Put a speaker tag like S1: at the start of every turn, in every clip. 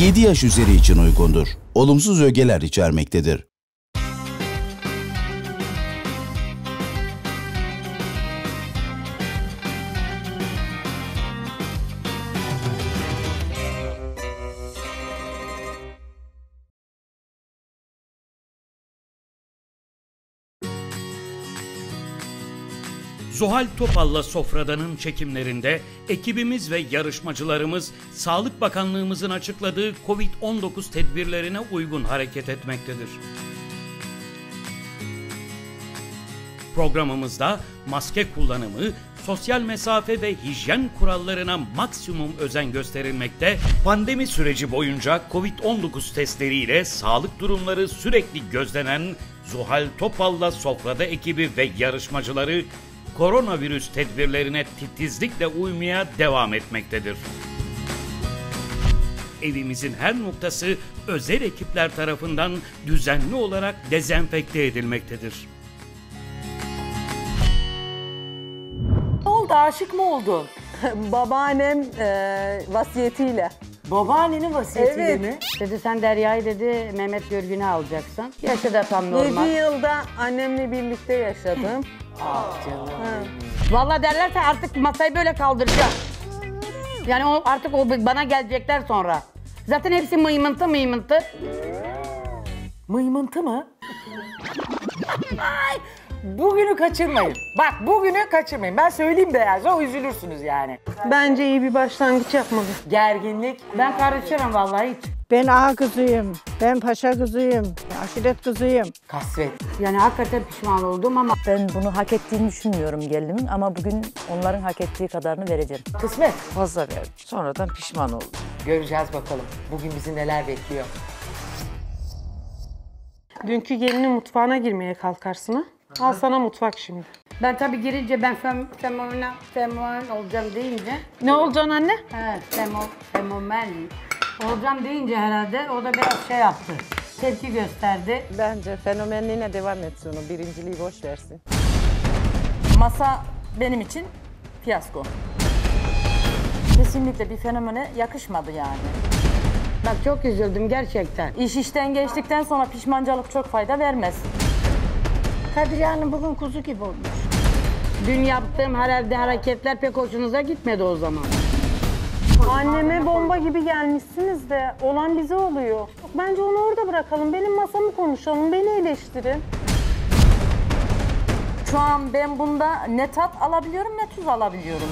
S1: 7 yaş üzeri için uygundur. Olumsuz ögeler içermektedir.
S2: Zuhal Topal'la Sofrada'nın çekimlerinde ekibimiz ve yarışmacılarımız Sağlık Bakanlığımızın açıkladığı Covid-19 tedbirlerine uygun hareket etmektedir. Programımızda maske kullanımı, sosyal mesafe ve hijyen kurallarına maksimum özen gösterilmekte, pandemi süreci boyunca Covid-19 testleriyle sağlık durumları sürekli gözlenen Zuhal Topal'la Sofrada ekibi ve yarışmacıları koronavirüs tedbirlerine titizlikle uymaya devam etmektedir. Evimizin her noktası özel ekipler tarafından düzenli olarak dezenfekte edilmektedir.
S3: Ne oldu? Aşık mı oldun?
S4: Babaannem e, vasiyetiyle.
S3: Babaannenin vasiyetiyle
S4: Evet.
S3: mi?
S5: Dedi sen Derya'yı dedi Mehmet Görgün'ü alacaksın. Yaşı da tam
S4: 7
S5: normal.
S4: yılda annemle birlikte yaşadım.
S5: Vallahi derlerse artık masayı böyle kaldıracağım. Yani o artık o bana gelecekler sonra. Zaten hepsi mıymıntı mıymıntı.
S3: Mıymıntı mı? Bugünü kaçırmayın. Bak bugünü kaçırmayın. Ben söyleyeyim de yani. Sonra üzülürsünüz yani.
S4: Bence iyi bir başlangıç yapmadı.
S3: Gerginlik.
S5: Ben karışırım vallahi hiç.
S6: Ben ağa kızıyım, ben paşa kızıyım, aşiret kızıyım.
S3: Kasvet.
S5: Yani hakikaten pişman oldum ama
S7: Ben bunu hak ettiğini düşünmüyorum gelinimin ama bugün onların hak ettiği kadarını vereceğim.
S3: Kısmet.
S8: fazla verdim. Sonradan pişman oldum.
S3: Göreceğiz bakalım. Bugün bizi neler bekliyor.
S4: Dünkü gelinin mutfağına girmeye kalkarsın ha. Al sana mutfak şimdi.
S5: ben tabii girince ben fem, femomen, femomen olacağım deyince
S4: Ne olacaksın anne?
S5: Evet, femo, femomen olacağım deyince herhalde o da biraz şey yaptı. Tepki gösterdi.
S6: Bence fenomenliğine devam etsin onu, birinciliği boş versin.
S7: Masa benim için fiyasko. Kesinlikle bir fenomene yakışmadı yani.
S5: Bak çok üzüldüm gerçekten.
S7: İş işten geçtikten sonra pişmancalık çok fayda vermez.
S6: Kadir Hanım bugün kuzu gibi olmuş.
S5: Dün yaptığım herhalde hareketler pek hoşunuza gitmedi o zaman.
S4: Anneme bomba gibi gelmişsiniz de olan bize oluyor. Bence onu orada bırakalım. Benim masamı konuşalım. Beni eleştirin.
S7: Şu an ben bunda ne tat alabiliyorum ne tuz alabiliyorum.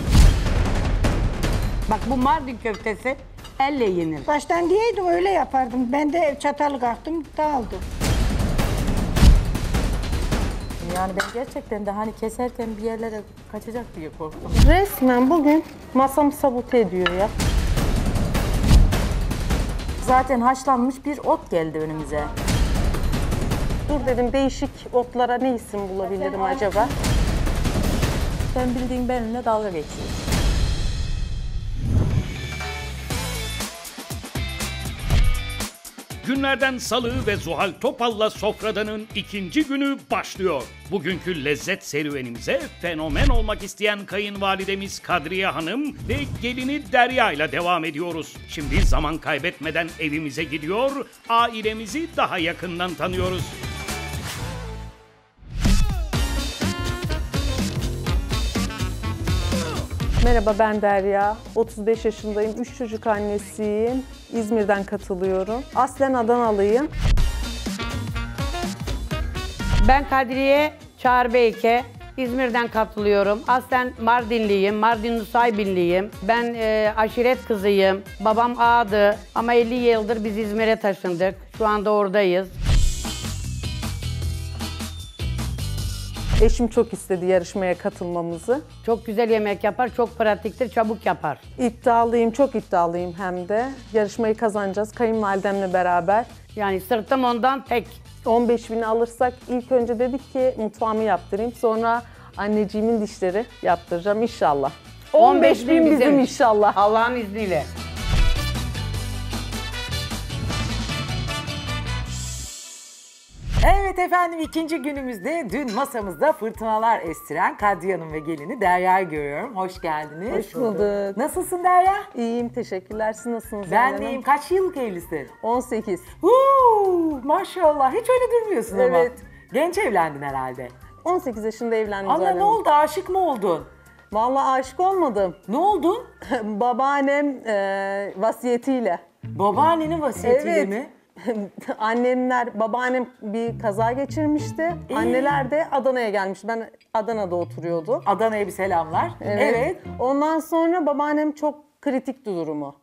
S5: Bak bu Mardin köftesi elle yenir.
S6: Baştan diyeydim öyle yapardım. Ben de çatalı kalktım, dağıldım.
S7: Yani ben gerçekten de hani keserken bir yerlere kaçacak diye korktum.
S4: Resmen bugün masamı sabote ediyor ya.
S7: Zaten haşlanmış bir ot geldi önümüze.
S4: Dur dedim değişik otlara ne isim bulabilirim acaba?
S7: Sen bildiğin benimle dalga geçiyorsun.
S2: Günlerden Salı ve Zuhal Topal'la Sofrada'nın ikinci günü başlıyor. Bugünkü lezzet serüvenimize fenomen olmak isteyen kayınvalidemiz Kadriye Hanım ve gelini Derya ile devam ediyoruz. Şimdi zaman kaybetmeden evimize gidiyor, ailemizi daha yakından tanıyoruz.
S4: Merhaba ben Derya. 35 yaşındayım. 3 çocuk annesiyim. İzmir'den katılıyorum. Aslen Adanalıyım.
S5: Ben Kadriye Çağrbeyke. İzmir'den katılıyorum. Aslen Mardinliyim, Mardin Nusaybinliyim. Ben e, aşiret kızıyım. Babam ağadı ama 50 yıldır biz İzmir'e taşındık. Şu anda oradayız.
S4: Eşim çok istedi yarışmaya katılmamızı.
S5: Çok güzel yemek yapar, çok pratiktir, çabuk yapar.
S4: İddialıyım, çok iddialıyım hem de. Yarışmayı kazanacağız kayınvalidemle beraber.
S5: Yani sırtım ondan tek.
S4: 15 bini alırsak ilk önce dedik ki mutfağımı yaptırayım. Sonra anneciğimin dişleri yaptıracağım inşallah. 15 bin
S5: bin
S4: bizim,
S5: bizim.
S4: inşallah.
S5: Allah'ın izniyle.
S3: Evet efendim ikinci günümüzde dün masamızda fırtınalar estiren Kadriye Hanım ve gelini Derya'yı görüyorum. Hoş geldiniz.
S4: Hoş bulduk.
S3: Nasılsın Derya?
S4: İyiyim teşekkürler. Siz nasılsınız?
S3: Ben de iyiyim.
S4: Hanım?
S3: Kaç yıllık evlisin?
S4: 18.
S3: Huu, maşallah. Hiç öyle durmuyorsun ama.
S4: Evet.
S3: Genç evlendin herhalde.
S4: 18 yaşında evlendim
S3: Ama
S4: Zuhal
S3: ne
S4: Hanım.
S3: oldu? Aşık mı oldun?
S4: Vallahi aşık olmadım.
S3: Ne oldun?
S4: Babaannem e, vasiyetiyle.
S3: Babaannenin vasiyetiyle
S4: Evet.
S3: mi?
S4: Annemler, babaannem bir kaza geçirmişti.
S3: Ee?
S4: Anneler de Adana'ya gelmiş. Ben Adana'da oturuyordum.
S3: Adana'ya bir selamlar. Evet.
S4: Ondan sonra babaannem çok kritik durumu.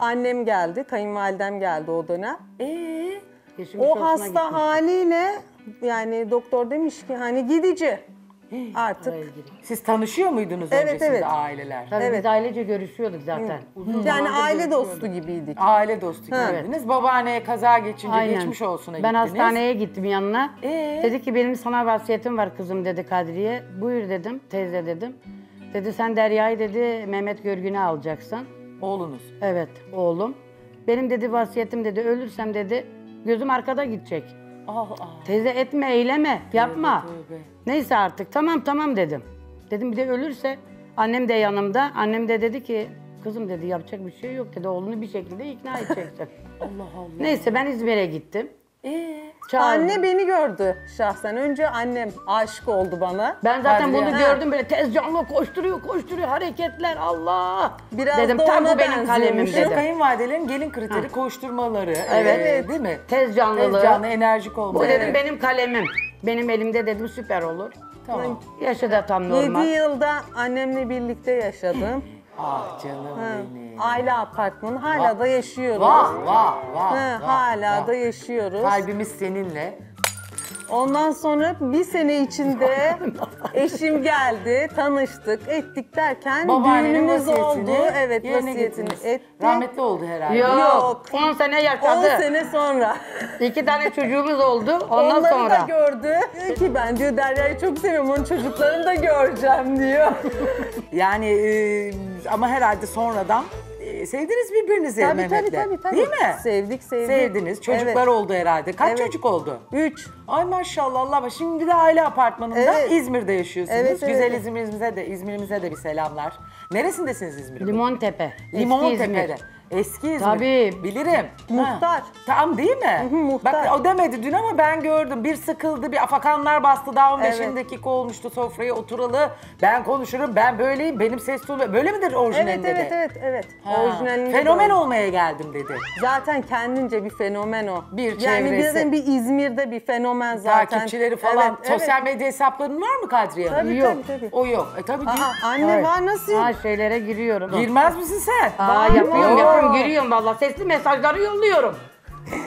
S4: Annem geldi, kayınvalidem geldi o dönem.
S3: Ee,
S5: Geçmiş olsuna
S4: O hasta
S5: gitmiş.
S4: haliyle yani doktor demiş ki hani gidici artık.
S3: siz tanışıyor muydunuz
S4: Evet,
S3: öncesinde
S4: evet.
S3: aileler?
S5: Tabii
S4: Evet.
S5: biz ailece görüşüyorduk zaten. Uzun
S4: Yani
S5: zamandır
S4: aile
S5: görüşüyorduk.
S4: dostu gibiydik.
S3: Aile dostu gibiydiniz. Babaanneye kaza geçince
S5: Aynen.
S3: geçmiş olsuna
S5: Ben
S3: gittiniz.
S5: hastaneye gittim yanına.
S3: Ee?
S5: Dedi ki benim sana vasiyetim var kızım dedi Kadriye. Buyur dedim teyze dedim. Dedi sen Derya'yı dedi Mehmet Görgün'e alacaksın.
S3: Oğlunuz.
S5: Evet oğlum. Benim dedi vasiyetim dedi ölürsem dedi gözüm arkada gidecek.
S3: Ah ah.
S5: Teyze etme eyleme yapma.
S3: Tövbe.
S5: Neyse artık tamam tamam dedim. Dedim bir de ölürse annem de yanımda. Annem de dedi ki kızım dedi yapacak bir şey yok dedi. Oğlunu bir şekilde ikna edeceksin.
S3: Allah Allah.
S5: Neyse ben İzmir'e gittim.
S3: Ee,
S5: Çağırdım.
S4: Anne beni gördü şahsen. Önce annem aşık oldu bana.
S5: Ben zaten
S3: Kadriye.
S5: bunu
S4: Ha.
S5: gördüm böyle tez canlı koşturuyor koşturuyor hareketler Allah.
S4: Biraz
S5: dedim
S4: da
S5: tam
S4: ona
S5: bu benim kalemim.
S3: Şu
S5: dedim.
S3: kayınvalidelerin gelin kriteri koşturmaları.
S5: Evet.
S3: ee, değil mi?
S5: Tez canlılığı.
S3: Tez canlı, enerjik
S5: Bu
S3: olmaları.
S5: dedim benim kalemim. Benim elimde dedim süper olur.
S3: Tamam.
S5: Yaşı da tam
S4: 7
S5: normal.
S4: yılda annemle birlikte yaşadım.
S3: Ah canım benim.
S4: Aile apartmanı hala da yaşıyoruz.
S3: Vah vah vah.
S4: Ha,
S3: vah,
S4: hala
S3: vah.
S4: da yaşıyoruz.
S3: Kalbimiz seninle.
S4: Ondan sonra bir sene içinde eşim geldi, tanıştık, ettik derken
S3: Babaannenin
S4: düğünümüz
S3: vasiyetini
S4: oldu. Evet,
S3: yerine
S4: vasiyetini
S3: getirdiniz.
S4: ettik.
S3: Rahmetli oldu herhalde.
S5: Yok.
S4: Yok.
S5: 10 sene
S4: 10
S5: yaşadı.
S4: sene sonra.
S5: İki tane çocuğumuz oldu. Ondan
S4: Onları
S5: sonra.
S4: da gördü. Diyor ki ben diyor Derya'yı çok seviyorum, onun çocuklarını da göreceğim diyor.
S3: Yani e, ama herhalde sonradan sevdiniz birbirinizi
S4: tabii,
S3: Mehmet'le.
S4: tabii tabii tabii.
S3: Değil mi?
S4: Sevdik sevdik.
S3: Sevdiniz. Çocuklar
S4: Evet.
S3: oldu herhalde. Kaç
S4: Evet.
S3: çocuk oldu?
S4: Üç.
S3: Ay maşallah Allah. Şimdi de aile apartmanında
S4: Evet.
S3: İzmir'de yaşıyorsunuz.
S4: Evet, evet,
S3: Güzel
S4: evet.
S3: İzmir'imize de İzmir'imize de bir selamlar. Neresindesiniz İzmir'in?
S5: Limontepe. Eski
S3: Limontepe'de.
S5: İzmir.
S3: Eski İzmir.
S5: Tabii.
S3: Bilirim.
S4: Muhtar.
S3: Tamam değil mi?
S4: hı, muhtar.
S3: Bak o demedi dün ama ben gördüm. Bir sıkıldı, bir afakanlar bastı. Daha 15
S4: Evet.
S3: dakika olmuştu sofraya oturalı. Ben konuşurum, ben böyleyim, benim ses tonu... Böyle midir
S4: Evet
S3: orijinalinde de?
S4: evet evet evet.
S3: Ha.
S4: Orijinalinde
S3: Fenomen
S4: de o.
S3: olmaya geldim dedi.
S4: Zaten kendince bir fenomen o.
S3: Bir
S4: yani
S3: çevresi.
S4: bizim bir İzmir'de bir fenomen zaten.
S3: Takipçileri falan.
S4: Evet,
S3: Sosyal
S4: evet.
S3: medya hesapların var mı Kadriye Hanım?
S4: Tabii,
S5: Yok.
S4: tabii, tabii.
S3: O yok. E tabii değil.
S4: Aa, anne var nasıl?
S5: Ha şeylere giriyorum.
S3: Girmez misin sen?
S5: Aa, yapıyorum yapıyorum giriyorum valla. Sesli mesajları yolluyorum.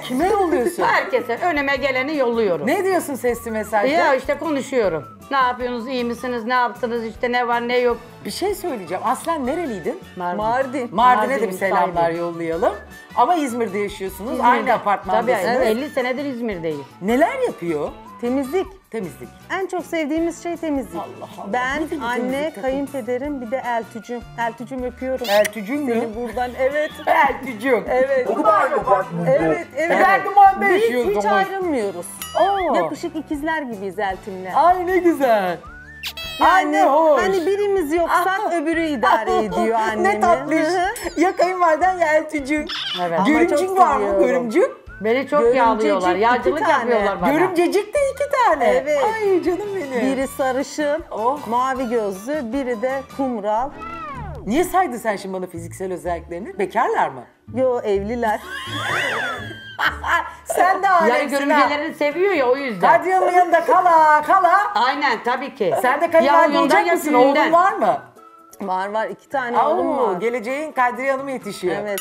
S3: Kime yolluyorsun?
S5: Herkese önüme geleni yolluyorum.
S3: ne diyorsun sesli mesajda?
S5: Ya işte konuşuyorum. Ne yapıyorsunuz, iyi misiniz, ne yaptınız, işte ne var ne yok.
S3: Bir şey söyleyeceğim. Aslen nereliydin?
S5: Mardin.
S4: Mardin.
S3: Mardin'e de bir selamlar
S5: sahibi.
S3: yollayalım. Ama İzmir'de yaşıyorsunuz.
S5: İzmir'de.
S3: Aynı apartmandasınız.
S5: Tabii 50 senedir İzmir'deyim.
S3: Neler yapıyor?
S4: Temizlik.
S3: Temizlik.
S4: En çok sevdiğimiz şey temizlik.
S3: Allah Allah.
S4: Ben, anne,
S3: temizlik
S4: kayınpederim bir de eltücüm. Eltücüm öpüyorum.
S3: Eltücüm mü?
S4: Seni buradan evet.
S3: Eltücüm.
S4: Evet. Evet, evet.
S3: Ben duman'da
S4: Biz
S3: yaşıyordum.
S4: hiç ayrılmıyoruz.
S3: Oo.
S4: Yapışık ikizler gibiyiz Eltim'le.
S3: Ay ne güzel.
S4: Yani
S3: Anne hoş.
S4: hani birimiz yoksak öbürü idare ediyor annemi.
S3: ne tatlış.
S4: Hı hı.
S3: ya kayınvaliden ya eltücüm.
S5: Evet.
S4: Ama
S3: var mı
S4: seviyorum.
S3: görümcük?
S5: Beni çok
S4: Görümcecik
S5: yağlıyorlar.
S4: iki
S5: Yağcılık
S4: tane.
S5: yapıyorlar bana.
S3: Görümcecik de iki tane.
S4: Evet.
S3: Ay canım benim.
S4: Biri sarışın,
S3: Oh.
S4: mavi gözlü, biri de kumral.
S3: Niye saydın sen şimdi bana fiziksel özelliklerini? Bekarlar mı?
S4: Yo evliler.
S3: Sen de
S5: Yani
S3: alemsin ha.
S5: görümcelerini seviyor ya o yüzden.
S3: Kadriye'nin yanında kala kala.
S5: Aynen tabii ki.
S3: Sen de kayınvalide
S5: ya
S3: mısın? Oğlun var mı?
S4: var var iki tane oğlum
S3: Oo,
S4: var.
S3: geleceğin Kadriye Hanım'a yetişiyor.
S4: Evet.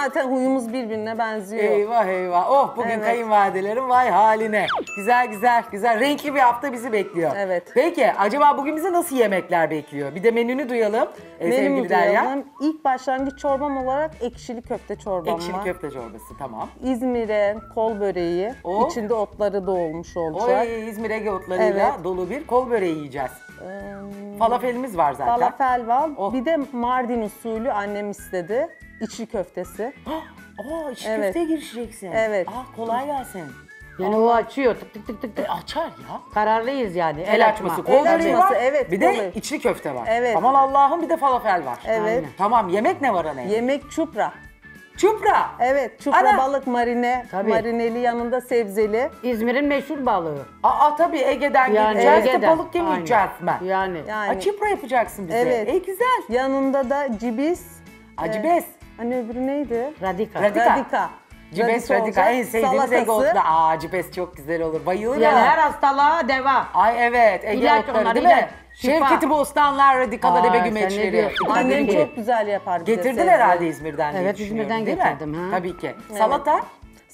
S4: Zaten huyumuz birbirine benziyor.
S3: Eyvah eyvah. Oh bugün
S4: Evet.
S3: kayınvalidelerin vay haline. Güzel güzel güzel. Renkli bir hafta bizi bekliyor.
S4: Evet.
S3: Peki acaba bugün bize nasıl yemekler bekliyor? Bir de menünü duyalım. Ee,
S4: Menümü
S3: sevgili Derya.
S4: duyalım. İlk başlangıç çorbam olarak ekşili köfte çorbam
S3: Ekşili
S4: var.
S3: köfte çorbası tamam.
S4: İzmir'e kol böreği.
S3: Oh.
S4: İçinde otları da olmuş olacak.
S3: Oy İzmir Ege otlarıyla
S4: Evet.
S3: dolu bir kol böreği yiyeceğiz.
S4: Ee,
S3: Falafelimiz var zaten.
S4: falafel var.
S3: Oh.
S4: Bir de Mardin usulü annem istedi. İçli köftesi.
S3: Aa içli
S4: Evet.
S3: köfteye girişeceksin.
S4: Evet.
S3: Aa kolay gelsin.
S5: Yani o açıyor tık tık tık tık tık.
S3: E, açar ya.
S5: Kararlıyız yani.
S3: El açması, kol
S4: El
S3: böreği
S4: açması,
S3: var.
S4: evet,
S3: Bir
S4: kol
S3: de
S4: böreği.
S3: içli köfte var.
S4: Evet.
S3: Aman Allah'ım bir de falafel var.
S4: Evet.
S5: Aynen.
S3: Tamam yemek ne var anne?
S4: Yemek çupra.
S3: Çupra.
S4: Evet, çupra
S3: Ana.
S4: balık marine,
S5: Tabii.
S4: marineli yanında sebzeli.
S5: İzmir'in meşhur balığı.
S3: Aa tabii Ege'den
S5: Yani
S3: geleceğiz de
S5: Ege'den.
S3: balık yemeyeceğiz ben.
S5: Yani.
S4: Yani
S3: Aa, çupra yapacaksın bize.
S4: Evet.
S3: E güzel.
S4: yanında da cibis.
S3: Acı bez.
S4: Hani öbürü neydi?
S5: Radika.
S3: Radika.
S4: Radika.
S3: Cibes
S4: Radika
S3: radika
S4: olacak.
S3: en sevdiğimiz. Ege otlu. Aa cibes çok güzel olur. Bayılırım.
S5: Yani her hastalığa deva.
S3: Ay evet Ege
S5: İlaç
S3: otları
S5: onlar,
S3: değil mi?
S5: ilaç. Şifa.
S3: Şevketi Bostanlar, radikalar, ebe gümeçleri.
S4: Annem çok güzel yapar
S3: Getirdin herhalde İzmir'den diye
S5: Evet, İzmir'den
S3: mi?
S5: getirdim, ha.
S3: Tabii ki. Salata?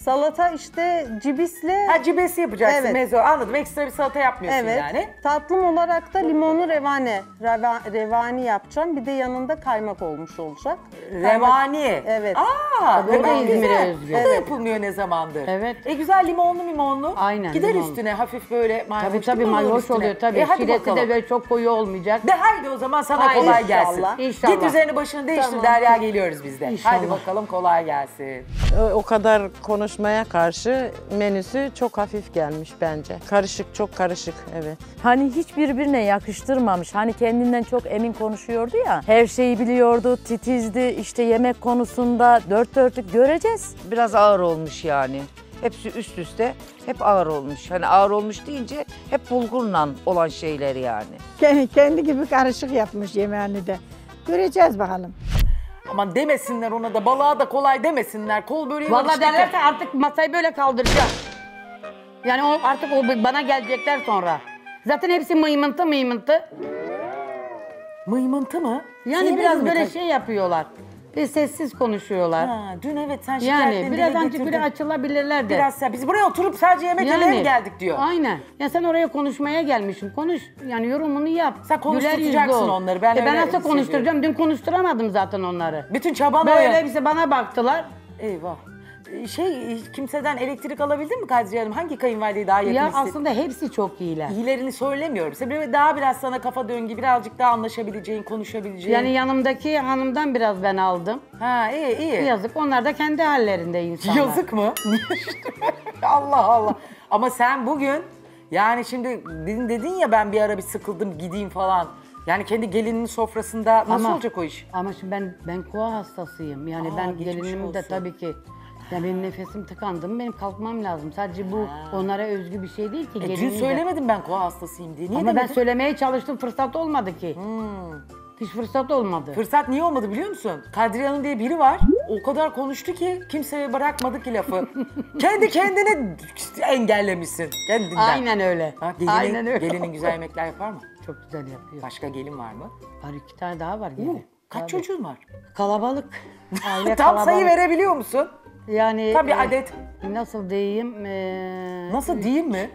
S4: Salata işte cibisle.
S3: Ha cibesi yapacaksın
S4: Evet.
S3: mezo. Anladım. Ekstra bir salata yapmıyorsun
S4: Evet.
S3: yani.
S4: Tatlım olarak da limonlu revane. Reva- revani yapacağım. Bir de yanında kaymak olmuş olacak.
S3: Revani.
S4: Evet.
S3: Aa,
S5: Tabii, o da İzmir'e
S3: güzel.
S5: özgü.
S3: O da
S5: Evet.
S3: yapılmıyor ne zamandır.
S5: Evet.
S3: E güzel limonlu limonlu.
S5: Aynen,
S3: Gider
S5: limonlu.
S3: üstüne hafif böyle mayhoş.
S5: Tabii tabii mayhoş oluyor tabii.
S3: E hadi
S5: Şiresi
S3: bakalım.
S5: de böyle çok koyu olmayacak.
S3: De haydi o zaman sana
S5: Haydi
S3: kolay
S4: inşallah.
S3: gelsin.
S5: İnşallah.
S3: Git üzerini başını değiştir
S4: Tamam.
S3: Derya geliyoruz biz de.
S5: İnşallah.
S3: Haydi bakalım kolay gelsin.
S9: O- O kadar konuşmaya karşı menüsü çok hafif gelmiş bence. Karışık, çok karışık evet.
S10: Hani hiç birbirine yakıştırmamış. Hani kendinden çok emin konuşuyordu ya. Her şeyi biliyordu, titizdi. işte yemek konusunda dört dörtlük göreceğiz.
S11: Biraz ağır olmuş yani. Hepsi üst üste hep ağır olmuş. Hani ağır olmuş deyince hep bulgurla olan şeyler yani.
S9: Kendi, kendi gibi karışık yapmış yemeğini de. Göreceğiz bakalım.
S3: Aman demesinler ona da balığa da kolay demesinler. Kol böreği var
S5: Vallahi
S3: işte.
S5: derlerse artık masayı böyle kaldıracağım. Yani o artık o bana gelecekler sonra. Zaten hepsi mıymıntı mıymıntı.
S3: Mıymıntı mı?
S5: Yani
S3: Sevmedin
S5: biraz
S3: mi
S5: böyle şey yapıyorlar. Bir sessiz konuşuyorlar.
S3: Ha, dün evet sen
S5: yani
S3: şikayetlerini
S5: biraz
S3: dile
S5: ancak
S3: getirdin.
S5: böyle açılabilirler de.
S3: Biraz sen, biz buraya oturup sadece yemek yemeye mi geldik diyor.
S5: Aynen. Ya sen oraya konuşmaya gelmişsin. Konuş. Yani yorumunu yap.
S3: Sen
S5: yüzlü
S3: konuşturacaksın
S5: ol.
S3: onları, ben
S5: e ben
S3: öyle
S5: nasıl
S3: hissediyorum.
S5: konuşturacağım? Dün konuşturamadım zaten onları.
S3: Bütün çaban
S5: Böyle
S3: ya.
S5: hepsi bana baktılar.
S3: Eyvah. Şey kimseden elektrik alabildin mi Kadriye Hanım? Hangi kayınvalideyi daha yakın
S5: Ya
S3: hissettin?
S5: aslında hepsi çok iyiler.
S3: İyilerini söylemiyorum. Sebebi daha biraz sana kafa döngü, birazcık daha anlaşabileceğin, konuşabileceğin.
S5: Yani yanımdaki hanımdan biraz ben aldım.
S3: Ha iyi iyi.
S5: Yazık. Onlar da kendi hallerinde insanlar.
S3: Yazık mı? Allah Allah. Ama sen bugün yani şimdi dedin, dedin ya ben bir ara bir sıkıldım gideyim falan. Yani kendi gelininin sofrasında nasıl
S5: Ama-
S3: olacak o iş?
S5: Ama şimdi ben ben koa hastasıyım. Yani
S3: Aa,
S5: ben
S3: geçmiş
S5: gelinim de
S3: olsun.
S5: tabii ki ya benim nefesim tıkandı mı benim kalkmam lazım. Sadece bu onlara özgü bir şey değil ki.
S3: E, dün
S5: gelinim de-
S3: söylemedim ben koa hastasıyım diye. Niye
S5: Ama ben
S3: demedin?
S5: söylemeye çalıştım fırsat olmadı ki.
S3: Hmm.
S5: Hiç fırsat olmadı.
S3: Fırsat niye olmadı biliyor musun? Kadriye Hanım diye biri var. O kadar konuştu ki kimseye bırakmadı ki lafı. Kendi kendini engellemişsin kendinden.
S5: Aynen öyle.
S3: Ha, gelinin,
S5: Aynen öyle.
S3: gelinin güzel yemekler yapar mı?
S5: Çok güzel yapıyor.
S3: Başka gelin var mı?
S5: Var iki tane daha var gelin.
S3: Kaç çocuğun var?
S5: Kalabalık. Aile
S3: Tam
S5: kalabalık.
S3: sayı verebiliyor musun?
S5: Yani
S3: Tabii
S5: e,
S3: adet.
S5: Nasıl diyeyim? e,
S3: Nasıl diyeyim mi?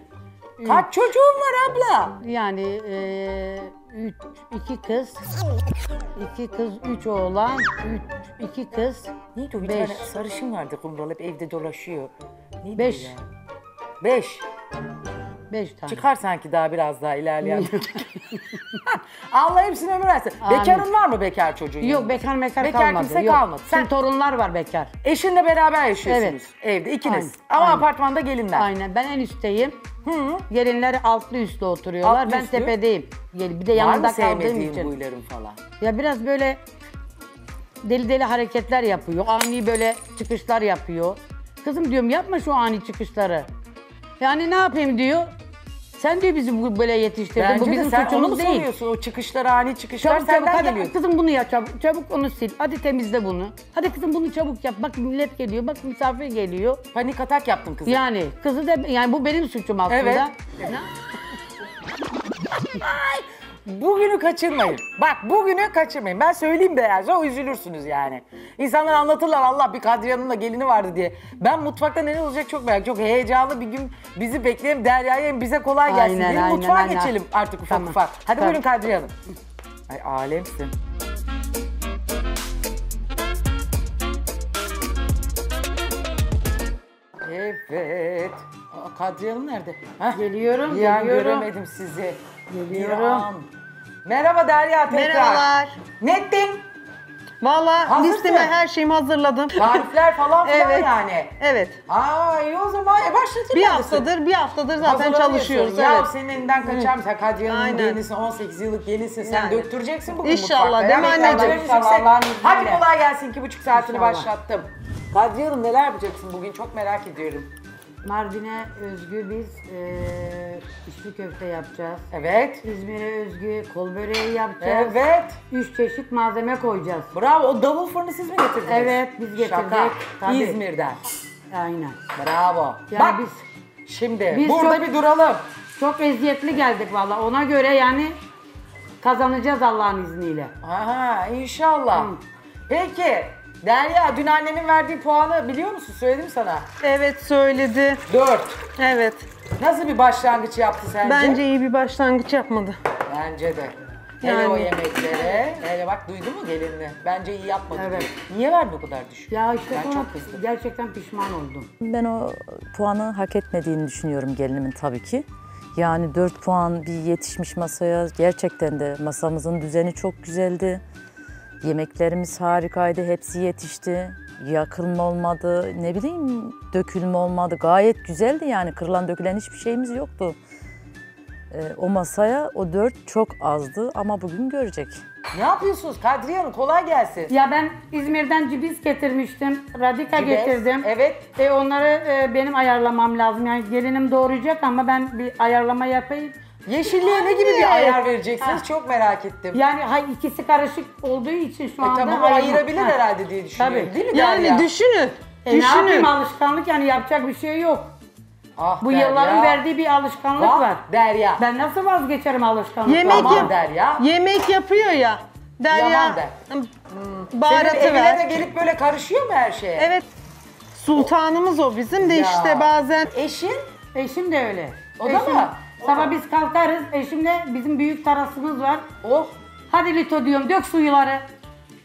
S3: Kaç çocuğun var abla?
S5: Yani e, üç, iki kız, iki kız, üç oğlan, üç, iki kız,
S3: Neydi o bir
S5: Beş.
S3: tane sarışın vardı kumral hep evde dolaşıyor. Neydi
S5: Beş.
S3: o ya? Beş.
S5: Beş tane.
S3: Çıkar sanki daha biraz daha ilerleyen. Allah hepsine ömür versin.
S5: Amin.
S3: Bekarın var mı bekar çocuğun?
S5: Yok bekar mekar
S3: Bekar
S5: kalmadı.
S3: kimse
S5: Yok.
S3: kalmadı. Sen-
S5: Şimdi torunlar var bekar.
S3: Eşinle beraber yaşıyorsunuz evde ikiniz.
S5: Aynen,
S3: Ama
S5: aynen.
S3: apartmanda gelinler.
S5: Aynen ben en üstteyim. Gelinler altlı üstlü oturuyorlar.
S3: Altlı
S5: ben
S3: üstlü.
S5: tepedeyim. Gel- Bir de
S3: Var
S5: yanında kaldığım
S3: sevmediğin
S5: için.
S3: huyların falan?
S5: Ya biraz böyle deli deli hareketler yapıyor. Ani böyle çıkışlar yapıyor. Kızım diyorum yapma şu ani çıkışları. Yani ne yapayım diyor. Sen diyor bizi bu- böyle yetiştirdin.
S3: Bence
S5: bu bizim
S3: sen onu mu
S5: suçumuz değil.
S3: soruyorsun? O çıkışlar ani çıkışlar
S5: Çabuk çabuk
S3: senden
S5: hadi
S3: geliyor.
S5: kızım bunu yap çabuk. Çabuk onu sil. Hadi temizle bunu. Hadi kızım bunu çabuk yap. Bak millet geliyor. Bak misafir geliyor.
S3: Panik atak yaptın kızım.
S5: Yani kızı da yani bu benim suçum aslında.
S3: Evet.
S5: Ne?
S3: Bugünü kaçırmayın. Bak bugünü kaçırmayın. Ben söyleyeyim beyazca o üzülürsünüz yani. İnsanlar anlatırlar Allah bir Kadriye Hanım'la gelini vardı diye. Ben mutfakta neler olacak çok merak Çok heyecanlı bir gün bizi bekleyelim. Derya'ya hem bize kolay gelsin
S5: Aynen,
S3: diye
S5: aynen,
S3: mutfağa
S5: aynen.
S3: geçelim artık ufak
S5: Tamam.
S3: ufak. Hadi
S5: Tamam.
S3: buyurun Kadriye Hanım. Ay alemsin. Evet. Aa, Kadriye Hanım nerede? Hah.
S5: Geliyorum, geliyorum.
S3: göremedim sizi.
S5: Geliyorum.
S3: Merhaba Derya tekrar.
S4: Merhabalar.
S3: Nettin.
S4: Valla
S3: Hazırsın.
S4: listeme her şeyimi hazırladım.
S3: Tarifler falan filan
S4: Evet.
S3: yani.
S4: Evet.
S3: Aa iyi o zaman. E başlatayım
S4: Bir
S3: ben de
S4: haftadır, bir haftadır zaten
S3: Hazırlanıyorsun.
S4: çalışıyoruz.
S3: Ya
S4: evet.
S3: senin elinden kaçar mı? Sen Kadriye Hanım'ın
S4: Aynen.
S3: gelinisin, 18 yıllık gelinsin. Sen
S4: Yani.
S3: döktüreceksin bugün
S4: İnşallah,
S3: mutfakta.
S4: değil mi
S3: Ya,
S4: anneciğim?
S5: İnşallah,
S3: yüksek.
S5: Allah'ın izniyle.
S3: Hadi kolay gelsin. iki buçuk saatini
S5: İnşallah.
S3: başlattım. Kadriye Hanım neler yapacaksın bugün? Çok merak ediyorum.
S5: Mardin'e özgü biz eee içli köfte yapacağız.
S3: Evet.
S5: İzmir'e özgü kol böreği yapacağız.
S3: Evet.
S5: Üç çeşit malzeme koyacağız.
S3: Bravo. O davul fırını siz mi getirdiniz?
S5: Evet, biz getirdik.
S3: Şaka.
S5: Tabii.
S3: İzmir'den.
S5: Aynen.
S3: Bravo.
S5: Yani
S3: Bak
S5: biz
S3: şimdi
S5: biz
S3: burada
S5: çok-
S3: bir duralım.
S5: çok eziyetli geldik valla. Ona göre yani kazanacağız Allah'ın izniyle.
S3: Aha inşallah.
S5: Hı.
S3: Peki Derya dün annemin verdiği puanı biliyor musun? Söyledim sana.
S4: Evet söyledi.
S3: 4.
S4: Evet.
S3: Nasıl bir başlangıç yaptı sence?
S4: Bence iyi bir başlangıç yapmadı.
S3: Bence de. Hele
S4: Yani.
S3: o yemeklere. Hele bak duydun mu gelinini? Bence iyi yapmadı.
S5: Evet.
S3: diyor. Niye verdi o kadar düşük?
S5: Ya işte
S3: Ben
S5: sonra
S3: çok kızdım.
S5: gerçekten pişman oldum.
S7: Ben o puanı hak etmediğini düşünüyorum gelinimin tabii ki. Yani 4 puan bir yetişmiş masaya. Gerçekten de masamızın düzeni çok güzeldi. Yemeklerimiz harikaydı. Hepsi yetişti. Yakılma olmadı. Ne bileyim dökülme olmadı. Gayet güzeldi yani. Kırılan dökülen hiçbir şeyimiz yoktu. Ee, o masaya o 4 çok azdı ama bugün görecek.
S3: Ne yapıyorsunuz Kadriye Hanım? Kolay gelsin.
S5: Ya ben İzmir'den cibiz getirmiştim. Radika
S3: Cibes,
S5: getirdim.
S3: Evet.
S5: E onları e, benim ayarlamam lazım. Yani gelinim doğrayacak ama ben bir ayarlama yapayım.
S3: Yeşilliğe ne gibi bir ayar vereceksiniz? Çok merak ettim.
S5: Yani hay ikisi karışık olduğu için şu
S3: E
S5: anda
S3: tamam o
S5: ayırma-
S3: ayırabilir
S5: Ha.
S3: herhalde diye düşünüyorum.
S5: Tabii.
S3: Değil mi
S4: Yani
S3: Derya?
S4: düşünün.
S5: E ne
S4: düşünün.
S5: yapayım alışkanlık yani yapacak bir şey yok.
S3: Ah
S5: Bu
S3: Derya.
S5: yılların verdiği bir alışkanlık
S3: Vah,
S5: var.
S3: Derya.
S5: Ben nasıl vazgeçerim alışkanlıkla?
S4: Yemek
S3: Aman
S4: yap-
S3: Derya.
S4: Yemek yapıyor ya. Derya.
S3: Yaman der.
S4: Hmm, Baharatı
S3: Senin evine
S4: ver.
S3: de gelip böyle karışıyor mu her şeye?
S4: Evet. Sultanımız o bizim de
S3: Ya.
S4: işte bazen
S3: Eşin?
S5: Eşim de öyle.
S3: O da
S5: Eşim-
S3: mı?
S5: Sabah biz kalkarız. Eşimle bizim büyük tarasımız var.
S3: Oh.
S5: Hadi Lito diyorum dök suyuları.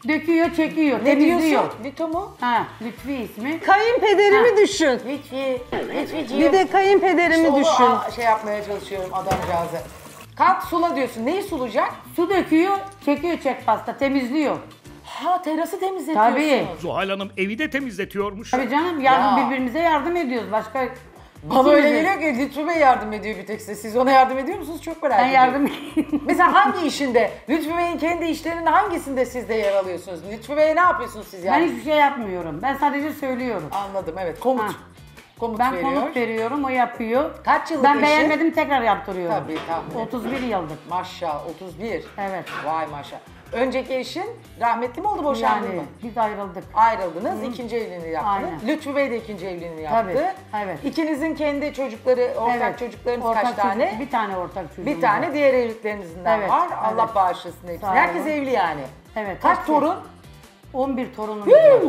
S5: Döküyor, çekiyor,
S3: Ne
S5: temizliyor.
S3: diyorsun? Lito mu?
S5: Ha, Lütfi ismi.
S4: kayınpederimi
S5: Ha.
S4: düşün.
S3: Lütfi. Lütficiğim.
S4: Bir de kayınpederimi
S3: İşte onu
S4: düşün.
S3: a- şey yapmaya çalışıyorum adamcağızı. Kalk sula diyorsun. Neyi sulayacak?
S5: Su döküyor, çekiyor çek pasta, temizliyor.
S3: Ha terası temizletiyorsun.
S5: Tabii.
S2: Zuhal Hanım evi de temizletiyormuş.
S5: Tabii canım yardım,
S3: Ya.
S5: birbirimize yardım ediyoruz. Başka
S3: Bana öyle geliyor ki Lütfü Bey yardım ediyor bir tek size. Siz ona yardım ediyor musunuz? Çok merak
S5: ben
S3: ediyorum.
S5: yardım
S3: Mesela hangi işinde? Lütfü Bey'in kendi işlerinin hangisinde siz de yer alıyorsunuz? Lütfü Bey'e ne yapıyorsunuz siz
S5: Ben
S3: yani?
S5: hiçbir şey yapmıyorum. Ben sadece söylüyorum.
S3: Anladım evet. Komut.
S5: Ha.
S3: Komut
S5: Ben
S3: veriyor.
S5: komut veriyorum, o yapıyor.
S3: Kaç yıllık
S5: Ben
S3: eşi?
S5: beğenmedim tekrar yaptırıyorum.
S3: Tabii, tahmin
S5: 31 yıldır.
S3: Maşallah 31.
S5: Evet.
S3: Vay maşallah. Önceki eşin rahmetli mi oldu boşandı
S5: Yani
S3: mı?
S5: biz ayrıldık.
S3: Ayrıldınız, ikinci evliliğini yaptınız.
S5: Aynen.
S3: Lütfü Bey de ikinci evliliğini
S5: Tabii,
S3: yaptı.
S5: evet.
S3: İkinizin kendi çocukları, ortak çocuklarınız
S5: Ortak
S3: kaç
S5: çocuk-
S3: tane?
S5: Bir tane ortak çocuğum
S3: Bir tane
S5: var.
S3: diğer evliliklerinizden
S5: Evet,
S3: var. Allah
S5: evet.
S3: bağışlasın hepsini.
S5: Sağ
S3: Herkes evli yani.
S5: Evet.
S3: Kaç
S5: hepsi.
S3: torun?
S5: 11 torunum var.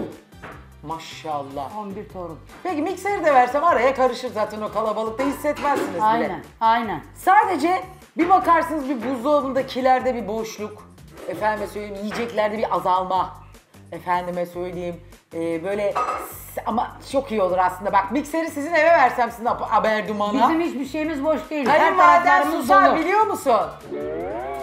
S3: Maşallah.
S5: 11 torun.
S3: Peki mikseri de versem araya karışır zaten o kalabalıkta hissetmezsiniz bile.
S5: Aynen, aynen.
S3: Sadece bir bakarsınız bir buzdolabında kilerde bir boşluk. Efendime söyleyeyim yiyeceklerde bir azalma. Efendime söyleyeyim e, böyle s- ama çok iyi olur aslında. Bak mikseri sizin eve versem sizin ap- haber dumana.
S5: Bizim hiçbir şeyimiz boş değil. Her
S3: Kayınvaliden
S5: taraflarımız
S3: susar
S5: dolu.
S3: biliyor musun?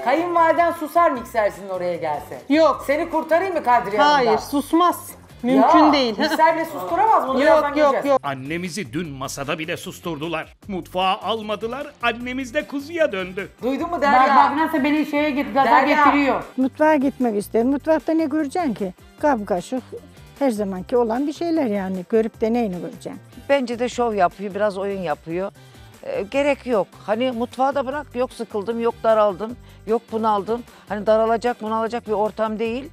S3: Kayınvaliden susar mikser sizin oraya gelse.
S4: Yok.
S3: Seni kurtarayım mı Kadriye Hanım'dan?
S4: Hayır susmaz. Mümkün
S3: Ya,
S4: değil.
S3: Mikserle susturamaz bunu birazdan
S4: yok yok
S3: göreceğiz.
S4: yok.
S2: Annemizi dün masada bile susturdular. Mutfağa almadılar, annemiz de kuzuya döndü.
S3: Duydun mu
S5: Bak
S3: Derya?
S5: bak nasıl beni şeye git gaza
S3: Derya.
S5: getiriyor.
S6: Mutfağa gitmek isterim. Mutfakta ne göreceksin ki? Kap kaşık her zamanki olan bir şeyler yani. Görüp de neyini göreceksin?
S8: Bence de şov yapıyor, biraz oyun yapıyor. Ee, gerek yok. Hani mutfağı da bırak. Yok sıkıldım, yok daraldım, yok bunaldım. Hani daralacak, bunalacak bir ortam değil.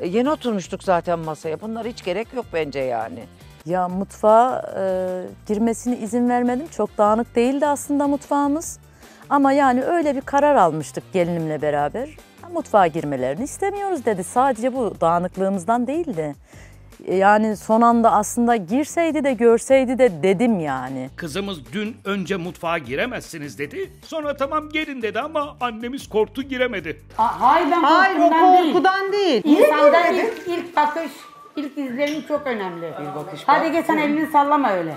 S8: Ee, yeni oturmuştuk zaten masaya. Bunlar hiç gerek yok bence yani.
S7: Ya mutfağa e, girmesine izin vermedim. Çok dağınık değildi aslında mutfağımız. Ama yani öyle bir karar almıştık gelinimle beraber. Mutfağa girmelerini istemiyoruz dedi. Sadece bu dağınıklığımızdan değildi. Yani son anda aslında girseydi de görseydi de dedim yani.
S2: Kızımız dün önce mutfağa giremezsiniz dedi. Sonra tamam gelin dedi ama annemiz korktu giremedi.
S5: Ha, hayır ben
S4: Hayır o
S5: korkumdan değil.
S4: korkudan değil.
S5: İnsanda ilk, ilk bakış, ilk izlenim çok önemli.
S3: Bir bakış
S5: Hadi
S3: bak.
S5: gel sen elini sallama öyle.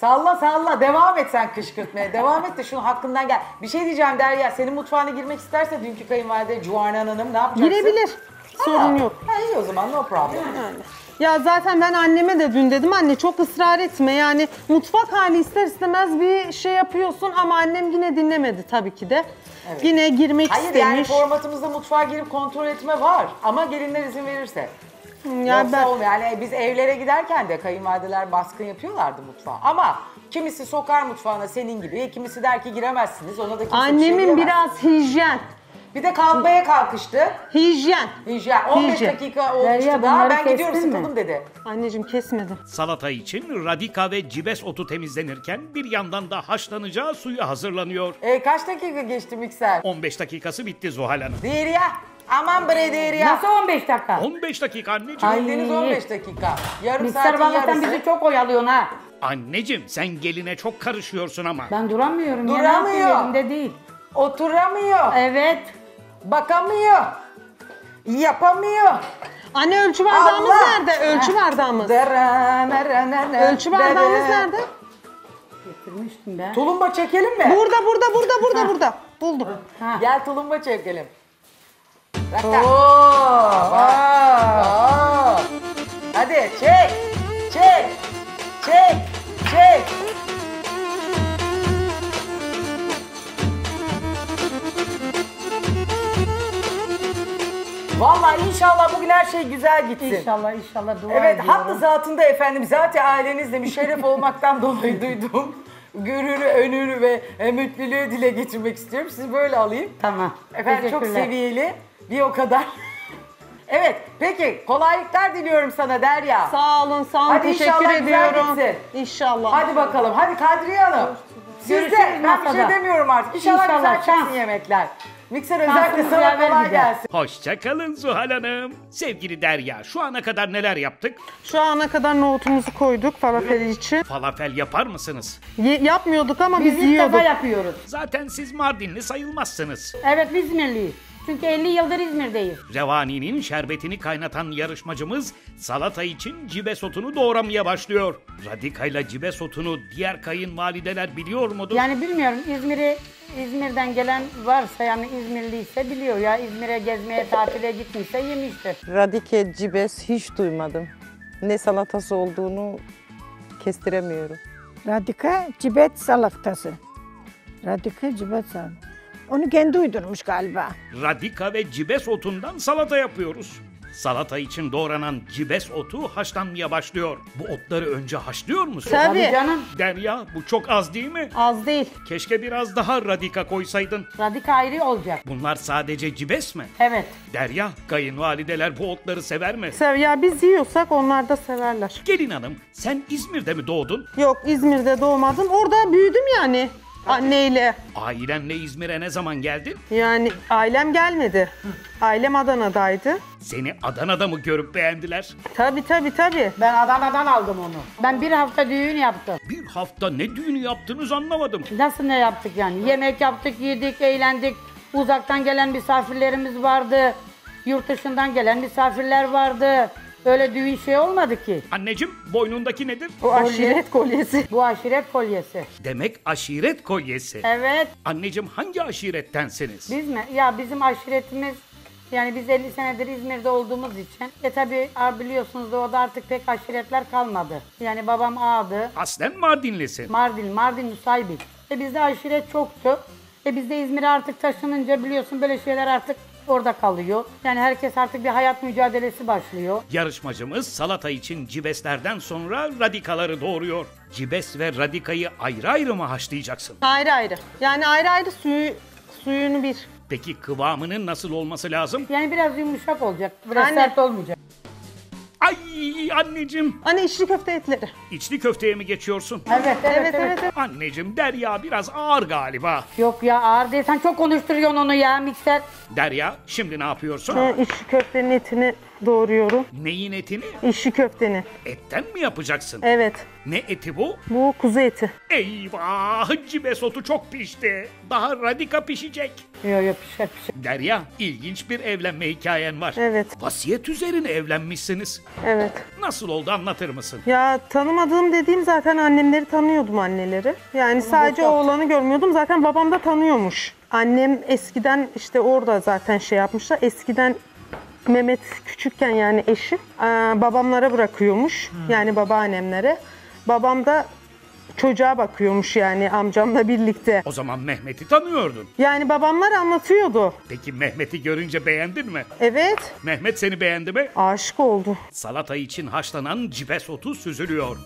S3: Salla salla devam et sen kışkırtmaya. Devam et de şunun hakkından gel. Bir şey diyeceğim Derya. Senin mutfağına girmek isterse dünkü kayınvalide Cuhanan Hanım ne yapacaksın?
S4: Girebilir. Sorun yok.
S3: Ha, iyi o zaman no problem.
S4: Ya zaten ben anneme de dün dedim anne çok ısrar etme yani mutfak hali ister istemez bir şey yapıyorsun ama annem yine dinlemedi tabii ki de. Yine girmek
S3: Hayır yani
S4: istemiş.
S3: formatımızda mutfağa girip kontrol etme var. Ama gelinler izin verirse.
S4: Ya
S3: Yoksa
S4: ben-
S3: olmuyor. Yani biz evlere giderken de kayınvalideler baskın yapıyorlardı mutfağa. Ama kimisi sokar mutfağına senin gibi, kimisi der ki giremezsiniz. Ona da kimse bir şey
S4: Annemin
S3: diyemez.
S4: biraz hijyen.
S3: Bir de kalkmaya kalkıştı.
S4: Hijyen.
S3: Hijyen. 15
S4: Hijyen.
S3: dakika olmuştu
S5: Derya,
S3: daha.
S5: bunları
S3: Ben gidiyorum
S5: kestin mi?
S3: sıkıldım dedi.
S4: Anneciğim kesmedim.
S2: Salata için radika ve cibes otu temizlenirken bir yandan da haşlanacağı suyu hazırlanıyor.
S3: E, kaç dakika geçti mikser?
S2: 15 dakikası bitti Zuhal Hanım.
S3: Derya. Aman bre Derya.
S5: Nasıl 15 dakika?
S2: 15 dakika anneciğim.
S3: Bildiniz 15 dakika. Yarım
S5: Mikser
S3: saatin yarısı.
S5: bizi çok oyalıyorsun ha.
S2: Anneciğim sen geline çok karışıyorsun ama.
S5: Ben duramıyorum. ya, ne
S3: Duramıyor.
S5: Elimde değil.
S3: Oturamıyor.
S5: Evet.
S3: Bakamıyor. Yapamıyor.
S4: Anne ölçü bardağımız
S3: Allah!
S4: nerede? Ölçü bardağımız.
S3: Ölçü
S4: bardağımız nerede?
S5: Getirmiştim ben.
S3: Tulumba çekelim mi?
S4: Burada burada burada burada burada. Buldum.
S3: Gel tulumba çekelim. Oo. Oo. Hadi çek. Çek. Çek. Çek. Vallahi inşallah bugün her şey güzel gitsin.
S5: İnşallah inşallah dua
S3: Evet,
S5: ediyorum.
S3: hatta zatında efendim zaten ailenizle müşerref olmaktan dolayı duyduğum gururu, önürü ve e, mutluluğu dile getirmek istiyorum. Sizi böyle alayım.
S5: Tamam.
S3: Efendim çok
S5: Teşekkürler.
S3: seviyeli, bir o kadar. evet, peki kolaylıklar diliyorum sana Derya.
S4: Sağ olun sağ olun.
S3: Hadi
S4: Teşekkür
S3: inşallah güzel
S4: ediyorum.
S3: gitsin.
S4: İnşallah.
S3: Hadi bakalım, hadi Kadriye Hanım. Siz de,
S5: Görüşürüz
S3: ben bir şey
S5: masada.
S3: demiyorum artık. İnşallah,
S5: İnşallah,
S3: güzel çıksın
S5: şans.
S3: yemekler. Mikser özellikle sana kolay
S5: gider.
S3: gelsin.
S2: Hoşçakalın Zuhal Hanım. Sevgili Derya şu ana kadar neler yaptık?
S4: Şu ana kadar nohutumuzu koyduk falafel için.
S2: Falafel yapar mısınız?
S4: Ye- yapmıyorduk ama
S5: Biz
S4: biz,
S5: ilk
S4: yiyorduk.
S5: defa yapıyoruz.
S2: Zaten siz Mardinli sayılmazsınız.
S5: Evet biz İzmirliyiz. Çünkü 50 yıldır İzmir'deyiz.
S2: Revani'nin şerbetini kaynatan yarışmacımız salata için cibes otunu doğramaya başlıyor. Radikayla cibes otunu diğer kayınvalideler biliyor mudur?
S5: Yani bilmiyorum İzmir'i İzmir'den gelen varsa yani İzmirliyse biliyor ya İzmir'e gezmeye tatile gitmişse yemiştir.
S9: Radike, cibes hiç duymadım. Ne salatası olduğunu kestiremiyorum.
S6: Radika cibet salatası. Radika cibet salatası. Onu kendi uydurmuş galiba.
S2: Radika ve cibes otundan salata yapıyoruz. Salata için doğranan cibes otu haşlanmaya başlıyor. Bu otları önce haşlıyor musun?
S4: Tabii.
S5: canım.
S2: Derya bu çok az değil mi?
S4: Az değil.
S2: Keşke biraz daha radika koysaydın.
S5: Radik ayrı olacak.
S2: Bunlar sadece cibes mi?
S5: Evet.
S2: Derya, kayınvalideler bu otları sever mi?
S4: Sev ya biz yiyorsak onlar da severler.
S2: Gelin hanım, sen İzmir'de mi doğdun?
S4: Yok İzmir'de doğmadım. Orada büyüdüm yani anneyle.
S2: Ailenle İzmir'e ne zaman geldin?
S4: Yani ailem gelmedi. Ailem Adana'daydı.
S2: Seni Adana'da mı görüp beğendiler?
S4: Tabii tabii tabii.
S5: Ben Adana'dan aldım onu. Ben bir hafta düğün yaptım.
S2: Bir hafta ne düğünü yaptınız anlamadım.
S5: Nasıl ne yaptık yani? Yemek yaptık, yedik, eğlendik. Uzaktan gelen misafirlerimiz vardı. Yurt dışından gelen misafirler vardı. Öyle düğün şey olmadı ki.
S2: Anneciğim, boynundaki nedir?
S4: Bu aşiret kolyesi.
S5: Bu aşiret kolyesi.
S2: Demek aşiret kolyesi.
S5: Evet.
S2: Anneciğim hangi aşirettensiniz?
S5: Biz mi? Ya bizim aşiretimiz yani biz 50 senedir İzmir'de olduğumuz için. E tabi biliyorsunuz da o da artık pek aşiretler kalmadı. Yani babam ağadı.
S2: Aslen Mardinlisin.
S5: Mardin, Mardin Nusaybin. E bizde aşiret çoktu. E biz de İzmir'e artık taşınınca biliyorsun böyle şeyler artık orada kalıyor. Yani herkes artık bir hayat mücadelesi başlıyor.
S2: Yarışmacımız salata için cibeslerden sonra radikaları doğuruyor. Cibes ve radikayı ayrı ayrı mı haşlayacaksın?
S4: Ayrı ayrı. Yani ayrı ayrı suyu suyunu bir.
S2: Peki kıvamının nasıl olması lazım?
S5: Yani biraz yumuşak olacak. Biraz
S4: Anne.
S5: sert olmayacak.
S2: Ay anneciğim,
S4: Hani içli köfte etleri.
S2: içli köfteye mi geçiyorsun?
S5: Evet, evet,
S4: Evet
S5: evet.
S2: Anneciğim Derya biraz ağır galiba.
S5: Yok ya ağır değil. Sen çok konuşturuyorsun onu ya mikser.
S2: Derya şimdi ne yapıyorsun?
S4: Ben içli köftenin etini doğruyorum.
S2: Neyin etini?
S4: İçli köftenin.
S2: Etten mi yapacaksın?
S4: Evet.
S2: Ne eti bu?
S4: Bu kuzu eti.
S2: Eyvah! Cibes otu çok pişti. Daha radika pişecek.
S5: Yok yok pişer pişer.
S2: Derya, ilginç bir evlenme hikayen var.
S4: Evet.
S2: Vasiyet üzerine evlenmişsiniz.
S4: Evet.
S2: Nasıl oldu anlatır mısın?
S4: Ya tanımadığım dediğim zaten annemleri tanıyordum anneleri. Yani sadece oğlanı görmüyordum. Zaten babam da tanıyormuş. Annem eskiden işte orada zaten şey yapmışlar. Eskiden Mehmet küçükken yani eşi e, babamlara bırakıyormuş. Yani babaannemlere. Babam da çocuğa bakıyormuş yani amcamla birlikte.
S2: O zaman Mehmet'i tanıyordun.
S4: Yani babamlar anlatıyordu.
S2: Peki Mehmet'i görünce beğendin mi?
S4: Evet,
S2: Mehmet seni beğendi mi?
S4: aşık oldu.
S2: Salata için haşlanan cipes otu süzülüyor.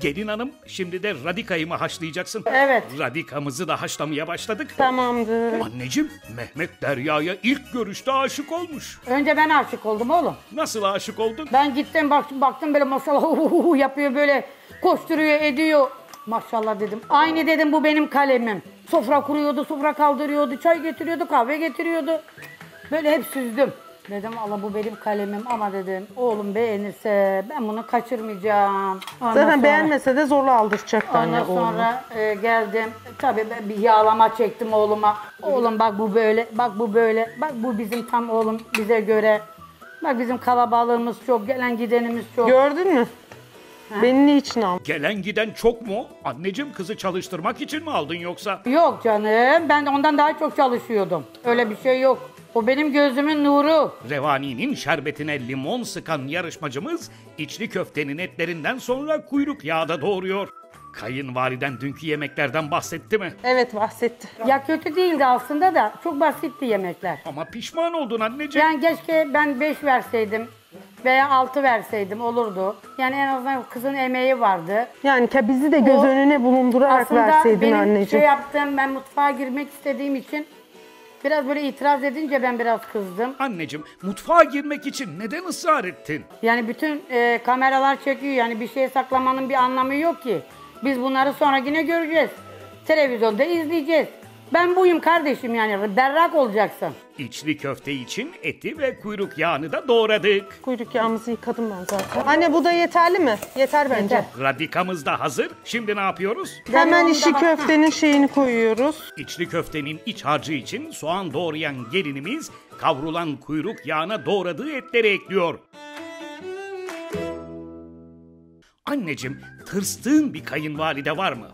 S2: Gelin hanım şimdi de radikayı mı haşlayacaksın?
S3: Evet.
S2: Radikamızı da haşlamaya başladık.
S4: Tamamdır.
S2: Anneciğim Mehmet Derya'ya ilk görüşte aşık olmuş.
S5: Önce ben aşık oldum oğlum.
S2: Nasıl aşık oldun?
S5: Ben gittim baktım, baktım böyle maşallah yapıyor böyle koşturuyor ediyor. Maşallah dedim. Aynı dedim bu benim kalemim. Sofra kuruyordu, sofra kaldırıyordu, çay getiriyordu, kahve getiriyordu. Böyle hep süzdüm. Dedim Allah bu benim kalemim ama dedim oğlum beğenirse ben bunu kaçırmayacağım. Ondan
S4: Zaten
S5: sonra-
S4: beğenmese de zorla aldıracaktı anne
S5: Ondan
S4: oğlunu.
S5: sonra e, geldim. Tabii ben bir yağlama çektim oğluma. Oğlum bak bu böyle, bak bu böyle. Bak bu bizim tam oğlum bize göre. Bak bizim kalabalığımız çok, gelen gidenimiz çok.
S4: Gördün mü? Beni niçin aldın?
S2: Gelen giden çok mu? Anneciğim kızı çalıştırmak için mi aldın yoksa?
S5: Yok canım, ben ondan daha çok çalışıyordum. Öyle bir şey yok. O benim gözümün nuru.
S2: Revani'nin şerbetine limon sıkan yarışmacımız içli köftenin etlerinden sonra kuyruk yağda doğuruyor. Kayınvaliden dünkü yemeklerden bahsetti mi?
S4: Evet bahsetti.
S5: Ya kötü değildi aslında da çok basitti yemekler.
S2: Ama pişman oldun anneciğim.
S5: Yani keşke ben 5 verseydim veya 6 verseydim olurdu. Yani en azından kızın emeği vardı.
S4: Yani ke- bizi de göz
S5: O-
S4: önüne bulundurarak
S5: Aslında
S4: verseydin
S5: benim
S4: anneciğim.
S5: şey yaptım, ben mutfağa girmek istediğim için biraz böyle itiraz edince ben biraz kızdım.
S2: Anneciğim mutfağa girmek için neden ısrar ettin?
S5: Yani bütün e, kameralar çekiyor yani bir şey saklamanın bir anlamı yok ki. Biz bunları sonra yine göreceğiz. Televizyonda izleyeceğiz. Ben buyum kardeşim yani berrak olacaksın.
S2: İçli köfte için eti ve kuyruk yağını da doğradık.
S4: Kuyruk yağımızı yıkadım ben zaten. Anne bu da yeterli mi? Yeter bence.
S5: Yeter.
S2: Radikamız da hazır. Şimdi ne yapıyoruz?
S4: Hemen işi köftenin şeyini koyuyoruz.
S2: İçli köftenin iç harcı için soğan doğrayan gelinimiz kavrulan kuyruk yağına doğradığı etleri ekliyor. Anneciğim tırsttığın bir kayınvalide var mı?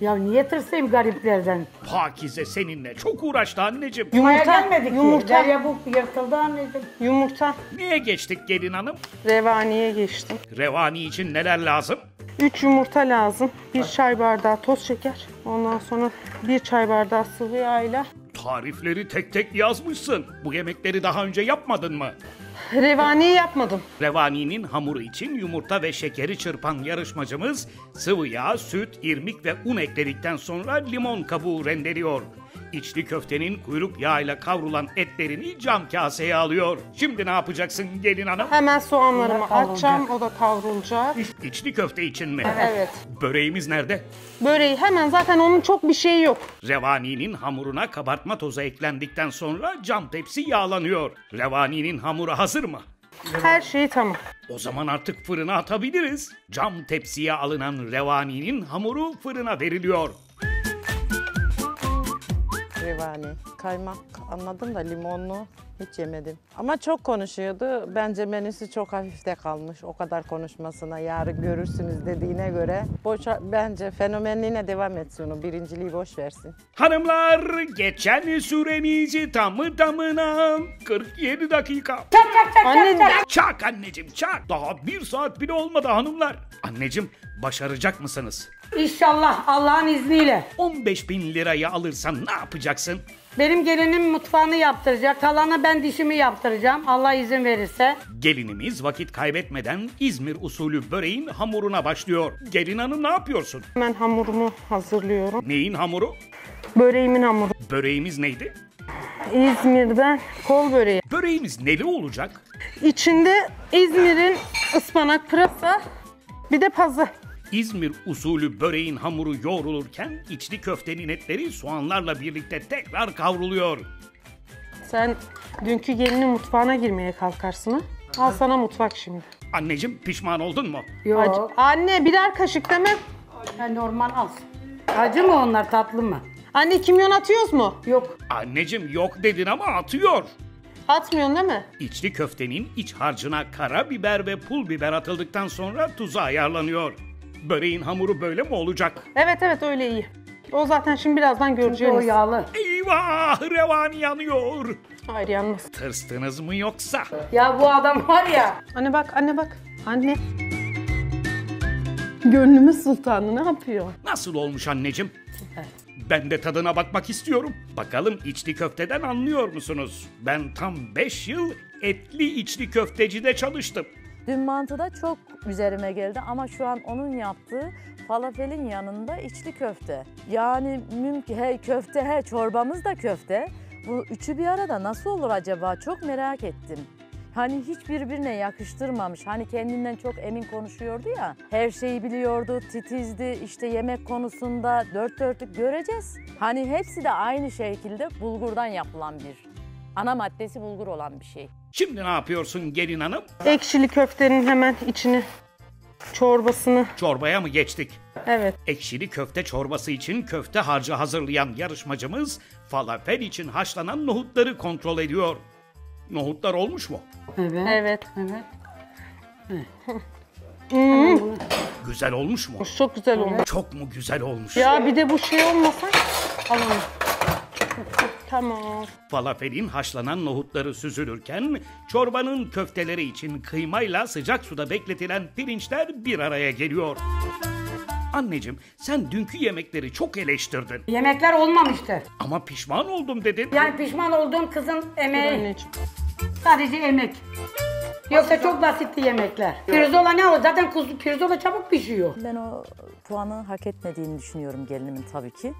S5: Ya niye tırsayım gariplerden?
S2: Pakize seninle çok uğraştı anneciğim.
S5: Maya
S4: Yumurta,
S5: gelmedik ki.
S4: yumurta,
S5: Derya bu yırtıldı anneciğim.
S4: yumurta.
S2: Niye geçtik gelin hanım?
S4: Revaniye geçtim.
S2: Revani için neler lazım?
S4: 3 yumurta lazım. 1 çay bardağı toz şeker. Ondan sonra 1 çay bardağı sıvı yağıyla.
S2: Tarifleri tek tek yazmışsın. Bu yemekleri daha önce yapmadın mı?
S4: Revaniyi yapmadım.
S2: Revani'nin hamuru için yumurta ve şekeri çırpan yarışmacımız sıvı yağ, süt, irmik ve un ekledikten sonra limon kabuğu rendeliyor. İçli köftenin kuyruk yağıyla kavrulan etlerini cam kaseye alıyor. Şimdi ne yapacaksın gelin hanım?
S4: Hemen soğanlarımı
S5: Bunlar kavrulacak.
S4: O da kavrulacak.
S2: İçli köfte için mi?
S4: Evet.
S2: Böreğimiz nerede?
S4: Böreği hemen zaten onun çok bir şeyi yok.
S2: Revani'nin hamuruna kabartma tozu eklendikten sonra cam tepsi yağlanıyor. Revani'nin hamuru hazır mı?
S4: Her şeyi tamam.
S2: O zaman artık fırına atabiliriz. Cam tepsiye alınan revani'nin hamuru fırına veriliyor.
S9: Revani, kaymak anladım da limonlu hiç yemedim. Ama çok konuşuyordu. Bence menüsü çok hafifte kalmış. O kadar konuşmasına yarın görürsünüz dediğine göre. Boşa, bence fenomenliğine devam etsin onu. Birinciliği boş versin.
S2: Hanımlar geçen süremizi tamı tamına 47 dakika.
S4: Anne
S2: Çak anneciğim çak. Daha bir saat bile olmadı hanımlar. Anneciğim başaracak mısınız?
S5: İnşallah Allah'ın izniyle.
S2: 15 bin lirayı alırsan ne yapacaksın?
S5: Benim gelinim mutfağını yaptıracak. Kalanı ben dişimi yaptıracağım. Allah izin verirse.
S2: Gelinimiz vakit kaybetmeden İzmir usulü böreğin hamuruna başlıyor. Gelin hanım ne yapıyorsun?
S4: hemen hamurumu hazırlıyorum.
S2: Neyin hamuru?
S4: Böreğimin hamuru.
S2: Böreğimiz neydi?
S4: İzmir'den kol böreği.
S2: Böreğimiz neli olacak?
S4: İçinde İzmir'in ıspanak pırasa bir de pazı.
S2: İzmir usulü böreğin hamuru yoğrulurken içli köftenin etleri soğanlarla birlikte tekrar kavruluyor.
S4: Sen dünkü gelinin mutfağına girmeye kalkarsın ha. Al sana mutfak şimdi.
S2: Anneciğim pişman oldun mu?
S5: Yok.
S4: Acı. Anne birer kaşık deme.
S5: Ben normal az. Acı mı onlar tatlı mı?
S4: Anne kimyon atıyoruz mu?
S5: Yok.
S2: Anneciğim yok dedin ama atıyor.
S4: Atmıyorsun değil mi?
S2: İçli köftenin iç harcına karabiber ve pul biber atıldıktan sonra tuzu ayarlanıyor. Böreğin hamuru böyle mi olacak?
S4: Evet evet öyle iyi. O zaten şimdi birazdan
S5: Çünkü o yağlı.
S2: Eyvah revani yanıyor.
S4: Hayır yanmaz.
S2: Tırstınız mı yoksa?
S5: Ya bu adam var ya.
S4: Anne bak, anne bak. Anne. Gönlümüz sultanı ne yapıyor?
S2: Nasıl olmuş anneciğim? Ben de tadına bakmak istiyorum. Bakalım içli köfteden anlıyor musunuz? Ben tam 5 yıl etli içli köftecide çalıştım.
S7: Dün mantıda çok üzerime geldi ama şu an onun yaptığı falafelin yanında içli köfte. Yani mümkün he köfte he çorbamız da köfte. Bu üçü bir arada nasıl olur acaba çok merak ettim. Hani hiç birbirine yakıştırmamış. Hani kendinden çok emin konuşuyordu ya. Her şeyi biliyordu, titizdi. işte yemek konusunda dört dörtlük göreceğiz. Hani hepsi de aynı şekilde bulgurdan yapılan bir. Ana maddesi bulgur olan bir şey.
S2: Şimdi ne yapıyorsun gelin hanım?
S4: Ekşili köftenin hemen içini, çorbasını.
S2: Çorbaya mı geçtik?
S4: Evet.
S2: Ekşili köfte çorbası için köfte harcı hazırlayan yarışmacımız falafel için haşlanan nohutları kontrol ediyor. Nohutlar olmuş mu?
S5: Evet.
S4: Evet.
S5: Evet.
S2: Güzel olmuş mu?
S4: Çok güzel olmuş.
S2: Çok mu güzel olmuş?
S4: Ya bir de bu şey olmasa. Alalım. Tamam.
S2: Falafelin haşlanan nohutları süzülürken çorbanın köfteleri için kıymayla sıcak suda bekletilen pirinçler bir araya geliyor. Anneciğim sen dünkü yemekleri çok eleştirdin
S5: Yemekler olmamıştı.
S2: ama pişman oldum dedin.
S5: Yani pişman olduğum kızın emeği. Sadece emek. Yoksa çok basitti yemekler. Pirzola ne o? Zaten kuzu pirzola çabuk pişiyor.
S7: Ben o puanı hak etmediğini düşünüyorum gelinimin tabii ki.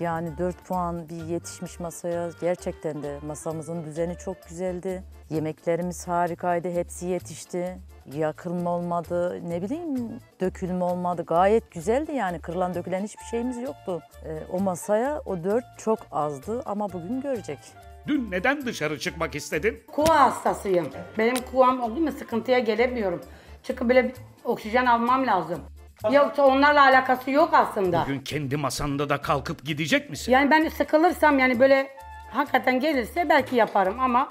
S7: Yani 4 puan bir yetişmiş masaya. Gerçekten de masamızın düzeni çok güzeldi. Yemeklerimiz harikaydı, hepsi yetişti. Yakılma olmadı, ne bileyim dökülme olmadı. Gayet güzeldi yani kırılan dökülen hiçbir şeyimiz yoktu. Ee, o masaya o 4 çok azdı ama bugün görecek.
S2: Dün neden dışarı çıkmak istedin?
S5: Kuva hastasıyım. Benim kuvam oldu mu sıkıntıya gelemiyorum. Çıkıp böyle bir oksijen almam lazım. Yoksa onlarla alakası yok aslında.
S2: Bugün kendi masanda da kalkıp gidecek misin?
S5: Yani ben sıkılırsam yani böyle hakikaten gelirse belki yaparım ama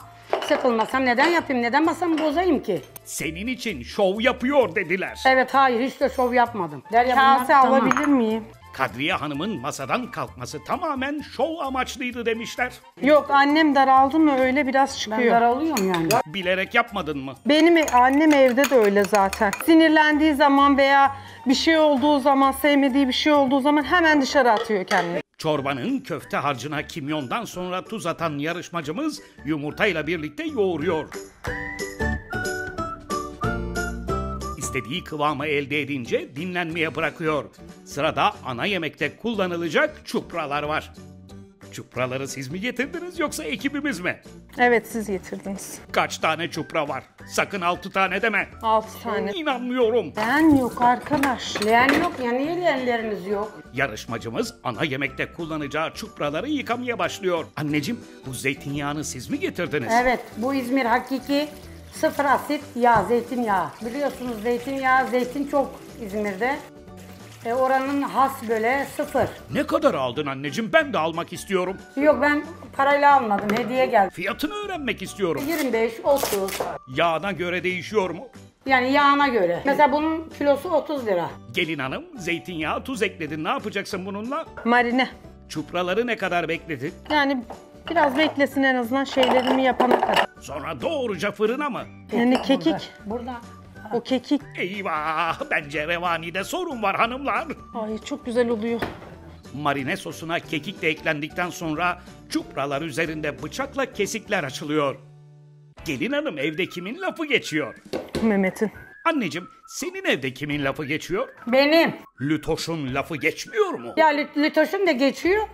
S5: sıkılmasam neden yapayım? Neden masamı bozayım ki?
S2: Senin için şov yapıyor dediler.
S5: Evet hayır hiç de şov yapmadım. Derya bunlar
S4: Kase
S5: tamam.
S4: alabilir miyim?
S2: Kadriye Hanım'ın masadan kalkması tamamen şov amaçlıydı demişler.
S4: Yok annem daraldı mı öyle biraz
S5: Ben
S4: çıkıyor.
S5: daralıyorum yani.
S2: Bilerek yapmadın mı?
S4: Benim annem evde de öyle zaten. Sinirlendiği zaman veya bir şey olduğu zaman, sevmediği bir şey olduğu zaman hemen dışarı atıyor kendini.
S2: Çorbanın köfte harcına kimyondan sonra tuz atan yarışmacımız yumurtayla birlikte yoğuruyor. İstediği kıvamı elde edince dinlenmeye bırakıyor. Sırada ana yemekte kullanılacak çupralar var. Çupraları siz mi getirdiniz yoksa ekibimiz mi?
S4: Evet siz getirdiniz.
S2: Kaç tane çupra var? Sakın altı tane deme.
S4: 6 tane.
S2: İnanmıyorum.
S4: Ben yok arkadaş.
S5: Leğen yok ya niye leğenleriniz yok?
S2: Yarışmacımız ana yemekte kullanacağı çupraları yıkamaya başlıyor. Anneciğim bu zeytinyağını siz mi getirdiniz?
S5: Evet bu İzmir hakiki sıfır asit yağ, zeytinyağı. Biliyorsunuz zeytinyağı, zeytin çok İzmir'de. E, oranın has böyle sıfır.
S2: Ne kadar aldın anneciğim? Ben de almak istiyorum.
S5: Yok ben parayla almadım hediye geldi.
S2: Fiyatını öğrenmek istiyorum.
S5: 25, 30
S2: Yağına göre değişiyor mu?
S5: yani yağına göre. Mesela bunun kilosu 30 lira.
S2: Gelin hanım zeytinyağı tuz ekledin. Ne yapacaksın bununla?
S4: Marine.
S2: Çupraları ne kadar bekledin?
S4: Yani biraz beklesin en azından şeylerimi yapana kadar.
S2: Sonra doğruca fırına mı?
S4: Yani kekik.
S5: Burada
S4: O kekik.
S2: Eyvah! Bence revanide sorun var hanımlar.
S4: Ay çok güzel oluyor.
S2: Marine sosuna kekik de eklendikten sonra çupralar üzerinde bıçakla kesikler açılıyor. Gelin hanım evde kimin lafı geçiyor?
S4: Mehmet'in.
S2: Anneciğim senin evde kimin lafı geçiyor?
S5: benim.
S2: Lütoş'un lafı geçmiyor mu?
S5: Ya lü- lütoşum da geçiyor.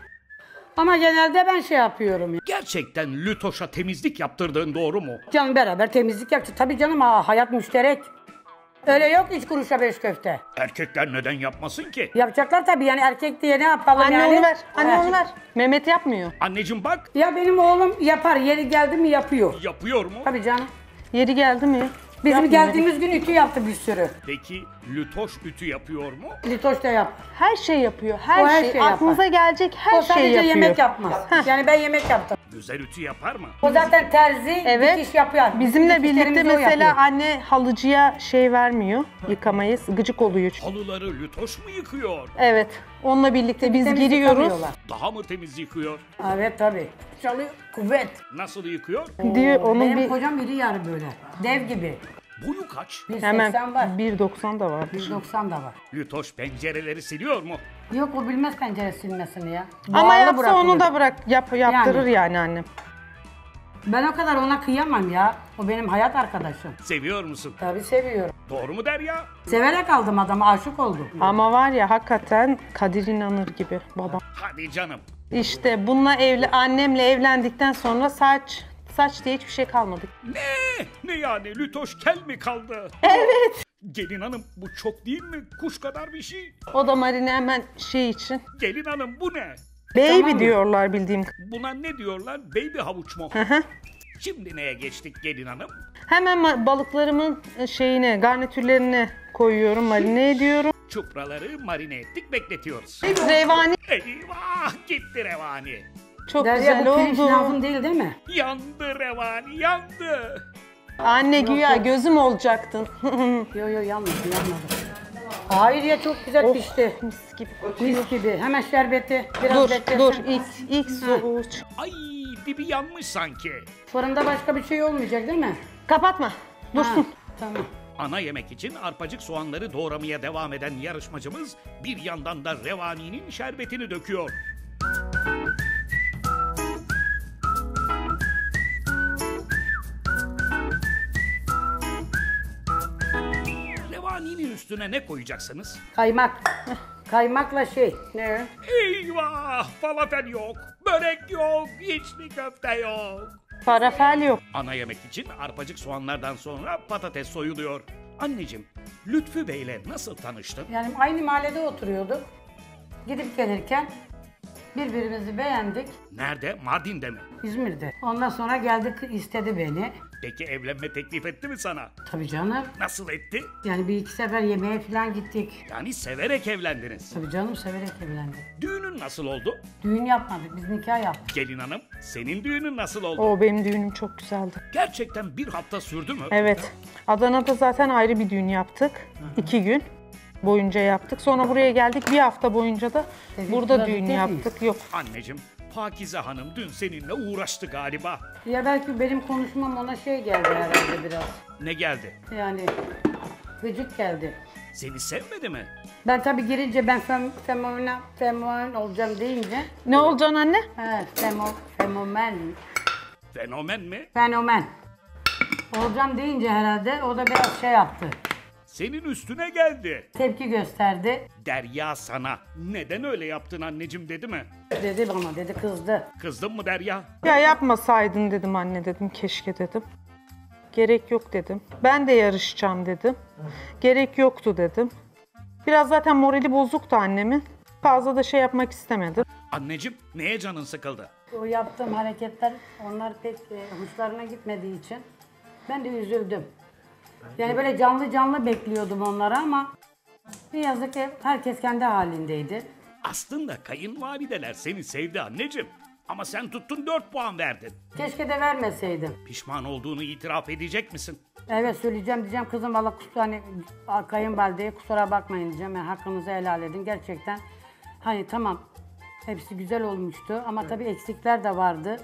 S5: Ama genelde ben şey yapıyorum. ya.
S2: Gerçekten Lütoş'a temizlik yaptırdığın doğru mu?
S5: Canım beraber temizlik yapacağız. Tabii canım ha, hayat müşterek. Öyle yok hiç kuruşa beş köfte.
S2: Erkekler neden yapmasın ki?
S5: Yapacaklar tabii yani erkek diye ne yapalım
S4: Anne
S5: yani?
S4: onu ver. Anne onu ver. Mehmet yapmıyor.
S2: Anneciğim bak
S5: Ya benim oğlum yapar. Yeri geldi mi yapıyor.
S2: yapıyor mu?
S5: Tabii canım.
S4: Yeri geldi mi?
S5: Bizim
S4: Yapmıyor.
S5: geldiğimiz gün ütü yaptı bir sürü.
S2: Peki Lütoş ütü yapıyor mu?
S5: Litoş da yap.
S4: Her şey yapıyor. Her,
S5: O her
S4: şey.
S5: şey yapar.
S4: Aklınıza gelecek her
S5: o sadece
S4: yapıyor.
S5: yemek yapmaz. Yani ben yemek yaptım.
S2: Güzel ütü yapar mı?
S5: O zaten terzi,
S4: Evet.
S5: dikiş yapıyor.
S4: Bizimle birlikte
S5: Dikişlerimizi o
S4: mesela
S5: yapıyor.
S4: anne halıcıya şey vermiyor. Yıkamayı gıcık oluyor. çünkü.
S2: Halıları Lütoş mu yıkıyor?
S4: Evet. Onunla birlikte biz
S5: Temiz
S4: giriyoruz.
S5: yıkamıyorlar.
S2: Daha mı temiz yıkıyor?
S5: Evet tabii. Çalıyor kuvvet.
S2: Nasıl yıkıyor?
S4: Diyor onun
S5: Benim
S4: bir
S5: kocam iri yarı böyle. Dev gibi.
S2: Boyu kaç?
S5: 1.80
S4: hemen
S5: var.
S4: 1.90 da vardır.
S5: 1.90 da var.
S2: Lütoş pencereleri siliyor mu?
S5: Yok o bilmez pencere silmesini ya.
S4: Ama
S5: Bağlı
S4: yapsa
S5: bırakılır.
S4: onu da bırak yap, yaptırır
S5: Yani.
S4: yani, annem.
S5: Ben o kadar ona kıyamam ya. O benim hayat arkadaşım.
S2: Seviyor musun?
S5: Tabii seviyorum.
S2: Doğru mu Derya?
S5: Severek aldım adamı, aşık oldum.
S4: Ama var ya hakikaten Kadir inanır gibi babam.
S2: Hadi canım.
S4: İşte bununla evli annemle evlendikten sonra saç saç diye hiçbir şey kalmadı.
S2: Ne? Ne yani Lütoş kel mi kaldı? Evet. Gelin hanım bu çok değil mi? Kuş kadar bir şey.
S4: O da Marine hemen şey için.
S2: Gelin hanım bu ne?
S4: Baby
S5: Tamam
S4: diyorlar bildiğim.
S2: Buna ne diyorlar? Baby havuç mu? Şimdi neye geçtik gelin hanım?
S4: Hemen ma- balıklarımın şeyine, garnitürlerine koyuyorum, marine ediyorum.
S2: Çupraları marine ettik bekletiyoruz.
S4: Revani
S2: Eyvah gitti revani.
S4: Çok
S5: Derya
S4: güzel
S5: bu pirinç
S4: oldu.
S5: lazım değil değil mi?
S2: Yandı revani yandı.
S4: Anne güya gözüm olacaktın.
S5: Yo yo yanmadı yanmadı. Hayır ya çok güzel pişti.
S4: Mis gibi.
S5: Mis gibi. Hemen şerbeti biraz
S4: Dur,
S5: beklesin.
S4: dur. İlk, ilk soğuç.
S2: Ay dibi yanmış sanki.
S5: Fırında başka bir şey olmayacak değil mi?
S4: Kapatma. Dursun.
S5: Ha, tamam.
S2: Ana yemek için arpacık soğanları doğramaya devam eden yarışmacımız bir yandan da revaninin şerbetini döküyor. Revaninin üstüne ne koyacaksınız?
S5: Kaymak. Kaymakla şey. Ne?
S2: Eyvah! Falafel yok, börek yok, içli köfte yok.
S4: Parafel yok.
S2: Ana yemek için arpacık soğanlardan sonra patates soyuluyor. Anneciğim, Lütfü Bey'le nasıl tanıştın?
S5: Yani aynı mahallede oturuyorduk. Gidip gelirken birbirimizi beğendik.
S2: Nerede? Mardin'de mi?
S5: İzmir'de. Ondan sonra geldi istedi beni.
S2: Peki evlenme teklif etti mi sana?
S5: Tabii canım.
S2: Nasıl etti?
S5: Yani bir iki sefer yemeğe falan gittik.
S2: Yani severek evlendiniz.
S5: Tabii canım severek evlendik.
S2: Düğünün nasıl oldu?
S5: Düğün yapmadık, biz nikah yaptık.
S2: Gelin hanım, senin düğünün nasıl oldu?
S4: O benim düğünüm çok güzeldi.
S2: Gerçekten bir hafta sürdü mü?
S4: Evet. Adana'da zaten ayrı bir düğün yaptık. İki gün boyunca yaptık. Sonra buraya geldik. Bir hafta boyunca da
S5: Biz
S4: burada düğün yaptık. Yok.
S2: Anneciğim, Pakize Hanım dün seninle uğraştı galiba.
S5: Ya belki benim konuşmam ona şey geldi herhalde biraz.
S2: Ne geldi?
S5: Yani gıcık geldi.
S2: Seni sevmedi mi?
S5: Ben tabii girince ben fem, femomen, femomen olacağım deyince
S4: Ne olacaksın anne?
S5: he, femo, femomen,
S2: Fenomen mi?
S5: fenomen olacağım deyince herhalde o da biraz şey yaptı.
S2: Senin üstüne geldi.
S5: Tepki gösterdi.
S2: Derya sana neden öyle yaptın anneciğim dedi mi?
S5: Dedi bana dedi kızdı.
S2: Kızdın mı Derya?
S4: Ya yapmasaydın dedim anne dedim. Keşke dedim. Gerek yok dedim. Ben de yarışacağım dedim. Gerek yoktu dedim. Biraz zaten morali bozuktu annemin. Fazla da şey yapmak istemedim.
S2: Anneciğim neye canın sıkıldı?
S5: O yaptığım hareketler onlar pek e, hoşlarına gitmediği için ben de üzüldüm. Yani böyle canlı canlı bekliyordum onları ama ne yazık ki herkes kendi halindeydi.
S2: Aslında kayınvalideler seni sevdi anneciğim. Ama sen tuttun 4 puan verdin.
S5: Keşke de vermeseydim.
S2: Pişman olduğunu itiraf edecek misin?
S5: Evet söyleyeceğim diyeceğim kızım valla kus- hani kayınvalideye kusura bakmayın diyeceğim. Yani hakkınızı helal edin. Gerçekten hani tamam hepsi güzel olmuştu ama tabii eksikler de vardı.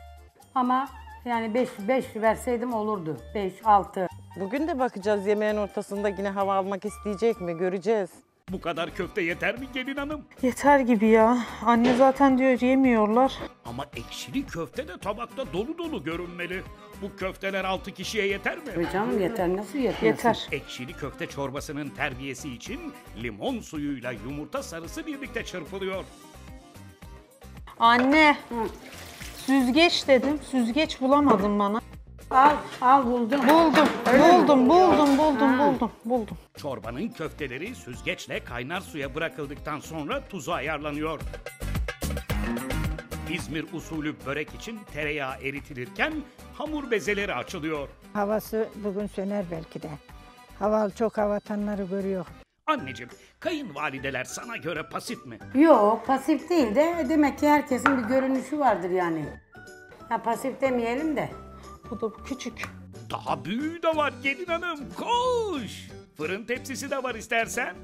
S5: Ama yani 5 5 verseydim olurdu. 5 6
S9: Bugün de bakacağız yemeğin ortasında yine hava almak isteyecek mi göreceğiz.
S2: Bu kadar köfte yeter mi gelin hanım?
S4: Yeter gibi ya. Anne zaten diyor yemiyorlar.
S2: Ama ekşili köfte de tabakta dolu dolu görünmeli. Bu köfteler 6 kişiye yeter mi?
S5: Canım yeter nasıl yetmesin?
S4: Yeter.
S2: Ekşili köfte çorbasının terbiyesi için limon suyuyla yumurta sarısı birlikte çırpılıyor.
S4: Anne. Süzgeç dedim. Süzgeç bulamadım bana.
S5: Al al buldum.
S4: Buldum. Buldum, buldum, buldum, buldum, buldum.
S2: Çorbanın köfteleri süzgeçle kaynar suya bırakıldıktan sonra tuzu ayarlanıyor. İzmir usulü börek için tereyağı eritilirken hamur bezeleri açılıyor.
S6: Havası bugün söner belki de. Havalı çok hava atanları görüyor.
S2: Anneciğim, kayınvalideler sana göre pasif mi?
S5: Yok pasif değil de demek ki herkesin bir görünüşü vardır yani. Ha pasif demeyelim de.
S4: Bu da bu küçük.
S2: Daha büyüğü de var gelin hanım, koş! Fırın tepsisi de var istersen.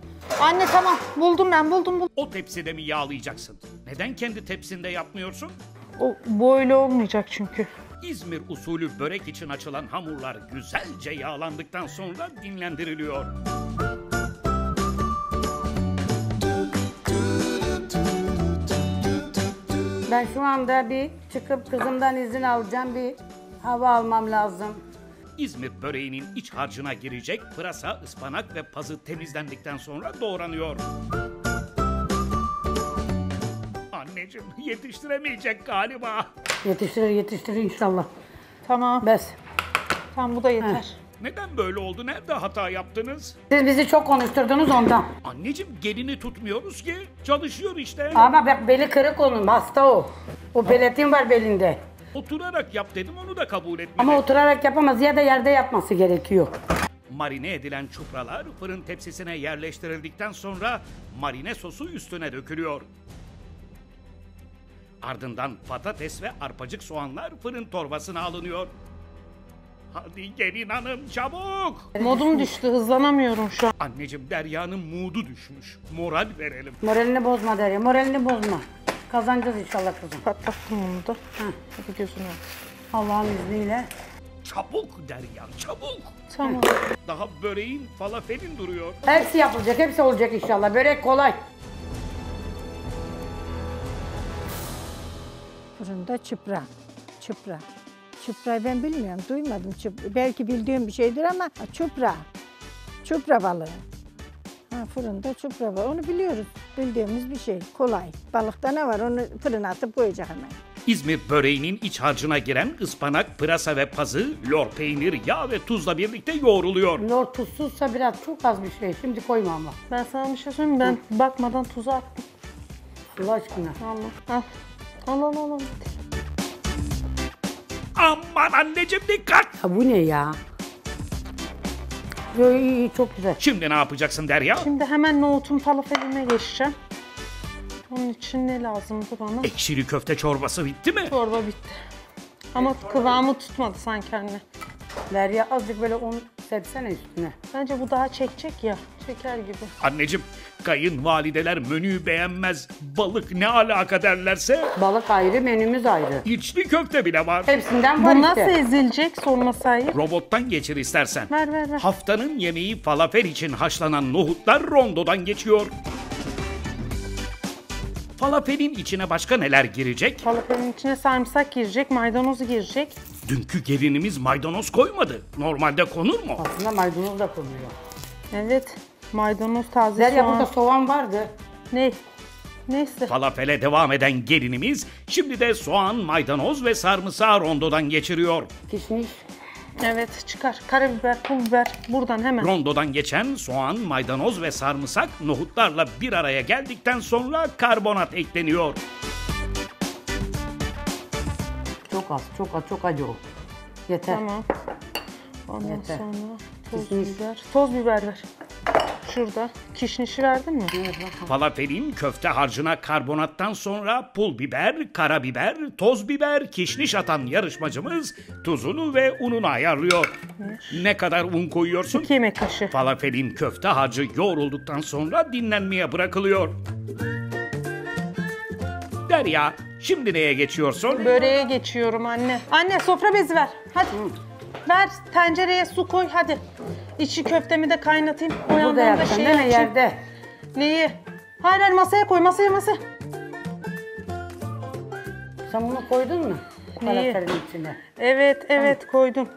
S4: Anne tamam buldum ben buldum buldum.
S2: O tepside mi yağlayacaksın? Neden kendi tepsinde yapmıyorsun?
S4: O böyle olmayacak çünkü.
S2: İzmir usulü börek için açılan hamurlar güzelce yağlandıktan sonra dinlendiriliyor.
S5: Ben şu anda bir çıkıp kızımdan izin alacağım bir hava almam lazım.
S2: İzmir böreğinin iç harcına girecek pırasa, ıspanak ve pazı temizlendikten sonra doğranıyor. Anneciğim yetiştiremeyecek galiba.
S5: Yetiştirir yetiştirir inşallah.
S4: Tamam.
S5: Bes.
S4: Tamam bu da yeter.
S2: Neden böyle oldu? Nerede hata yaptınız?
S5: Siz bizi çok konuşturdunuz ondan.
S2: Anneciğim gelini tutmuyoruz ki. Çalışıyor işte.
S5: Ama bak beli kırık onun hasta o. O peletin var belinde.
S2: Oturarak yap dedim onu da kabul etmedi.
S5: Ama oturarak yapamaz ya da yerde yapması gerekiyor.
S2: Marine edilen çupralar fırın tepsisine yerleştirildikten sonra marine sosu üstüne dökülüyor. Ardından patates ve arpacık soğanlar fırın torbasına alınıyor. Hadi gelin hanım çabuk.
S4: Modum düştü hızlanamıyorum şu an.
S2: Anneciğim Derya'nın modu düşmüş. Moral verelim.
S5: Moralini bozma Derya, moralini bozma. Kazanacağız inşallah kızım.
S4: Patlattım onu da. Hadi gözünü.
S5: Allah'ın izniyle.
S2: Çabuk Derya çabuk.
S4: Tamam.
S2: Daha böreğin falafelin duruyor.
S5: Hepsi yapılacak, hepsi olacak inşallah. Börek kolay.
S6: Fırında çıpra. Çıpra. Çıprayı ben bilmiyorum, duymadım. Çıp- belki bildiğim bir şeydir ama ha, çupra. Çupra balığı. Ha, fırında çupra var. Onu biliyoruz. Bildiğimiz bir şey. Kolay. Balıkta ne var? Onu fırına atıp koyacak hemen.
S2: İzmir böreğinin iç harcına giren ıspanak, pırasa ve pazı, lor peynir, yağ ve tuzla birlikte yoğruluyor.
S5: Lor tuzsuzsa biraz çok az bir şey. Şimdi koyma ama.
S4: Ben sana bir şey söyleyeyim mi? Ben bakmadan tuzu attım.
S5: Allah aşkına.
S4: Allah. Al. Al al al. al.
S2: Aman anneciğim dikkat!
S5: Ha bu ne ya? Yo, iyi, iyi, çok güzel.
S2: Şimdi ne yapacaksın Derya?
S4: Şimdi hemen nohutun falafeline geçeceğim. Onun için ne lazımdı bana?
S2: Ekşili köfte çorbası bitti mi?
S4: Çorba bitti. Ama kıvamı tutmadı sanki anne.
S5: Derya azıcık böyle un sepsene üstüne.
S4: Bence bu daha çekecek ya. Çeker gibi.
S2: Anneciğim, kayınvalideler menüyü beğenmez, balık ne alaka derlerse
S5: Balık ayrı, menümüz ayrı.
S2: içli köfte bile var.
S5: Hepsinden var
S4: Bu
S5: işte.
S4: nasıl ezilecek sorması ayıp.
S2: Robottan geçir istersen.
S4: Ver ver ver.
S2: Haftanın yemeği falafel için haşlanan nohutlar rondodan geçiyor. Falafelin içine başka neler girecek?
S4: Falafelin içine sarımsak girecek, maydanoz girecek.
S2: Dünkü gelinimiz maydanoz koymadı. Normalde konur mu?
S5: Aslında maydanoz da konuyor.
S4: Evet. Maydanoz, taze
S5: Derya
S4: soğan.
S5: burada soğan vardı.
S4: Ne? Neyse.
S2: Falafele devam eden gelinimiz şimdi de soğan, maydanoz ve sarımsağı rondodan geçiriyor.
S5: Kişniş.
S4: Evet çıkar. Karabiber, pul biber. Buradan hemen.
S2: Rondodan geçen soğan, maydanoz ve sarımsak nohutlarla bir araya geldikten sonra karbonat ekleniyor.
S5: Çok az, çok az, çok acı o. Yeter.
S4: Tamam. Ondan
S5: Yeter.
S4: sonra toz
S5: Kişniş.
S4: biber. Toz biber ver. Şurada. Kişnişi verdin mi?
S2: Falafelin köfte harcına karbonattan sonra pul biber, karabiber, toz biber, kişniş atan yarışmacımız tuzunu ve ununu ayarlıyor. Ne kadar un koyuyorsun?
S4: 2 yemek kaşığı.
S2: Falafelin köfte harcı yoğrulduktan sonra dinlenmeye bırakılıyor. Derya, şimdi neye geçiyorsun?
S4: Böreğe geçiyorum anne. Anne sofra bezi ver. Hadi. Ver tencereye su koy hadi. İçi köftemi de kaynatayım. O yandan da
S5: yapacaksın
S4: şey
S5: değil mi
S4: açayım.
S5: yerde?
S4: Neyi? Hayır hayır masaya koy masaya masaya.
S5: Sen bunu koydun mu?
S4: Neyi?
S5: İçine.
S4: Evet evet koydum.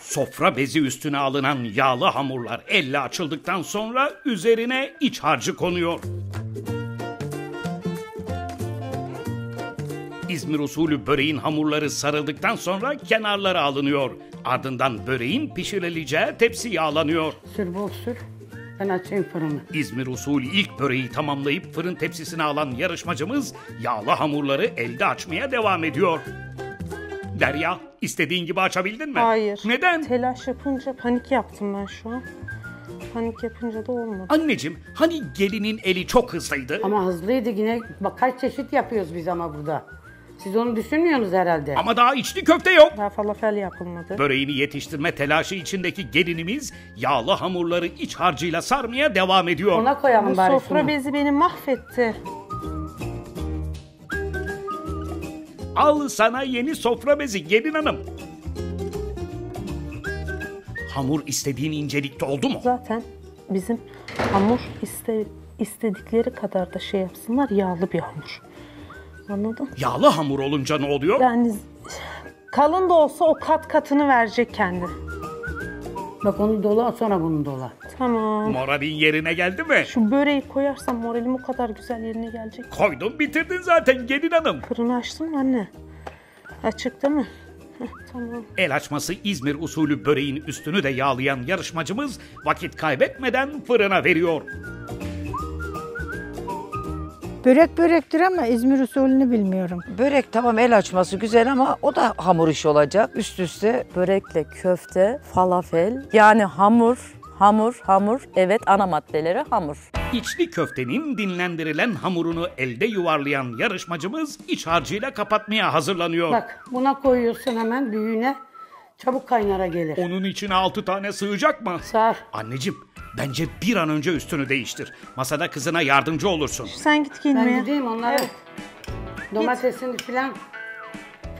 S2: Sofra bezi üstüne alınan yağlı hamurlar elle açıldıktan sonra üzerine iç harcı konuyor. İzmir usulü böreğin hamurları sarıldıktan sonra kenarları alınıyor. Ardından böreğin pişirileceği tepsi yağlanıyor.
S5: Sür bol sür. Ben açayım fırını.
S2: İzmir usulü ilk böreği tamamlayıp fırın tepsisine alan yarışmacımız yağlı hamurları elde açmaya devam ediyor. Derya, istediğin gibi açabildin mi?
S4: Hayır.
S2: Neden?
S4: Telaş yapınca panik yaptım ben şu an. Panik yapınca da olmadı.
S2: Anneciğim hani gelinin eli çok hızlıydı?
S5: Ama hızlıydı yine. Bak kaç çeşit yapıyoruz biz ama burada. Siz onu düşünmüyorsunuz herhalde.
S2: Ama daha içli köfte yok.
S4: Daha falafel yapılmadı.
S2: Böreğini yetiştirme telaşı içindeki gelinimiz yağlı hamurları iç harcıyla sarmaya devam ediyor.
S5: Ona koyalım
S4: Bu
S5: bari
S4: sofra
S5: şunu.
S4: bezi beni mahvetti.
S2: Al sana yeni sofra bezi gelin hanım. Hamur istediğin incelikte oldu mu?
S4: Zaten bizim hamur iste, istedikleri kadar da şey yapsınlar yağlı bir hamur. Anladın?
S2: Yağlı hamur olunca ne oluyor?
S4: Yani kalın da olsa o kat katını verecek kendi.
S5: Bak onu dola sonra bunu dola.
S4: Tamam.
S2: Moralin yerine geldi mi?
S4: Şu böreği koyarsam moralim o kadar güzel yerine gelecek.
S2: Koydun bitirdin zaten gelin hanım.
S4: Fırını açtın mı anne? Açık değil mi? Tamam.
S2: El açması İzmir usulü böreğin üstünü de yağlayan yarışmacımız vakit kaybetmeden fırına veriyor.
S6: Börek börektir ama İzmir usulünü bilmiyorum.
S11: Börek tamam el açması güzel ama o da hamur iş olacak. Üst üste
S10: Börekle köfte, falafel yani hamur, hamur, hamur. Evet ana maddeleri hamur.
S2: İçli köftenin dinlendirilen hamurunu elde yuvarlayan yarışmacımız iç harcıyla kapatmaya hazırlanıyor.
S5: Bak buna koyuyorsun hemen büyüğüne. Çabuk kaynara gelir.
S2: Onun içine altı tane sığacak mı?
S5: Sar.
S2: Anneciğim bence bir an önce üstünü değiştir. Masada kızına yardımcı olursun.
S4: Sen git
S5: Ben
S4: giyinmeye.
S5: gideyim onları.
S4: Evet.
S5: Domatesini filan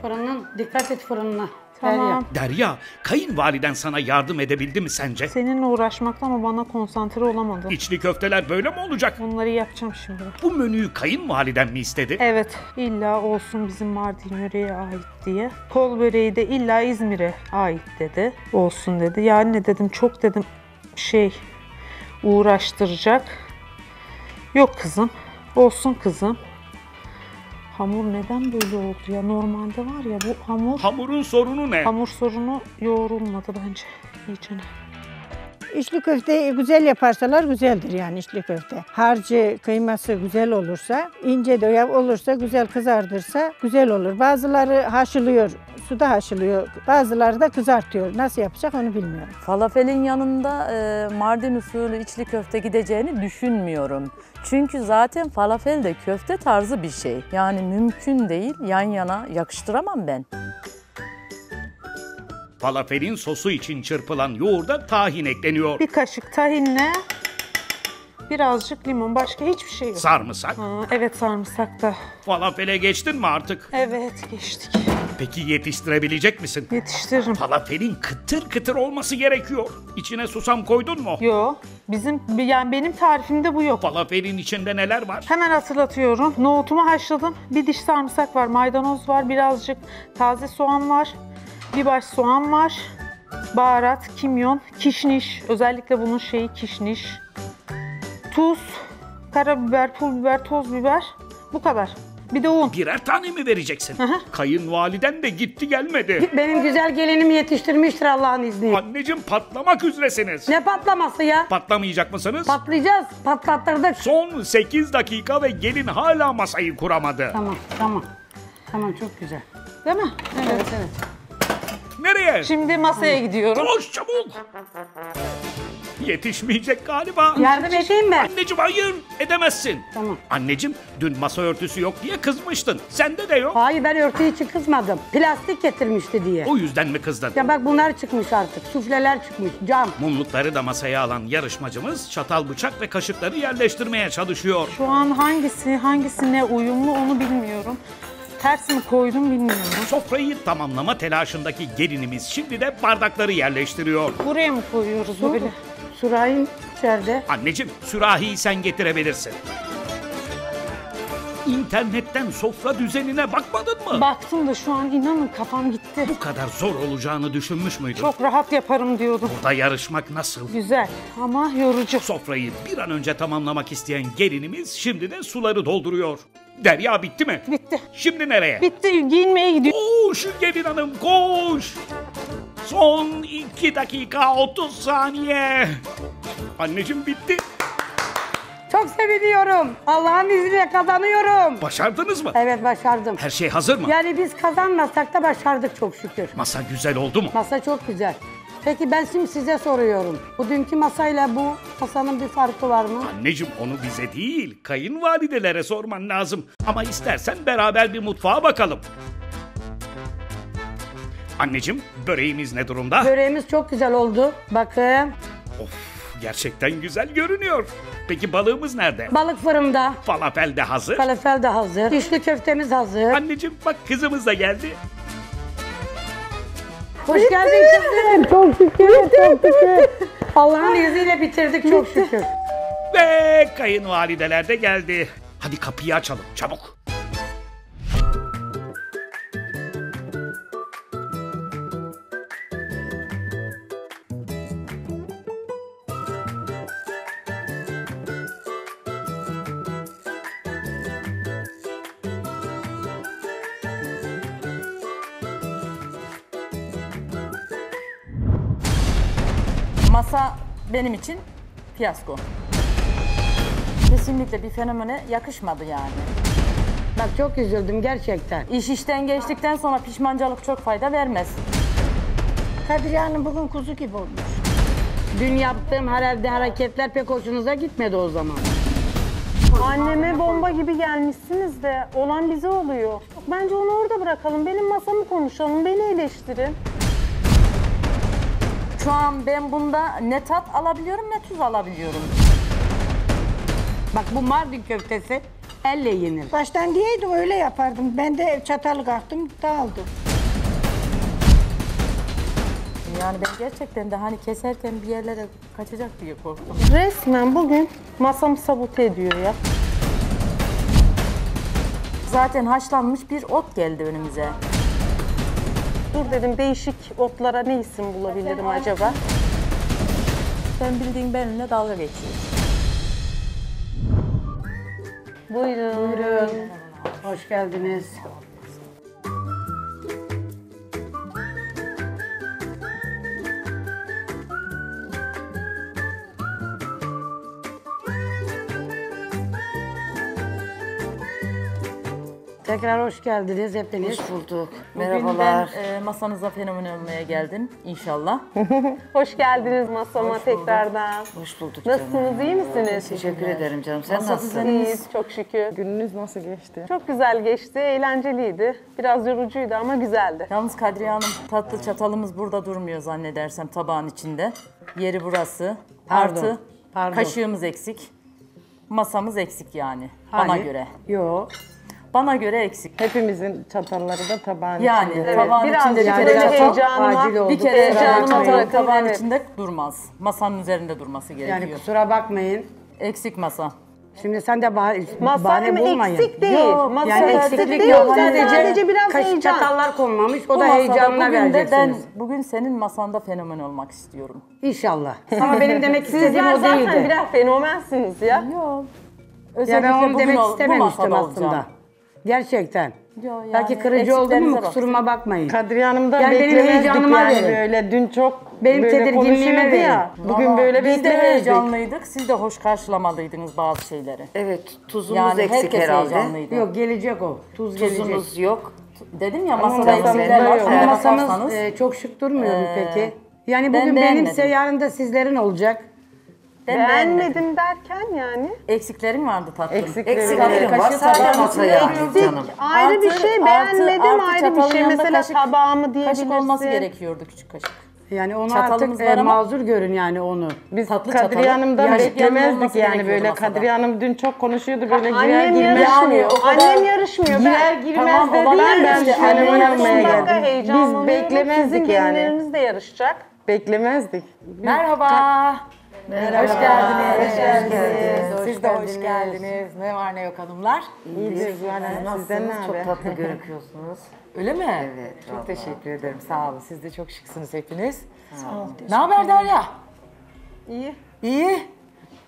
S5: fırının dikkat et fırınına.
S4: Tamam.
S5: Derya.
S2: Derya, kayınvaliden sana yardım edebildi mi sence?
S4: Seninle uğraşmaktan o bana konsantre olamadı.
S2: İçli köfteler böyle mi olacak?
S4: Bunları yapacağım şimdi.
S2: Bu menüyü kayınvaliden mi istedi?
S4: Evet, illa olsun bizim Mardin yöreye ait diye. Kol böreği de illa İzmir'e ait dedi. Olsun dedi. Ya anne dedim çok dedim şey uğraştıracak. Yok kızım. Olsun kızım. Hamur neden böyle oldu ya? Normalde var ya bu hamur
S2: Hamurun sorunu ne?
S4: hamur sorunu yoğrulmadı bence. İyicene.
S6: İçli köfteyi güzel yaparsalar güzeldir yani içli köfte. Harcı, kıyması güzel olursa, ince de olursa, güzel kızardırsa güzel olur. Bazıları haşlıyor, suda haşlıyor. Bazıları da kızartıyor. Nasıl yapacak onu bilmiyorum.
S10: Falafelin yanında e, Mardin usulü içli köfte gideceğini düşünmüyorum. Çünkü zaten falafel de köfte tarzı bir şey. Yani mümkün değil yan yana yakıştıramam ben.
S2: Falafelin sosu için çırpılan yoğurda tahin ekleniyor.
S4: Bir kaşık tahinle birazcık limon. Başka hiçbir şey yok.
S2: Sarımsak.
S4: Ha, evet sarımsak da.
S2: Falafele geçtin mi artık?
S4: Evet geçtik.
S2: Peki yetiştirebilecek misin?
S4: Yetiştiririm.
S2: Falafelin kıtır kıtır olması gerekiyor. İçine susam koydun mu?
S4: Yo. Bizim yani benim tarifimde bu yok.
S2: Falafelin içinde neler var?
S4: Hemen hatırlatıyorum. Nohutumu haşladım. Bir diş sarımsak var, maydanoz var, birazcık taze soğan var. Bir baş soğan var. Baharat, kimyon, kişniş. Özellikle bunun şeyi kişniş. Tuz, karabiber, pul biber, toz biber. Bu kadar. Bir de un.
S2: Birer tane mi vereceksin?
S4: hı.
S2: Kayınvaliden de gitti gelmedi.
S5: Benim güzel gelinim yetiştirmiştir Allah'ın izniyle.
S2: Anneciğim patlamak üzeresiniz.
S5: Ne patlaması ya?
S2: Patlamayacak mısınız?
S5: Patlayacağız. Patlattırdık.
S2: Son 8 dakika ve gelin hala masayı kuramadı.
S5: Tamam tamam. Tamam çok güzel.
S4: Değil mi?
S5: Evet evet.
S2: Nereye?
S4: Şimdi masaya gidiyorum.
S2: Koş çabuk. Yetişmeyecek galiba.
S5: Yardım edeyim mi?
S2: Anneciğim hayır edemezsin.
S5: Tamam.
S2: Anneciğim dün masa örtüsü yok diye kızmıştın. Sende de yok.
S5: Hayır ben örtü için kızmadım. Plastik getirmişti diye.
S2: O yüzden mi kızdın?
S5: Ya bak bunlar çıkmış artık. Sufleler çıkmış. Cam.
S2: Mumlukları da masaya alan yarışmacımız çatal bıçak ve kaşıkları yerleştirmeye çalışıyor.
S4: Şu an hangisi hangisine uyumlu onu bilmiyorum. Ters mi koydum bilmiyorum.
S2: Sofrayı tamamlama telaşındaki gelinimiz şimdi de bardakları yerleştiriyor.
S4: Buraya mı koyuyoruz
S5: Su,
S4: böyle?
S5: Surayın içeride.
S2: Anneciğim sürahiyi sen getirebilirsin. İnternetten sofra düzenine bakmadın mı?
S4: Baktım da şu an inanın kafam gitti.
S2: Bu kadar zor olacağını düşünmüş müydün?
S4: Çok rahat yaparım diyordum.
S2: Burada yarışmak nasıl?
S4: Güzel ama yorucu.
S2: Sofrayı bir an önce tamamlamak isteyen gelinimiz şimdi de suları dolduruyor. Derya bitti mi?
S4: Bitti.
S2: Şimdi nereye?
S4: Bitti giyinmeye gidiyorum.
S2: Koş gelin hanım koş. Son 2 dakika 30 saniye. Anneciğim bitti.
S5: Çok seviniyorum. Allah'ın izniyle kazanıyorum.
S2: Başardınız mı?
S5: Evet başardım.
S2: Her şey hazır mı?
S5: Yani biz kazanmasak da başardık çok şükür.
S2: Masa güzel oldu mu?
S5: Masa çok güzel. Peki ben şimdi size soruyorum. Bu dünkü masayla bu masanın bir farkı var mı?
S2: Anneciğim onu bize değil, kayınvalidelere sorman lazım. Ama istersen beraber bir mutfağa bakalım. Anneciğim, böreğimiz ne durumda?
S5: Böreğimiz çok güzel oldu. Bakın.
S2: Of, gerçekten güzel görünüyor. Peki balığımız nerede?
S5: Balık fırında.
S2: Falafel de hazır.
S5: Falafel de hazır. İçli köftemiz hazır.
S2: Anneciğim bak kızımız da geldi.
S5: Hoş geldin kızım. Çok şükür, çok şükür. Allah'ın izniyle bitirdik çok şükür.
S2: Ve kayınvalideler de geldi. Hadi kapıyı açalım çabuk.
S7: Benim için fiyasko. Kesinlikle bir fenomene yakışmadı yani.
S5: Bak çok üzüldüm gerçekten.
S7: İş işten geçtikten sonra pişmancalık çok fayda vermez.
S6: Kadriye Hanım bugün kuzu gibi olmuş.
S5: Dün yaptığım herhalde hareketler pek hoşunuza gitmedi o zaman.
S4: Anneme bomba gibi gelmişsiniz de olan bize oluyor. Bence onu orada bırakalım. Benim masamı konuşalım. Beni eleştirin.
S7: Şu an ben bunda ne tat alabiliyorum ne tuz alabiliyorum.
S5: Bak bu Mardin köftesi elle yenir.
S6: Baştan diyeydim öyle yapardım. Ben de çatalı kalktım dağıldım.
S7: Yani ben gerçekten de hani keserken bir yerlere kaçacak diye korktum.
S4: Resmen bugün masamı sabote ediyor ya.
S7: Zaten haşlanmış bir ot geldi önümüze.
S4: Dur dedim değişik otlara ne isim bulabilirim acaba?
S7: Sen bildiğin benimle dalga geçiyorsun.
S4: Buyurun.
S5: Buyurun. Hoş geldiniz. Tekrar hoş geldiniz hepiniz.
S7: Hoş bulduk.
S8: Merhabalar.
S7: Bugün ben e, masanıza fenomen olmaya geldim inşallah.
S4: Hoş geldiniz masama tekrardan.
S8: Hoş bulduk canım.
S4: Nasılsınız, iyi misiniz?
S8: Teşekkür ederim canım. Sen
S7: Masa
S8: nasılsın?
S4: İyiyiz, çok şükür.
S9: Gününüz nasıl geçti?
S4: Çok güzel geçti, eğlenceliydi. Biraz yorucuydu ama güzeldi.
S7: Yalnız Kadriye Hanım tatlı çatalımız burada durmuyor zannedersem tabağın içinde. Yeri burası.
S5: Pardon,
S7: Artı
S5: pardon.
S7: kaşığımız eksik. Masamız eksik yani bana
S5: Hani?
S7: göre.
S5: Yok.
S7: Bana göre eksik.
S9: Hepimizin çatalları da tabağın
S7: Yani
S9: içinde.
S7: tabağın
S4: biraz
S7: içinde bir
S4: yani
S7: kere
S4: böyle
S7: çatal,
S4: heyecanıma-
S5: acil oldu.
S7: bir kere
S5: Kusura
S7: heyecanıma
S5: bakmayın.
S7: tabii tabağın
S4: Evet.
S7: içinde durmaz. Masanın üzerinde durması gerekiyor.
S5: Yani kusura bakmayın.
S7: Eksik masa.
S5: Şimdi sen de bah
S4: Masa
S5: bahane bulmayın.
S4: eksik değil.
S7: Yok,
S4: Masa
S5: Yani
S7: Sadece
S5: eksiklik
S4: değil,
S5: yok.
S4: sadece,
S5: Sadece
S4: biraz
S5: kaşık
S4: heyecan.
S5: çatallar konmamış. O
S7: Bu
S5: da
S7: masada
S5: heyecanla
S7: bugün de ben
S5: vereceksiniz.
S7: bugün senin masanda fenomen olmak istiyorum.
S5: İnşallah. Ama benim demek istediğim
S4: Sizler
S5: o
S4: zaten
S5: değildi.
S4: birer fenomensiniz ya.
S7: Yok.
S5: Ya
S7: Özellikle
S5: ben onu
S7: bugün
S5: demek
S7: ol- bu
S5: istememiştim
S7: masada
S5: aslında.
S7: olacağım.
S5: Gerçekten.
S7: Yo, yani
S5: Belki kırıcı oldu mu
S7: eksiklerinize bak.
S5: kusuruma bakmayın.
S9: Kadriye Hanım'dan
S5: Yani benim
S9: beklemezdik
S5: heyecanıma
S9: yani
S5: verin.
S9: böyle. Dün çok
S5: Benim
S9: böyle
S5: tedirginliğime
S9: konuşuyordu
S5: verin.
S9: ya. Bugün
S7: Ama
S9: böyle
S7: biz de
S9: beklemezdik.
S7: heyecanlıydık. Siz de hoş karşılamalıydınız bazı şeyleri.
S8: Evet, tuzumuz
S7: Yani
S8: eksik
S7: herkes
S8: herhalde.
S7: heyecanlıydı.
S5: Yok gelecek o. Tuz gelecek.
S8: Tuzumuz yok.
S7: Dedim ya masada
S9: masamızda
S7: eksikler var.
S9: yok.
S5: Ama masamız
S7: bakarsanız,
S5: e, çok şık durmuyor mu
S7: Ee,
S5: peki? Yani
S7: ben
S5: bugün
S7: beğenmedim.
S5: benimse yarın da sizlerin olacak.
S7: Ben beğenmedim.
S4: Beğenmedim derken yani.
S7: Eksiklerim vardı tatlım.
S9: Eksiklerim
S8: Eksiklerim var.
S7: Kaşığı
S8: Sadece
S7: tabağın
S8: masaya
S7: eksik.
S8: canım.
S4: Ayrı bir
S7: Artı-
S4: şey
S7: artı-
S4: beğenmedim
S7: artı
S4: ayrı bir
S7: çatalın
S4: şey.
S7: yanında
S4: Mesela
S7: kaşık-
S4: tabağımı diyebilirsin.
S7: Kaşık olması gerekiyordu küçük kaşık.
S5: Yani onu
S7: Çatalımız
S5: artık
S7: var
S5: e,
S7: ama-
S5: mazur görün yani onu.
S9: Biz
S7: Tatlı
S9: Kadriye
S7: çatalı.
S9: Hanım'dan
S7: yanında
S9: beklemezdik
S7: olması
S9: yani böyle.
S7: masada.
S9: Kadriye Hanım dün çok konuşuyordu böyle girer
S4: Annem
S9: girmez.
S4: yarışmıyor.
S7: Yani o kadar-
S4: Annem yarışmıyor.
S9: Girer
S4: Ben
S9: girmez
S7: Tamam,
S9: dedi
S7: olabilir
S9: ya ben
S7: işte.
S9: fenomen
S7: Annem
S4: dakika
S9: geldim. Biz
S4: heyecanlanıyorum. Sizin
S9: beklemezdik yani.
S4: gelinleriniz de yarışacak.
S9: Beklemezdik.
S7: Merhaba. Hoş geldiniz.
S3: Hoş geldiniz. Siz de hoş geldiniz. Ne var ne yok hanımlar?
S9: Hanım. Sizden ne
S8: Çok tatlı gözüküyorsunuz.
S3: Öyle mi?
S8: Evet,
S3: Çok
S8: vallahi.
S3: teşekkür ederim. Sağ olun. Siz de çok şıksınız hepiniz. Ne haber Derya?
S4: İyi.
S3: İyi.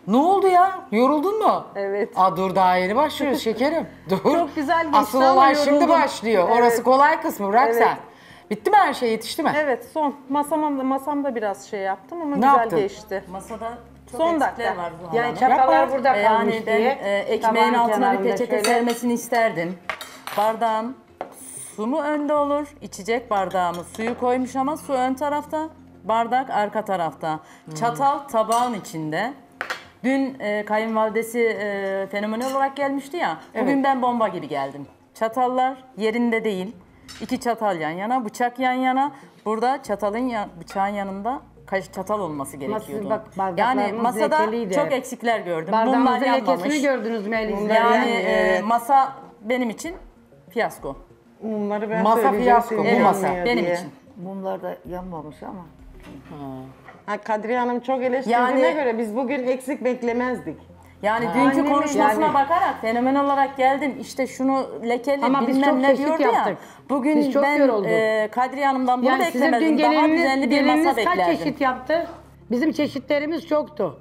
S3: Ne oldu ya? Yoruldun mu?
S4: Evet.
S3: Aa dur daha yeni başlıyoruz şekerim. Dur.
S4: Çok güzel geçti
S3: Asıl olay şimdi
S4: yoruldum.
S3: başlıyor. Orası
S4: Evet.
S3: kolay kısmı. Bırak
S4: Evet.
S3: sen. Bitti mi her şey? Yetişti mi?
S4: Evet son. Masamda, masamda biraz şey yaptım ama
S3: Ne
S4: güzel
S3: yaptın?
S4: geçti.
S7: Masada çok
S4: Son
S7: eksikler
S4: dakika.
S7: var Zuhal
S5: Yani
S7: Hanım.
S5: çatallar
S3: Yapma.
S5: burada
S7: E,
S5: kalmış
S7: Yani ben
S5: diye.
S7: e, ekmeğin
S5: tabağın
S7: altına bir
S5: kenarında
S7: peçete
S5: şöyle-
S7: sermesini isterdim. Bardağım su mu önde olur? İçecek bardağımı suyu koymuş ama su ön tarafta. bardak arka tarafta. Çatal tabağın içinde. Dün e, kayınvalidesi e, fenomenal olarak gelmişti ya. Bugün ben bomba gibi geldim. Çatallar yerinde değil. İki çatal yan yana, bıçak yan yana. Burada çatalın ya, bıçağın yanında kaş çatal olması gerekiyordu.
S5: bak,
S7: yani masada
S5: lekeliydi.
S7: çok eksikler gördüm. Mumlar
S5: Bardağımızın lekesini gördünüz mü elinizde?
S7: Yani e, masa benim için fiyasko.
S9: Mumları ben
S3: Masa fiyasko, bu
S7: Evet,
S3: masa.
S7: benim
S9: diye.
S7: için.
S11: Mumlar da yanmamış ama.
S9: Ha, Kadriye Hanım çok eleştirdiğine
S7: Yani-
S9: göre biz bugün eksik beklemezdik.
S7: Yani dünkü
S5: Annemin-
S7: konuşmasına
S5: yani-
S7: bakarak fenomen olarak geldim. İşte şunu lekeli
S5: Ama biz
S7: bilmem
S5: çok
S7: ne
S5: çeşit
S7: diyordu
S5: yaptık.
S7: ya. Bugün
S5: Biz çok
S7: ben
S5: yorulduk.
S7: e, Kadriye Hanım'dan bunu
S5: Yani sizin dün
S7: beklemedim. Daha
S5: gelininiz,
S7: düzenli bir masa
S5: gelininiz kaç
S7: beklerdim.
S5: çeşit yaptı? Bizim çeşitlerimiz çoktu.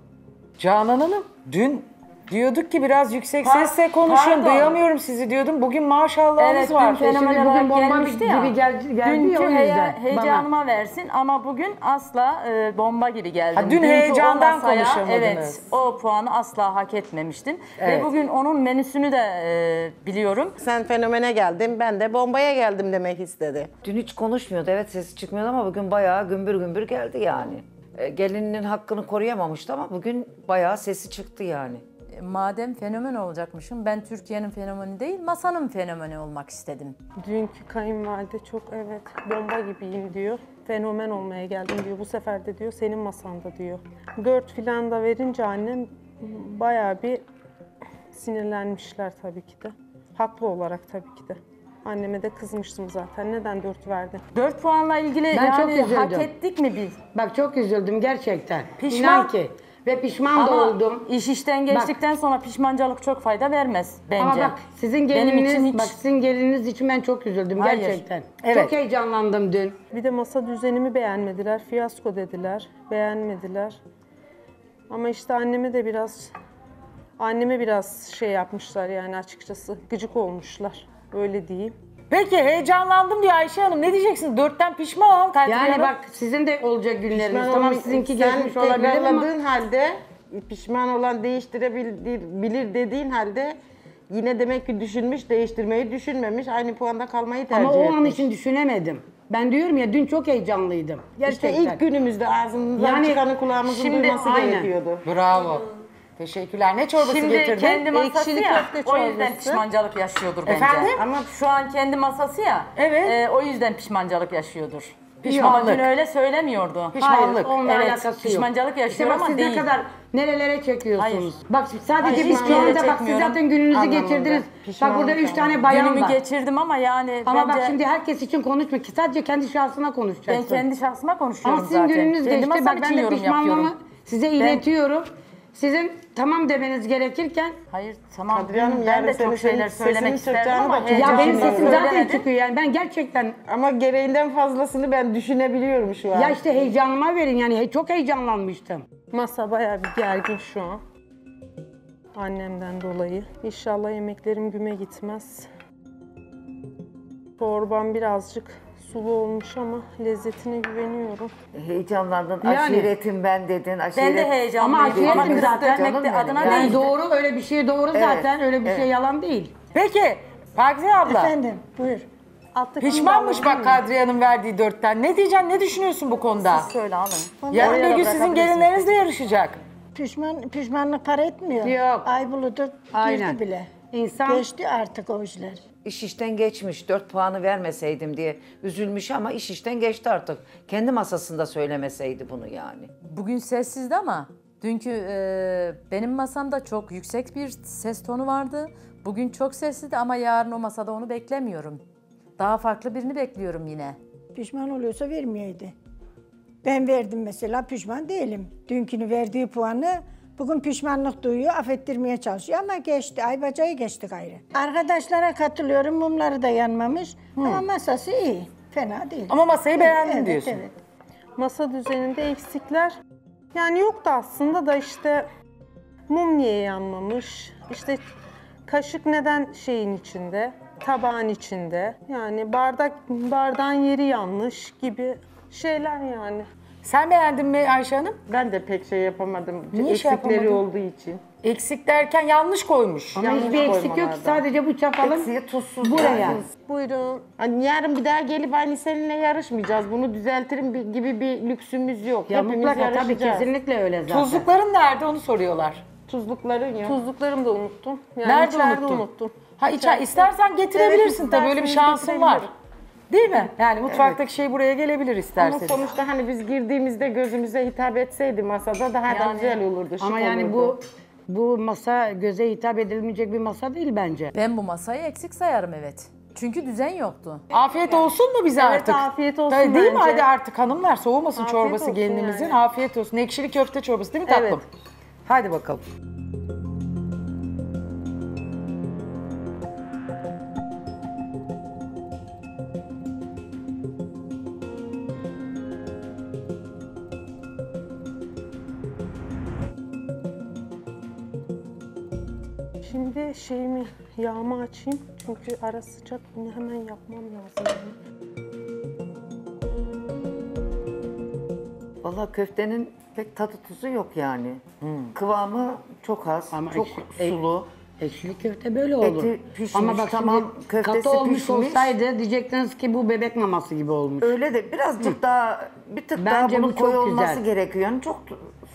S3: Canan Hanım dün diyorduk ki biraz yüksek
S7: Par-
S3: sesle konuşun
S7: pardon.
S3: duyamıyorum sizi diyordum. Bugün maşallahınız
S7: Evet,
S3: var.
S7: dün fenomen
S5: Şimdi
S7: olarak
S5: bugün bomba
S7: gelmişti ya.
S5: gibi geldi- geldi
S7: Dünkü
S5: ya o yüzden
S7: heyecanıma versin ama bugün asla e, bomba gibi geldim.
S3: Ha, dün
S7: Dünkü o
S3: heyecandan
S7: masaya,
S3: konuşamadınız.
S7: Evet, o puanı asla hak etmemiştim.
S3: Evet.
S7: Ve bugün onun menüsünü de e, biliyorum.
S9: Sen fenomene geldin, ben de bombaya geldim demek istedi.
S11: Dün hiç konuşmuyordu. Evet sesi çıkmıyordu ama bugün bayağı gümbür gümbür geldi yani. E, gelininin hakkını koruyamamıştı ama bugün bayağı sesi çıktı yani.
S10: Madem fenomen olacakmışım ben Türkiye'nin fenomeni değil masanın fenomeni olmak istedim.
S4: Dünkü kayınvalide çok evet bomba gibiyim diyor. Fenomen olmaya geldim diyor. Bu sefer de diyor senin masanda diyor. Dört filan da verince annem bayağı bir sinirlenmişler tabii ki de. Haklı olarak tabii ki de. Anneme de kızmıştım zaten. Neden dört verdin?
S7: 4 puanla ilgili
S5: Ben çok
S7: yani
S5: üzüldüm.
S7: hak ettik mi biz?
S5: Bak çok üzüldüm gerçekten.
S7: Pişman-
S5: İnan ki. Ve pişman da
S7: Ama
S5: oldum.
S7: iş işten geçtikten sonra pişmancalık çok fayda vermez bence.
S5: Ama bak sizin
S7: Benim
S5: gelininiz,
S7: için hiç-
S5: bak sizin gelininiz için ben çok üzüldüm
S7: Hayır.
S5: gerçekten.
S3: Evet.
S5: Çok heyecanlandım dün.
S4: Bir de masa düzenimi beğenmediler. Fiyasko dediler. Beğenmediler. Ama işte anneme de biraz anneme biraz şey yapmışlar yani açıkçası. Gıcık olmuşlar. Öyle diyeyim.
S3: Peki heyecanlandım diyor Ayşe Hanım. Ne diyeceksiniz? Dörtten pişman Kadriye
S5: Yani
S3: Hanım.
S5: bak sizin de olacak günleriniz.
S9: Pişman
S5: tamam
S9: olma-
S5: sizinki
S9: sen
S5: geçmiş olabilir ama
S9: tekrarladığın halde pişman olan değiştirebilir bilir dediğin halde yine demek ki düşünmüş, değiştirmeyi düşünmemiş. Aynı puanda kalmayı tercih
S5: ama o an
S9: etmiş.
S5: için düşünemedim. Ben diyorum ya dün çok heyecanlıydım. Gerçekten.
S9: İşte ilk günümüzde ağzımızdan
S5: Yani
S9: çıkanı kulağımızın
S5: şimdi
S9: duyması
S5: aynen.
S9: gerekiyordu.
S3: Bravo. Teşekkürler. Ne çorbası
S7: Şimdi
S3: getirdin?
S7: kendi masası
S9: Ekşili
S7: ya,
S9: köfte
S7: o yüzden
S9: çorbası.
S7: pişmancalık yaşıyordur bence.
S3: Efendim?
S7: Ama şu an kendi masası ya,
S3: Evet.
S7: e, o yüzden pişmancalık yaşıyordur.
S3: Pişmanlık.
S7: Ama dün öyle söylemiyordu.
S3: Pişmanlık.
S5: Hayır, onunla
S7: Evet,
S5: alakası yok.
S7: pişmancalık yaşıyor
S5: İşte bak
S7: ama
S5: siz
S7: değil.
S5: ne kadar nerelere çekiyorsunuz.
S7: Hayır.
S5: Bak sadece
S7: Hayır,
S5: biz şu anda bak siz
S7: çekmiyorum.
S5: zaten gününüzü
S9: Anlamında.
S5: geçirdiniz. Bak burada üç tane bayan
S7: Günümü
S5: var.
S7: geçirdim ama yani
S5: Ama
S7: bence
S5: bak şimdi herkes için konuşma ki sadece kendi şahsına
S7: ben
S5: konuşacaksın.
S7: kendi şahsıma konuşuyorum
S5: Ama sizin
S7: zaten.
S5: gününüz
S7: Kendi
S5: geçti.
S7: masam
S5: Bak
S7: için
S5: ben de
S7: yorum
S5: pişmanlığımı
S7: yapıyorum.
S5: size iletiyorum. Sizin tamam demeniz gerekirken
S7: Hayır tamam.
S9: Kadriye Hanım,
S7: ben
S9: yarın
S7: de
S9: senin
S7: çok şeyler
S9: sesini
S7: söylemek isterdim
S9: çıkacağını
S7: ama
S9: da
S5: ya benim sesim zaten
S7: söylemedim.
S5: çıkıyor yani ben gerçekten
S9: Ama gereğinden fazlasını ben düşünebiliyorum şu an.
S5: ya işte heyecanıma verin yani he- çok heyecanlanmıştım.
S4: Masa bayağı bir gergin şu an. Annemden dolayı. İnşallah yemeklerim güme gitmez. Çorbam birazcık sulu olmuş ama lezzetine güveniyorum.
S11: Heyecanlandın.
S5: Yani.
S11: Aşiretim ben dedin. Aşiret.
S7: Ben de heyecanlıyım.
S5: Ama aşiretim
S7: Ama
S5: zaten.
S11: Canım
S7: de adına
S5: Yani
S7: değil.
S5: doğru öyle bir şey doğru zaten öyle bir şey yalan değil.
S3: Peki Pakize abla.
S6: Efendim buyur.
S4: Alttakini
S3: Pişmanmış bak? Kadriye Hanım verdiği dörtten. Ne diyeceksin? Ne düşünüyorsun bu konuda?
S7: Söyle alın.
S3: Yarın bir gün sizin
S7: bırakabilirsiniz.
S3: gelinleriniz de yarışacak.
S6: Pişman, pişmanlık para etmiyor.
S5: Yok.
S6: Ay
S5: Aynen.
S6: girdi bile.
S5: İnsan
S6: Geçti artık o işler.
S11: İş işten geçmiş. Dört puanı vermeseydim diye üzülmüş ama iş işten geçti artık. Kendi masasında söylemeseydi bunu yani.
S10: Bugün sessizdi ama dünkü e, benim masamda çok yüksek bir ses tonu vardı. Bugün çok sessizdi ama yarın o masada onu beklemiyorum. Daha farklı birini bekliyorum yine.
S6: Pişman oluyorsa vermeyeydi. Ben verdim mesela pişman değilim. Dünkünü verdiği puanı bugün pişmanlık duyuyor, affettirmeye çalışıyor ama geçti. Ay bacayı geçti gayrı. Arkadaşlara katılıyorum. Mumları da yanmamış. Ama masası iyi. Fena değil.
S3: Ama masayı beğendin
S6: evet,
S3: diyorsun.
S6: Evet.
S4: Masa düzeninde eksikler yani yoktu aslında da işte mum niye yanmamış? İşte kaşık neden şeyin içinde? Tabağın içinde. Yani bardak bardağın yeri yanlış gibi şeyler yani.
S3: Sen beğendin mi Ayşe Hanım?
S9: Ben de pek şey yapamadım.
S3: Niye şey
S9: Eksikleri
S3: yapamadın?
S9: olduğu için.
S3: Eksik derken yanlış koymuş.
S5: Ama
S9: Yanlış
S5: hiçbir eksik yok ki sadece bu çapalın
S11: Eksiği tuzsuz.
S5: buraya.
S11: yani.
S9: Buyurun. Hani yarın bir daha gelip aynı seninle yarışmayacağız. Bunu düzeltirim bir- gibi bir lüksümüz yok.
S5: Ya
S9: Hepimiz
S5: mutlaka tabii
S9: yarışacağız.
S5: kesinlikle öyle zaten.
S3: Tuzlukların nerede onu soruyorlar.
S9: Tuzlukların yok.
S4: Tuzluklarımı da unuttum. Yani
S3: Nerede
S4: içeride
S3: unuttun?
S4: unuttum.
S3: Ha içer, istersen getirebilirsin
S9: Evet,
S3: tabii öyle bir
S9: isterseniz
S3: şansın var.
S9: getirebilirim.
S3: Değil mi? Yani mutfaktaki şey buraya gelebilir
S9: Ama
S3: isterseniz.
S9: sonuçta hani biz girdiğimizde gözümüze hitap etseydi masada daha da güzel olurdu. şık
S5: Ama yani
S9: olurdu.
S5: bu bu masa göze hitap edilmeyecek bir masa değil bence.
S10: Ben bu masayı eksik sayarım evet. Çünkü düzen yoktu.
S3: Afiyet olsun mu bize
S4: Evet,
S3: artık?
S4: afiyet olsun
S3: Tabii değil mi?
S4: bence.
S3: Hadi artık hanımlar soğumasın
S4: Afiyet
S3: çorbası
S4: olsun
S3: gelinimizin.
S4: yani.
S3: Afiyet olsun. Ekşili köfte çorbası değil mi tatlım?
S4: Evet.
S3: Hadi bakalım.
S4: Şimdi şeyimi yağımı açayım. Çünkü ara sıcak bunu hemen yapmam lazım. yani.
S11: Valla köftenin pek tadı tuzu yok yani. Kıvamı çok az,
S5: Ama
S11: çok
S5: ekşi-
S11: sulu.
S5: Ekşili köfte böyle olur.
S11: Eti pişmiş,
S5: Ama bak
S11: tamam,
S5: şimdi
S11: köftesi
S5: katı olmuş
S11: pişmiş.
S5: olsaydı diyecektiniz ki bu bebek maması gibi olmuş.
S11: Öyle de birazcık daha, bir tık
S5: Bence
S11: daha
S5: bu
S11: bunun
S5: çok
S11: koyu olması
S5: güzel.
S11: gerekiyor. Yani çok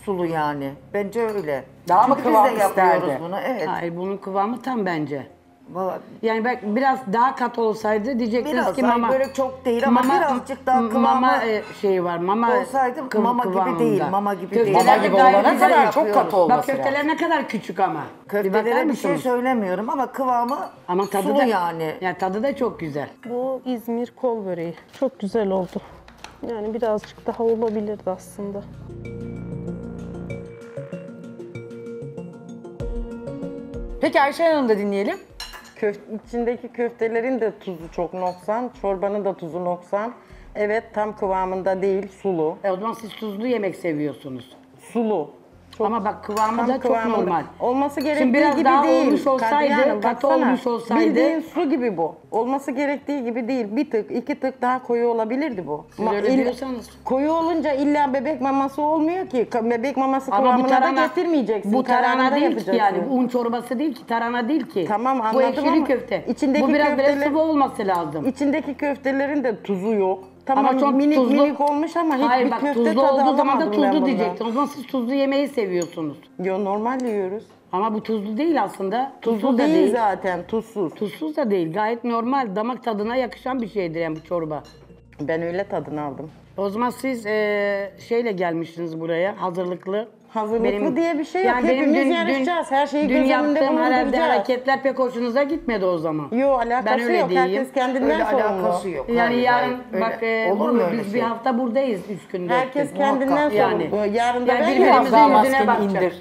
S11: sulu yani. Bence öyle.
S3: Daha mı
S11: Çünkü
S3: kıvam
S11: biz de yapıyoruz
S3: isterdi?
S11: bunu. Evet.
S5: Hayır bunun kıvamı tam bence.
S11: Vallahi
S5: Yani bak biraz daha katı olsaydı diyecektiniz
S11: Biraz
S5: ki
S11: daha
S5: mama.
S11: böyle çok değil ama birazcık daha kıvamı
S5: Mama e, şeyi var. Mama
S11: olsaydı
S5: kıv-
S11: mama gibi
S5: kıvamında.
S11: değil, mama gibi değil.
S5: Köfteler
S3: Mama
S5: de
S3: gibi
S5: gayet
S3: olana
S5: güzel
S3: kadar
S5: yapıyoruz.
S3: çok katı olması
S5: Bak köfteler
S3: lazım.
S5: ne kadar küçük ama. Bir bakar
S11: köftelere bir şey
S5: mısınız?
S11: söylemiyorum ama kıvamı
S5: Ama tadı
S11: sulu
S5: da
S11: yani.
S5: Yani tadı da çok güzel.
S4: Bu İzmir kol böreği. Çok güzel oldu. Yani birazcık daha olabilirdi aslında.
S3: Peki Ayşe Hanım da dinleyelim.
S9: Köf içindeki köftelerin de tuzu çok noksan, çorbanın da tuzu noksan. Evet tam kıvamında değil, sulu.
S5: E o zaman siz tuzlu yemek seviyorsunuz.
S9: Sulu.
S5: Ama bak kıvamı da çok
S9: kıvamında.
S5: normal.
S9: Olması gerektiği
S5: Şimdi biraz
S9: gibi
S5: daha
S9: değil.
S5: olmuş olsaydı,
S9: Kadriye Hanım,
S5: katı
S9: baksana.
S5: olmuş olsaydı-
S9: Bildiğin su gibi bu. Olması gerektiği gibi değil. Bir tık, iki tık daha koyu olabilirdi bu.
S5: Siz öyle
S9: illa-
S5: diyorsanız.
S9: Koyu olunca illa bebek maması olmuyor ki. Ka- Bebek maması
S5: Ama bu
S9: kıvamına
S5: tarhana,
S9: da getirmeyeceksin.
S5: bu
S9: Kararında
S5: değil ki
S9: yapacaksın.
S5: yani. Bu un çorbası değil ki, tarhana değil ki.
S9: Tamam,
S5: Bu
S9: anladım
S5: ekşili
S9: ama
S5: köfte.
S9: içindeki
S5: bu biraz böyle
S9: köfteler-
S5: sıvı olması lazım.
S9: İçindeki köftelerin de tuzu yok. Tamam
S5: Ama çok
S9: minik
S5: tuzlu.
S9: minik olmuş ama hiçbir
S5: Hayır bak
S9: köfte
S5: tuzlu
S9: tadı
S5: olduğu zaman da
S9: alamadım ben
S5: tuzlu
S9: bundan.
S5: diyecektin. O zaman siz tuzlu yemeği seviyorsunuz.
S9: Yo normal yiyoruz.
S5: Ama bu tuzlu değil aslında.
S9: Tuzlu
S5: Tuzsuz da
S9: değil,
S5: değil.
S9: zaten tuzsuz.
S5: Tuzsuz da değil. Gayet normal. Damak tadına yakışan bir şeydir yani bu çorba.
S9: Ben öyle tadını aldım.
S5: O zaman siz eee, şeyle gelmişsiniz buraya hazırlıklı.
S9: Hazırlıklı diye bir şey yok.
S5: benim
S9: Hepimiz yarışacağız. Her şeyi
S5: dün
S9: göz önünde
S5: yaptığım herhalde
S9: bulunduracağız.
S5: hareketler pek hoşunuza gitmedi o zaman.
S9: Yo alakası
S5: Ben öyle
S9: yok.
S5: diyeyim.
S9: Herkes kendinden
S11: Öyle
S9: sorumlu.
S11: alakası yok.
S5: Yani
S11: Hayır,
S5: yarın
S11: hayır, öyle.
S5: bak e,
S11: Olur mu
S5: biz
S11: şey?
S5: bir hafta buradayız üç gün
S9: Herkes
S5: gün.
S9: kendinden
S11: Muhakkak.
S9: sorumlu.
S5: Yani.
S9: Yarın da
S5: Yani
S9: ben
S5: birbirimizin yüzüne bakacağız.
S3: indir.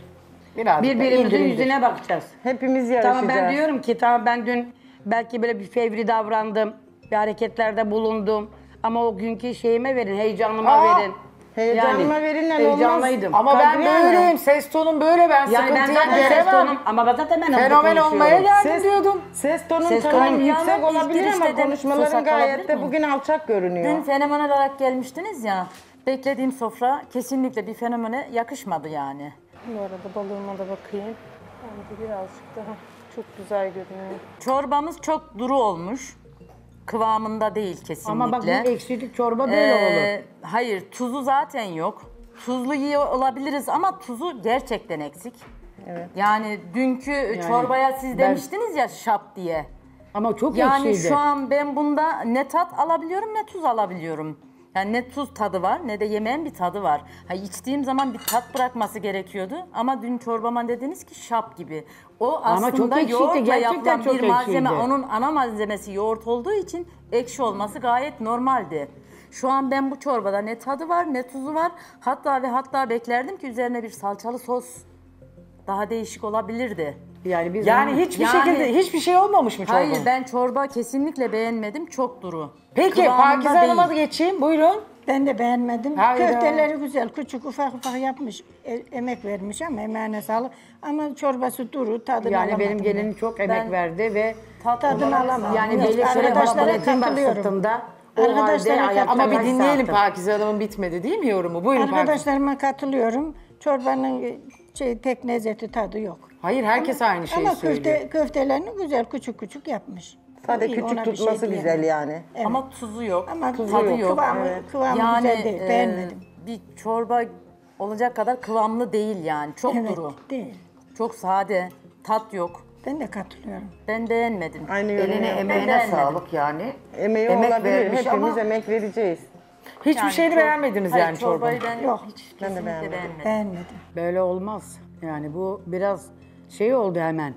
S3: Biraz
S5: Birbirimizin
S3: indir, indir.
S5: yüzüne bakacağız.
S9: Hepimiz yarışacağız.
S5: Tamam ben diyorum ki tamam ben dün belki böyle bir fevri davrandım. Bir hareketlerde bulundum. Ama o günkü şeyime verin, heyecanıma
S3: Aa,
S5: verin.
S9: Heyecanıma verin, ne olmaz.
S5: Heyecanlıydım.
S3: Ama ben
S9: Kadriye
S3: böyleyim. Ses tonum böyle. Ben
S5: yani ben
S3: sıkıntıya
S5: zaten ses tonum ama ben zaten ben hızlı
S3: Fenomen
S5: konuşuyorum.
S3: olmaya geldim
S9: Ses-
S3: diyordum.
S9: Ses tonun
S5: Ses
S9: tamam
S5: tonum
S9: yüksek
S7: yalnız ilk
S9: olabilir ama
S7: girişte de
S9: konuşmaların gayet de
S7: miyim?
S9: bugün alçak görünüyor.
S7: Dün fenomen olarak gelmiştiniz ya. Beklediğim sofra kesinlikle bir fenomene yakışmadı yani.
S4: Bu arada balığıma da bakayım. Bence birazcık daha çok güzel görünüyor.
S7: Çorbamız çok duru olmuş. Kıvamında değil kesinlikle.
S5: Ama bak bu ekşilik çorba böyle olur.
S7: Ee, Hayır, tuzu zaten yok. Tuzlu yiyor olabiliriz ama tuzu gerçekten eksik. Evet. Yani dünkü çorbaya siz
S5: ben-
S7: demiştiniz ya şap diye.
S5: Ama çok
S7: Yani
S5: ekşiydi.
S7: şu an ben bunda ne tat alabiliyorum ne tuz alabiliyorum. Yani ne tuz tadı var ne de yemeğin bir tadı var. Ha, içtiğim zaman bir tat bırakması gerekiyordu ama dün çorbama dediniz ki şap gibi. O
S5: Ama çok
S7: aslında
S5: ekşiydi,
S7: yoğurtla
S5: gerçekten
S7: yapılan
S5: çok
S7: bir malzeme.
S5: ekşiydi.
S7: Onun ana malzemesi yoğurt olduğu için ekşi olması gayet normaldi. Şu an ben bu çorbada ne tadı var ne tuzu var. Hatta ve hatta beklerdim ki üzerine bir salçalı sos daha değişik olabilirdi.
S5: Yani biz
S3: Yani hiçbir
S7: Yani-
S3: şekilde hiçbir şey olmamış mı çorbanın?
S7: Hayır ben çorba kesinlikle beğenmedim. Çok duru.
S3: Peki
S7: Kıvamında
S3: Pakize Hanım'a da
S7: değil.
S3: geçeyim. Buyurun.
S6: Ben de beğenmedim.
S3: Hayda.
S6: Köfteleri güzel, küçük ufak ufak yapmış, e- emek vermiş ama emeğine sağlık. Ama çorbası duru, tadını
S5: yani
S6: alamadım.
S5: benim gelinim çok emek
S7: Ben-
S5: verdi ve
S6: Tadını alamadım.
S5: yani
S6: Yok,
S5: belli şöyle
S6: arkadaşlara katılıyorum.
S5: O halde ayakta
S3: Ama bir
S5: kaç
S3: dinleyelim
S5: saatim?
S3: Pakize Hanım'ın bitmedi değil mi yorumu? Buyurun Pakize.
S6: Arkadaşlarıma katılıyorum. Çorbanın e, şey pek lezzeti tadı yok.
S3: Hayır herkes aynı şeyi
S6: Ama
S3: söylüyor.
S6: köfte, köftelerini güzel küçük küçük yapmış.
S9: Sadece
S6: İyi, ona
S9: küçük
S6: bir şey
S9: tutması
S6: diyemem.
S9: güzel yani.
S6: Evet.
S7: Ama tuzu yok.
S6: Ama
S7: tadı
S6: tuzu
S7: yok.
S6: kıvamı, kıvamı güzel değil.
S7: e,
S6: Beğenmedim.
S7: bir çorba olacak kadar kıvamlı değil yani. Çok
S6: Evet,
S7: duru.
S6: değil.
S7: Çok sade. Tat yok.
S6: Ben de katılıyorum.
S7: Ben beğenmedim.
S9: Aynı yönü
S11: Eline emeğine
S7: beğenmedim.
S11: sağlık yani.
S9: Emeği
S11: Emek
S9: olabilir.
S11: vermiş
S9: Hepimiz
S11: ama-
S9: emek vereceğiz.
S3: Hiçbir
S7: Yani
S3: şeyini
S7: çor-
S3: beğenmediniz
S7: Hayır,
S3: yani çorbanın.
S7: çorbayı ben
S6: Yok.
S7: hiç
S9: Ben de
S7: kesinlikle
S9: beğenmedim.
S7: beğenmedim.
S6: Beğenmedim.
S5: Böyle olmaz. Yani bu biraz şey oldu hemen.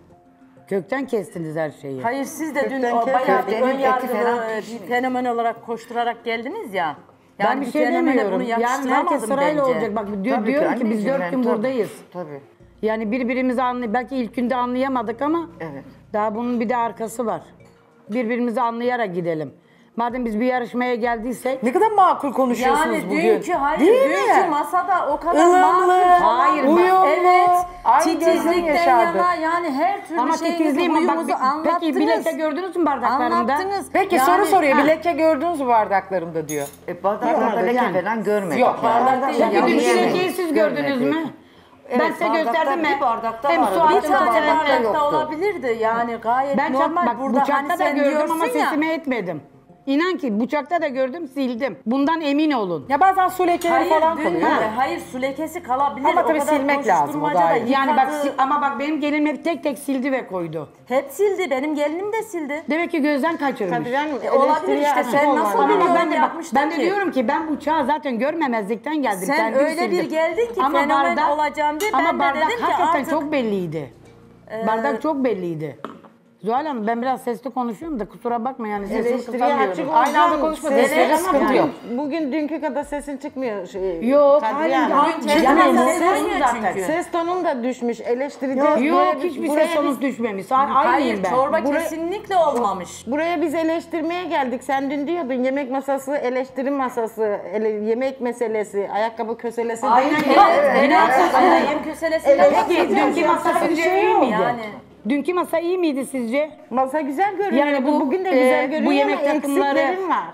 S5: Kökten kestiniz her şeyi.
S7: Hayır siz de dün
S9: Köften
S7: o bayağı bir
S11: köftenin
S7: ön
S11: eti
S7: yargılı
S11: falan
S7: e, bir fenomen olarak koşturarak geldiniz ya.
S5: ben bir şey
S7: fenomene
S5: demiyorum.
S7: bunu
S5: Yani herkes sırayla
S7: bence.
S5: olacak. Bak diyor,
S11: Tabii ki
S5: diyorum ki biz
S11: anneciğim,
S5: dört
S11: yani
S5: gün
S11: tabii.
S5: buradayız.
S11: Tabii.
S5: Yani birbirimizi anlay belki ilk günde anlayamadık ama
S11: Evet.
S5: daha bunun bir de arkası var. Birbirimizi anlayarak gidelim. Madem biz bir yarışmaya geldiysek
S3: Ne kadar makul konuşuyorsunuz
S7: Yani
S3: bugün.
S7: dünkü hayır
S3: Değil
S7: dünkü
S3: mi?
S7: masada o kadar
S3: Ilımlı,
S7: makul.
S5: Hayır,
S3: uyumlu,
S7: Evet. Titizlikten yana yani her türlü
S5: ama
S7: şeyinizi
S5: bir-
S7: anlattınız.
S5: peki bilete gördünüz mü bardaklarında?
S7: Anlattınız.
S3: Peki
S7: Yani-
S3: soru soruyor.
S7: Ha.
S3: Bir leke gördünüz mü bardaklarımda diyor.
S11: E, bardaklarda leke
S5: yani.
S11: falan görmedik.
S3: Yok,
S11: yani.
S7: bardak değil.
S5: Peki
S7: Ya,
S5: dün
S7: yemedim.
S5: lekeyi siz gördünüz mü? ben
S11: Evet,
S5: size
S11: bardakta-
S5: gösterdim mi?
S11: bir bardakta
S5: Hem
S11: vardı.
S5: su
S11: Bir
S7: Bir
S11: tane bardakta
S7: bardakta olabilirdi yani gayet
S5: Ben
S7: normal.
S5: bak
S7: Burada
S5: bıçakta
S7: hani
S5: da
S7: sen
S5: gördüm ama
S7: ya.
S5: sesime etmedim. İnan ki bıçakta da gördüm sildim. Bundan emin olun.
S3: Ya bazen su lekeleri
S7: Hayır,
S3: falan
S7: dün,
S3: kalıyor.
S7: e, hayır su lekesi kalabilir.
S3: Ama
S7: O
S3: tabii
S7: kadar
S3: silmek lazım, o da ayrı.
S5: Yani bak
S7: yıkadı.
S5: si- ama bak benim gelinim hep tek tek sildi ve koydu.
S7: Hep sildi. Benim gelinim de sildi.
S5: Demek ki gözden kaçırmış.
S9: Tabii canım.
S7: E, olabilir
S9: eleştiriye
S7: işte,
S9: açık
S7: sen
S9: olmak
S7: nasıl
S9: lazım.
S5: Ama
S7: yorum
S5: ben de, bak,
S7: yapmıştın
S5: ben de
S7: ki.
S5: diyorum ki ben bıçağı zaten görmemezlikten geldim.
S7: Sen
S5: Kendim
S7: öyle bir
S5: sildim.
S7: geldin ki fenomen olacağım diye
S5: ama
S7: ben de
S5: bardak
S7: dedim ki
S5: hakikaten
S7: artık-
S5: çok belliydi. Bardak çok belliydi. Zuhal Hanım ben biraz sesli konuşuyorum da kusura bakma yani sesimi
S9: Eleştiriye
S5: kısamıyorum.
S9: açık
S3: Aynı anda konuşma,
S9: Ses-
S3: sesleri
S9: ama
S3: sıkıntı
S9: bugün-
S3: yok.
S9: Bugün dünkü kadar sesin çıkmıyor. Şey,
S5: Yok,
S9: Kadriye
S5: hayır,
S9: Hanım.
S5: hayır.
S7: Kendi
S5: Yani ses zaten.
S7: çünkü.
S9: Ses tonun da düşmüş. Eleştireceğiz.
S5: Yok
S9: Buraya-
S5: hiçbir
S9: buraya
S5: ses
S9: biz-
S5: düşmemiş. Aynıyım
S7: Hayır
S5: ben.
S7: çorba
S9: Buraya-
S7: kesinlikle olmamış.
S9: Buraya biz eleştirmeye geldik. Sen dün diyordun yemek masası, eleştiri masası, ele- yemek meselesi, ayakkabı köselesi.
S5: Aynen
S9: değil.
S5: evet.
S7: Evet,
S5: Evet.
S7: aslında yem köselesiyle
S5: Peki
S7: bakmayacağız.
S5: dünkü masa sizce iyi miydi?
S7: Yani
S5: Dünkü masa iyi miydi sizce?
S9: Masa güzel görünüyor.
S5: Yani bu
S9: bugün de güzel
S5: e,
S9: görünüyor
S5: bu yemek
S9: ama
S5: takımları
S9: eksiklerim var.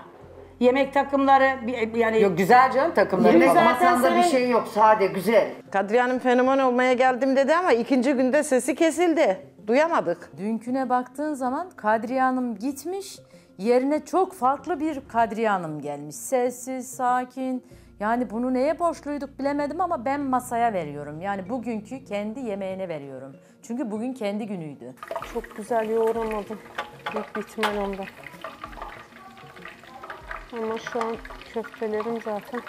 S5: Yemek takımları yani
S3: Yok güzel canım takımları
S11: Yemek
S3: falan.
S11: masanda bir şey yok sade güzel.
S9: Kadriye Hanım fenomen olmaya geldim dedi ama ikinci günde sesi kesildi. Duyamadık.
S7: Dünküne baktığın zaman Kadriye Hanım gitmiş, yerine çok farklı bir Kadriye Hanım gelmiş. Sessiz, sakin. Yani bunu neye borçluyduk bilemedim ama ben masaya veriyorum. Yani bugünkü kendi yemeğine veriyorum. Çünkü bugün kendi günüydü.
S12: Çok güzel yoğuramadım. Büyük bir ihtimal ondan. Ama şu an köftelerim zaten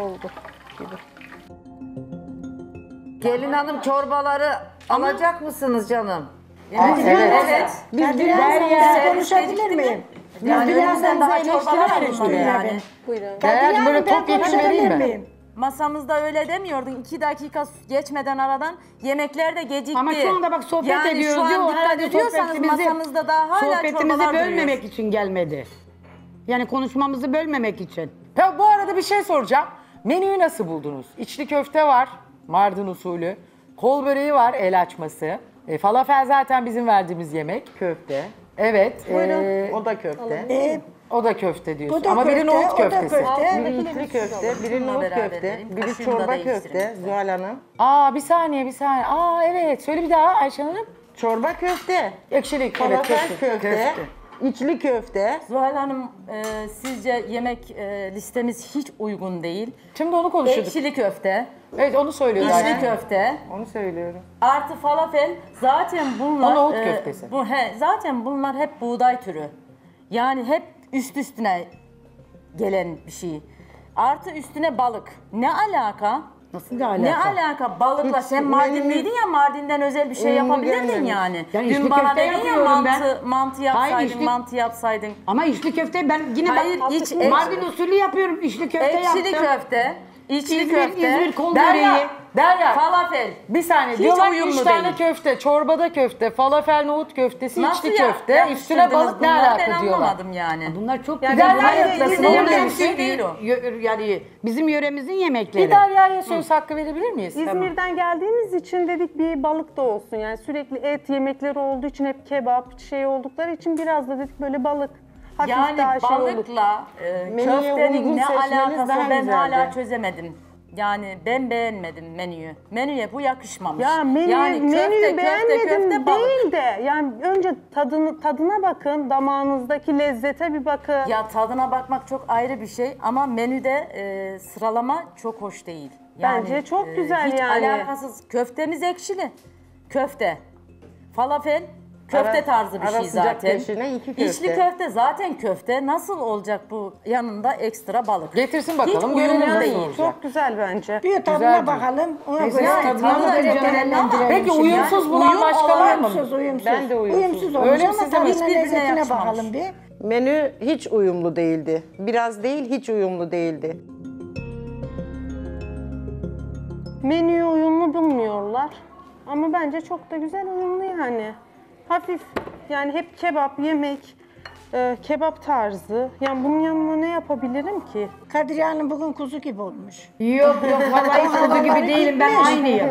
S12: oldu gibi.
S11: Gelin hanım çorbaları alacak mısınız canım?
S3: Evet.
S7: Evet.
S6: Biz
S7: biraz
S6: konuşabilir miyim?
S7: Yani önümüzden daha çorbalar
S6: üstüne.
S7: yani.
S12: Buyurun.
S3: Değer böyle
S6: ben
S3: top vereyim
S6: konuşabilir
S3: mi?
S6: miyim?
S7: Masamızda öyle demiyordun. İki dakika geçmeden aradan yemekler de gecikti.
S5: ama şu anda bak sohbet
S7: yani
S5: ediyoruz
S7: şu
S5: diyor.
S7: an
S5: O
S7: dikkat
S5: herhalde
S7: ediyorsanız
S5: sohbetimizi,
S7: masamızda daha hala
S5: sohbetimizi
S7: çorbalar
S5: bölmemek
S7: duruyor.
S5: için gelmedi. Yani konuşmamızı bölmemek için.
S3: Ya bu arada bir şey soracağım. Menüyü nasıl buldunuz? İçli köfte var, Mardin usulü. Kol böreği var, el açması. E, falafel zaten bizim verdiğimiz yemek.
S9: Köfte.
S3: Evet. e,
S9: O da köfte.
S6: E,
S3: o da köfte diyorsun.
S6: bu da
S3: Ama biri
S6: köfte,
S3: nohut köftesi.
S6: köfte.
S9: Biri içli köfte, biri nohut köfte, biri çorba köfte. Zuhal Hanım.
S3: Aa bir saniye bir saniye. Aa evet. Söyle bir daha Ayşe Hanım.
S9: Çorba köfte.
S3: Ekşilik. Evet,
S9: Falafel
S3: köfte.
S9: köfte. içli köfte.
S7: Zuhal Hanım e, sizce yemek e, listemiz hiç uygun değil.
S3: Şimdi onu konuşuyorduk.
S7: Ekşili köfte,
S3: Evet onu söylüyordu
S7: içli
S3: Ayşe.
S7: köfte,
S9: Onu söylüyorum.
S7: artı falafel zaten bunlar...
S3: O nohut
S7: e,
S3: köftesi.
S7: Bu, he, zaten bunlar hep buğday türü. Yani hep üst üstüne gelen bir şey. Artı üstüne balık. Ne alaka?
S5: Nasıl bir alaka?
S7: Ne alaka balıkla?
S9: Hiç
S7: Sen Mardinliydin ya Mardin'den özel bir şey yapabilirdin yani.
S5: Yani
S7: Dün bana
S5: köfte
S7: dedin ya mantı,
S5: ben.
S7: mantı
S5: Hayır,
S7: yapsaydın,
S5: içli-
S7: mantı yapsaydın.
S5: Ama içli köfte ben yine
S7: Hayır,
S5: bak,
S7: hiç-
S5: Mardin usulü yapıyorum. İçli köfte
S7: Ekşili
S5: yaptım.
S7: köfte, içli
S5: İzmir,
S7: köfte,
S5: İzmir kol
S3: Derya,
S5: böreği.
S3: Derya.
S7: falafel.
S3: Bir saniye.
S7: Hiç
S3: Diyorlar
S7: uyumlu
S3: üç tane
S7: değil.
S3: köfte, çorbada köfte, falafel nohut köftesi,
S7: Nasıl
S3: içli
S7: ya-
S3: köfte,
S7: yakıştırdınız
S3: üstüne balık ne alaka
S7: ben
S3: diyorlar.
S7: anlamadım yani.
S5: Bunlar çok
S7: Yani
S5: güzel.
S3: Derya
S5: Bunlar
S3: onun
S5: bizim-
S3: hepsi
S7: değil o.
S5: Yani bizim yöremizin yemekleri.
S3: Bir Derya'ya söz hakkı verebilir miyiz?
S12: İzmir'den geldiğimiz için dedik bir balık da olsun. Yani sürekli et yemekleri olduğu için hep kebap şey oldukları için biraz da dedik böyle balık. Hafif
S7: Yani
S12: daha şey olur.
S7: balıkla e,
S12: Menüye uygun
S7: köftenin ne
S12: seçmeniz
S7: alakası
S12: daha
S7: ben
S12: güzeldi.
S7: hala çözemedim. Yani ben beğenmedim menüyü. Menüye bu yakışmamış.
S12: Ya menü,
S7: yani köfte,
S12: menüyü
S7: köfte,
S12: beğenmedim
S7: köfte, balık.
S12: değil de yani önce tadını tadına bakın, damağınızdaki lezzete bir bakın.
S7: Ya tadına bakmak çok ayrı bir şey ama menüde e, sıralama çok hoş değil.
S12: Bence çok güzel
S7: hiç
S12: yani.
S7: alakasız. Köftemiz ekşili. Köfte. Falafel köfte
S9: Ara-
S7: tarzı bir
S9: ara
S7: şey
S9: sıcak
S7: zaten.
S9: peşine iki köfte.
S7: İçli köfte zaten köfte. Nasıl olacak bu yanında ekstra balık?
S3: Getirsin
S7: Hiç
S3: bakalım
S7: uyumlu
S3: görelim nasıl
S7: değil.
S3: olacak.
S12: Çok güzel bence.
S6: Bir tadına
S3: Güzeldi.
S6: bakalım. Ona
S3: Biz
S6: göre
S3: tadına
S6: göre değerlendirelim.
S3: Peki uyumsuz bulan
S7: uyum
S3: başka var mı?
S6: Uyumsuz, uyumsuz.
S3: Ben de uyumsuz.
S6: Uyumsuz olmuş
S3: Öyle mi
S6: ama tadına lezzetine
S7: yakışmamış.
S6: bakalım bir.
S9: Menü hiç uyumlu değildi. Biraz değil hiç uyumlu değildi.
S12: Menüyü uyumlu bulmuyorlar. Ama bence çok da güzel uyumlu yani. Hafif yani hep kebap, yemek, e, kebap tarzı. Yani bunun yanına ne yapabilirim ki?
S6: Kadriye Hanım bugün kuzu gibi olmuş.
S5: Yok yok vallahi hiç kuzu gibi değilim ben aynıyım.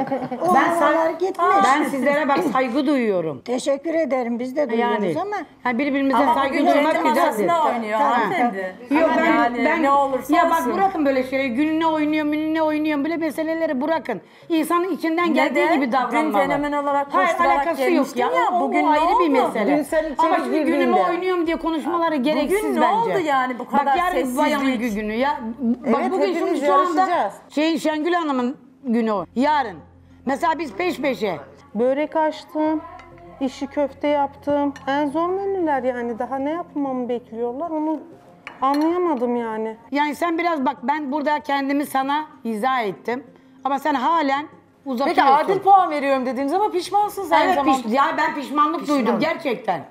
S6: O
S5: Ben
S6: havalar
S5: sana,
S6: gitmiş.
S5: ben sizlere bak saygı duyuyorum.
S6: Teşekkür ederim biz de duyuyoruz
S5: Yani,
S6: ama
S5: yani birbirimize
S7: Ama
S5: saygı
S7: bugün
S5: duymak güzeldir.
S7: masasında oynuyor
S6: Tamam.
S7: hanımefendi.
S5: Yok ben,
S7: yani
S5: ben
S7: ne olursa
S5: ya
S7: olsun.
S5: bak bırakın böyle şeyleri. Gününe oynuyor, gününe oynuyor. Böyle meseleleri bırakın. İnsanın içinden geldiği
S7: Neden?
S5: gibi
S7: Dün
S5: davranmalı.
S7: fenomen olarak
S5: Hayır
S7: koşturarak
S5: alakası yok
S7: gelmiştin
S5: ya.
S7: ya,
S5: o
S7: bugün ne
S5: ayrı bir
S7: oldu?
S5: mesele.
S9: Dün sen içeri
S5: Ama şimdi günümü
S9: girdiğinde-
S5: oynuyorum diye konuşmaları gereksiz
S7: Bugün ne
S5: bence.
S7: oldu yani bu kadar
S5: Bak yarın
S7: sessizlik?
S5: bayanın günü ya. Bak
S9: Evet,
S5: bugün
S9: hepimiz
S5: şimdi şu anda
S9: yarışacağız.
S5: şey Şengül Hanım'ın günü o. Yarın. Mesela biz peş peşe.
S12: Börek açtım, işi köfte yaptım. En zor menüler yani. Daha ne yapmamı bekliyorlar onu anlayamadım yani.
S5: Yani sen biraz bak ben burada kendimi sana izah ettim. Ama sen halen uzatıyorsun.
S3: Peki adil puan veriyorum dediğiniz ama pişmansınız aynı
S5: Evet
S3: zamanda.
S5: piş, ya ben pişmanlık duydum gerçekten.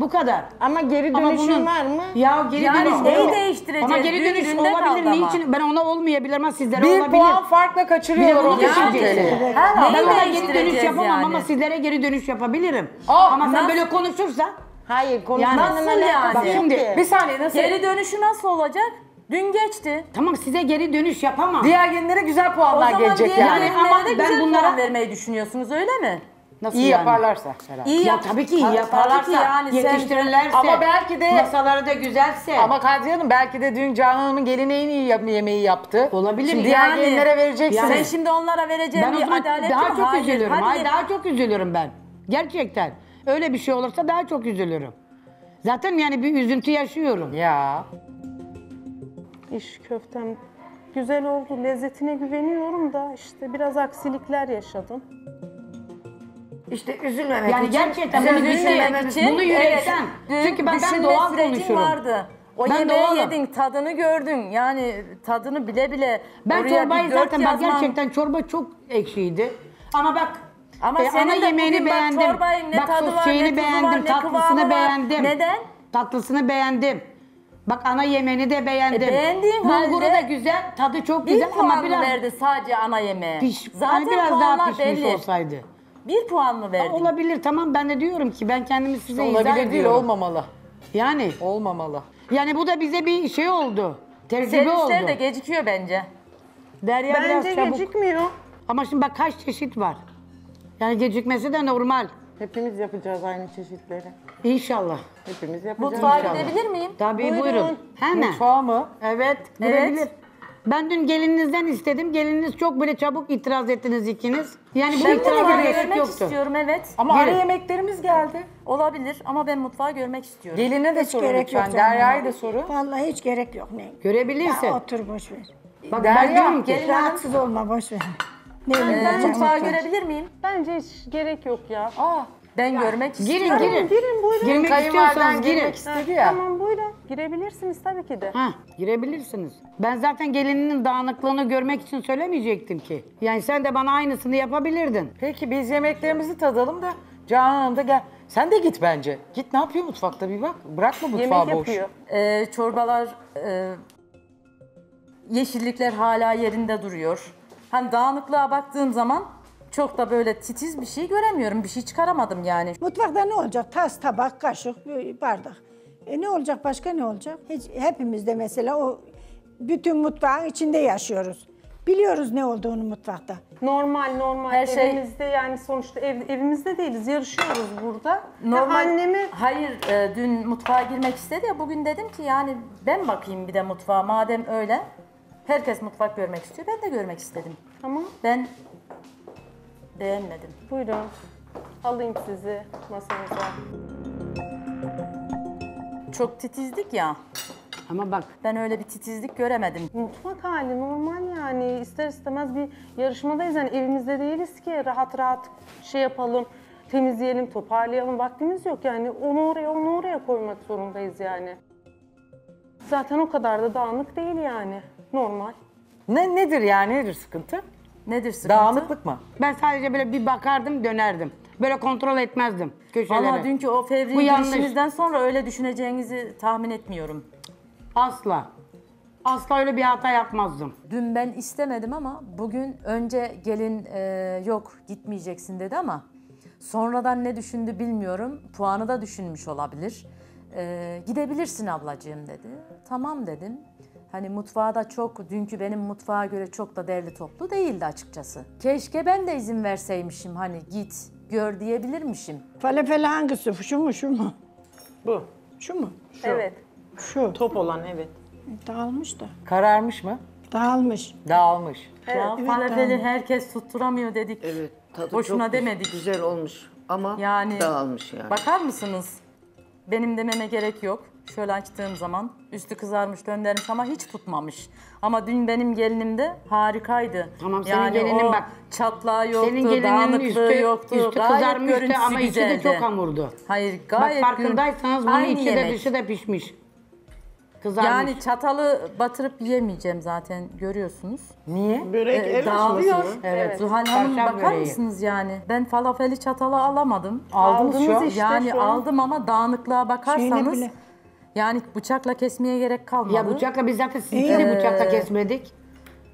S5: Bu kadar.
S9: Ama geri
S5: Ama
S9: dönüşüm
S5: bunun
S9: var mı?
S5: Ya geri
S7: Yani
S5: dönüş
S7: neyi
S5: olur.
S7: değiştireceğiz?
S5: Ama geri
S7: Dün
S5: dönüş olabilir.
S7: kaldı ama.
S5: Niçin? Ben ona olmayabilir ama sizlere
S3: Bir
S5: olabilir.
S3: puan farkla
S5: Bir de
S3: onu düşünceli.
S5: Ben
S7: Neyi
S5: ona geri dönüş
S7: değiştireceğiz
S5: yapamam
S7: yani?
S5: ama sizlere geri dönüş yapabilirim.
S3: Aa,
S5: ama sen
S7: nasıl?
S5: böyle konuşursan
S9: Hayır konuşmanın
S7: Nasıl
S9: alakası
S7: yani?
S5: Bak
S9: yok
S5: şimdi-
S9: ki.
S3: Bir saniye nasıl?
S7: Geri dönüşü nasıl olacak? Dün geçti.
S5: tamam size geri dönüş yapamam.
S3: Diğer günlere güzel
S7: O
S3: puanlar
S7: zaman
S3: gelecek
S7: diğer
S3: yani.
S7: Ürünlere
S5: ama
S7: de
S5: ben
S7: güzel
S5: bunlara-
S7: puan vermeyi düşünüyorsunuz öyle mi?
S5: Nasıl
S3: İyi
S5: yani?
S3: yaparlarsa herhalde.
S7: İyi
S5: Ya
S7: yap-
S5: tabii ki iyi
S7: Tabii-
S5: yaparlarsa,
S7: tabii ki yani sen-
S5: yetiştirirlerse,
S3: Ama belki de-
S5: masaları da güzelse.
S3: Ama Kadriye Hanım belki de dün Canan Hanım'ın gelini en iyi yap- yemeği yaptı.
S5: Olabilir.
S3: Şimdi diğer
S7: Yani-
S3: gelinlere vereceksiniz.
S7: Sen şimdi onlara vereceğin
S5: ben o
S7: bir
S5: zaman
S7: adalet
S5: daha
S7: yok.
S5: çok
S7: Hayır,
S5: üzülürüm.
S7: hadi.
S5: Hayır, daha çok üzülürüm ben. Gerçekten. Öyle bir şey olursa daha çok üzülürüm. Zaten yani bir üzüntü yaşıyorum.
S3: Ya.
S12: İş köftem güzel oldu. Lezzetine güveniyorum da işte biraz aksilikler yaşadım.
S6: İşte üzülmemek
S5: Yani
S6: için.
S5: gerçekten bunu
S7: düşünmemek
S5: düşünmek
S7: için
S5: bunu yürekten.
S7: evet,
S5: Çünkü ben, ben doğal konuşurum.
S7: vardı. O
S5: Ben
S7: yemeği
S5: doğalım.
S7: yedin, tadını gördün. Yani tadını bile bile
S5: Ben
S7: oraya
S5: çorbayı
S7: bir dört
S5: zaten bak
S7: yazman-
S5: gerçekten çorba çok ekşiydi. Ama bak
S7: Ama
S5: e,
S7: senin
S5: ana
S7: de
S5: yemeğini
S7: bugün bak
S5: beğendim.
S7: çorbayın ne
S5: bak
S7: tadı
S5: sos
S7: var,
S5: şeyini
S7: ne tuzu var,
S5: beğendim,
S7: ne
S5: tatlısını
S7: kıvamı var.
S5: beğendim.
S7: Neden?
S5: Tatlısını beğendim. Bak ana yemeğini de beğendim.
S7: E, beğendiğin
S5: Bulguru
S7: halde
S5: da güzel, tadı çok
S7: Bir
S5: güzel ama
S7: mı
S5: biraz
S7: verdi sadece ana yemeğe?
S5: piş,
S7: Zaten
S5: hani biraz daha
S7: puanlar
S5: pişmiş
S7: belli.
S5: olsaydı.
S7: Bir puan mı verdin?
S5: Olabilir tamam ben de diyorum ki ben kendimi size izah
S3: Olabilir değil
S5: ediyorum.
S3: olmamalı.
S5: Yani
S3: Olmamalı.
S5: yani bu da bize bir şey oldu. Tecrübe oldu.
S7: Servisler de gecikiyor bence.
S5: Derya biraz
S12: Bence
S5: çabuk.
S12: gecikmiyor.
S5: Ama şimdi bak kaç çeşit var. Yani gecikmesi de normal.
S9: Hepimiz yapacağız aynı çeşitleri.
S5: İnşallah.
S9: Hepimiz yapacağız.
S7: Mutfağa
S5: İnşallah.
S7: gidebilir miyim?
S5: Tabii
S7: Buyurun.
S5: buyurun. Hemen.
S3: Mutfağı mı?
S5: Evet,
S7: Evet.
S5: girebilir. Ben dün gelininizden istedim. Gelininiz çok böyle çabuk itiraz ettiniz ikiniz. Yani bu
S7: Ben
S5: itiraza
S7: mutfağı
S5: gerek
S7: görmek
S5: yoktu.
S7: istiyorum evet.
S3: Ama ara
S5: Gelin.
S3: yemeklerimiz geldi.
S7: Olabilir ama ben mutfağı görmek istiyorum.
S3: Geline de
S6: Hiç
S3: sorun
S6: gerek yok canım.
S3: Derya'ya da sorun.
S6: Vallahi hiç gerek yok ne.
S5: Görebilirsin.
S6: Ya otur boş ver.
S5: Bak
S3: Derya,
S5: ben diyorum ki
S7: gelin.
S6: Rahatsız olma boş ver. Ne
S7: Ee,
S6: bileyim,
S7: mutfağı görebilir miyim?
S12: Bence hiç gerek yok ya.
S3: Aa,
S7: Ben görmek
S5: girin
S7: istiyorum.
S5: girin.
S12: Girin buyurun.
S5: Girmek
S3: kayınvaliden
S5: istiyorsanız girin.
S3: girmek istedi ya.
S12: Tamam buyurun. Girebilirsiniz tabii ki de.
S5: Ha, girebilirsiniz. Ben zaten gelininin dağınıklığını görmek için söylemeyecektim ki. Yani sen de bana aynısını yapabilirdin.
S3: Peki biz yemeklerimizi tadalım da Canan Hanım da gel. Sen de git bence. Git ne yapıyor mutfakta bir bak. Bırakma mutfağı
S12: Yemek
S3: boş.
S12: yapıyor.
S7: Ee, çorbalar, e, yeşillikler hala yerinde duruyor. Hani dağınıklığa baktığım zaman çok da böyle titiz bir şey göremiyorum. Bir şey çıkaramadım yani.
S6: Mutfakta ne olacak? Tas, tabak, kaşık, bardak. E ne olacak başka ne olacak? Hiç, hepimiz de mesela o bütün mutfağın içinde yaşıyoruz. Biliyoruz ne olduğunu mutfakta.
S4: Normal normal
S7: Her şey-
S4: evimizde yani sonuçta ev, evimizde değiliz yarışıyoruz burada.
S7: Normal.
S4: Ve annemi
S7: Hayır, e, dün mutfağa girmek istedi ya. Bugün dedim ki yani ben bakayım bir de mutfağa. Madem öyle. Herkes mutfak görmek istiyor. Ben de görmek istedim.
S4: tamam
S7: Ben beğenmedim.
S4: buyurun alayım sizi masanıza.
S7: Çok titizlik ya.
S5: Ama bak
S7: Ben öyle bir titizlik göremedim.
S4: Mutfak hali normal yani ister istemez bir yarışmadayız yani evimizde değiliz ki rahat rahat şey yapalım temizleyelim toparlayalım vaktimiz yok yani onu oraya onu oraya koymak zorundayız yani. Zaten o kadar da dağınık değil yani normal.
S3: Ne nedir yani nedir sıkıntı?
S7: Nedir sıkıntı?
S3: Dağınıklık mı?
S5: ben sadece böyle bir bakardım dönerdim. Böyle kontrol etmezdim köşeleri.
S7: Valla dünkü o fevri
S5: Bu yanlış.
S7: girişinizden sonra öyle düşüneceğinizi tahmin etmiyorum.
S5: Asla. Asla öyle bir hata yapmazdım.
S13: Dün ben istemedim ama bugün önce gelin e, yok gitmeyeceksin dedi ama sonradan ne düşündü bilmiyorum. Puanı da düşünmüş olabilir. E, gidebilirsin ablacığım dedi. Tamam dedim. Hani mutfağı da çok, dünkü benim mutfağa göre çok da derli toplu değildi açıkçası. Keşke ben de izin verseymişim hani git gör diyebilirmişim.
S6: Falafel hangisi? Şu mu şu mu?
S9: Bu.
S6: Şu mu?
S4: Evet.
S6: Şu.
S9: Top olan evet.
S6: Dağılmış da.
S3: Kararmış mı?
S6: Dağılmış.
S3: Dağılmış.
S7: ya falafeli herkes tutturamıyor dedik.
S8: Evet, tadı
S7: Boşuna
S8: çok
S7: demedik.
S8: güzel olmuş ama
S7: Yani-
S8: dağılmış yani.
S7: Bakar mısınız? Benim dememe gerek yok. Şöyle açtığım zaman üstü kızarmış döndürmüş ama hiç tutmamış. Ama dün benim gelinimde harikaydı.
S5: Tamam, senin
S7: yani
S5: gelinin
S7: o
S5: bak,
S7: çatlağı yoktu,
S5: Senin gelinin
S7: dağınıklığı
S5: üstü,
S7: yoktu.
S5: üstü
S7: Gayet
S5: kızarmıştı
S7: görüntüsü
S5: ama içi de
S7: güzeldi.
S5: çok hamurdu.
S7: Hayır
S5: Bak
S7: gayet
S5: farkındaysanız
S7: gün-
S5: bunun
S7: Aynı
S5: içi de
S7: yemek.
S5: dışı da pişmiş. Kızarmış.
S7: Yani çatalı batırıp yiyemeyeceğim zaten görüyorsunuz.
S3: Niye?
S9: Börek
S7: Ee,
S9: el
S7: dağılıyor.
S9: açması mı?
S7: Evet. Zuhal Hanım
S5: Çarşaf
S7: bakar
S5: böreği.
S7: mısınız yani? Ben falafeli çatala alamadım.
S3: Aldınız şu an.
S4: işte
S7: yani
S4: şu an.
S7: aldım ama dağınıklığa bakarsanız
S6: bile.
S7: Yani bıçakla kesmeye gerek kalmadı.
S5: Ya bıçakla biz zaten sizinki de bıçakla kesmedik.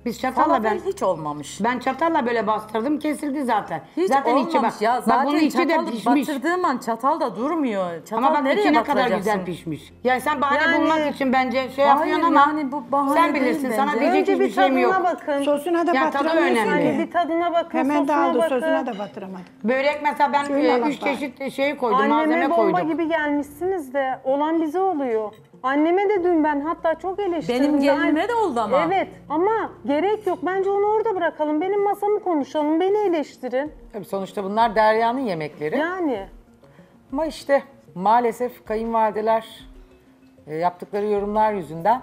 S5: Biz çatalla ben
S7: Falafel hiç olmamış.
S5: ben çatalla böyle bastırdım kesildi zaten.
S7: Hiç
S5: zaten
S7: olmamış
S5: içi bak.
S7: ya.
S5: bak
S7: Zaten
S5: bunun içi de pişmiş.
S7: batırdığım an çatal da durmuyor. Çatal
S5: Ama bak
S7: nereye
S5: içi ne kadar
S7: batıracaksın?
S5: güzel pişmiş. Yani sen bahane
S4: Yani-
S5: bulmak için bence şey
S7: Hayır,
S5: yapıyorsun ama
S7: yani bu bahane
S5: sen
S7: değil
S5: bilirsin.
S7: bence.
S5: Sana diyecek
S4: Önce
S5: hiçbir
S4: bir
S5: şeyim yok.
S4: tadına bakın.
S6: Sosuna da
S5: Ya tadı önemli.
S6: ki.
S4: Bir tadına bakın,
S6: Hemen
S4: sosuna
S6: dağıldı
S4: bakın.
S6: sosuna da batıramadım.
S5: Börek mesela ben
S6: Şöyle
S5: e, üç
S6: bak.
S5: çeşit şeyi koydum,
S4: Anneme
S5: malzeme
S4: bomba
S5: koydum.
S4: gibi gelmişsiniz de olan bize oluyor. Anneme de dün ben hatta çok eleştirdim.
S7: Benim gelinime de oldu ama.
S4: Evet ama gerek yok. Bence onu orada bırakalım. Benim masamı konuşalım. Beni eleştirin.
S3: Tabii sonuçta bunlar Derya'nın yemekleri.
S4: Yani.
S3: Ama işte maalesef kayınvalideler e, yaptıkları yorumlar yüzünden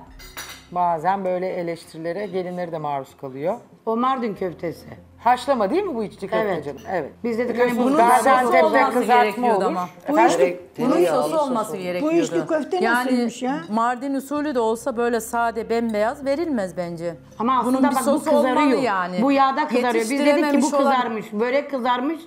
S3: bazen böyle eleştirilere gelinleri de maruz kalıyor.
S5: O Mardin köftesi.
S3: Haşlama değil mi bu içli köfte
S5: Evet.
S3: canım? Evet.
S5: Biz dedik hani bunun
S3: Gaziantep'te
S7: sosu olması
S3: kızartma
S7: gerekiyordu
S3: olur.
S7: ama.
S6: Bu
S3: Efendim?
S6: içli,
S8: Bunun
S14: sosu olması gerekiyordu.
S6: bu içli köfte
S14: yani
S6: nasılmış ya?
S14: Mardin usulü de olsa böyle sade bembeyaz verilmez bence.
S5: Ama aslında
S14: Bunun bir
S5: bak bu
S14: sosu olmalı
S5: kızarıyor.
S14: yani.
S5: Bu yağda kızarıyor. Biz dedik ki bu
S14: Yetiştirememiş olan-
S5: kızarmış. Börek kızarmış.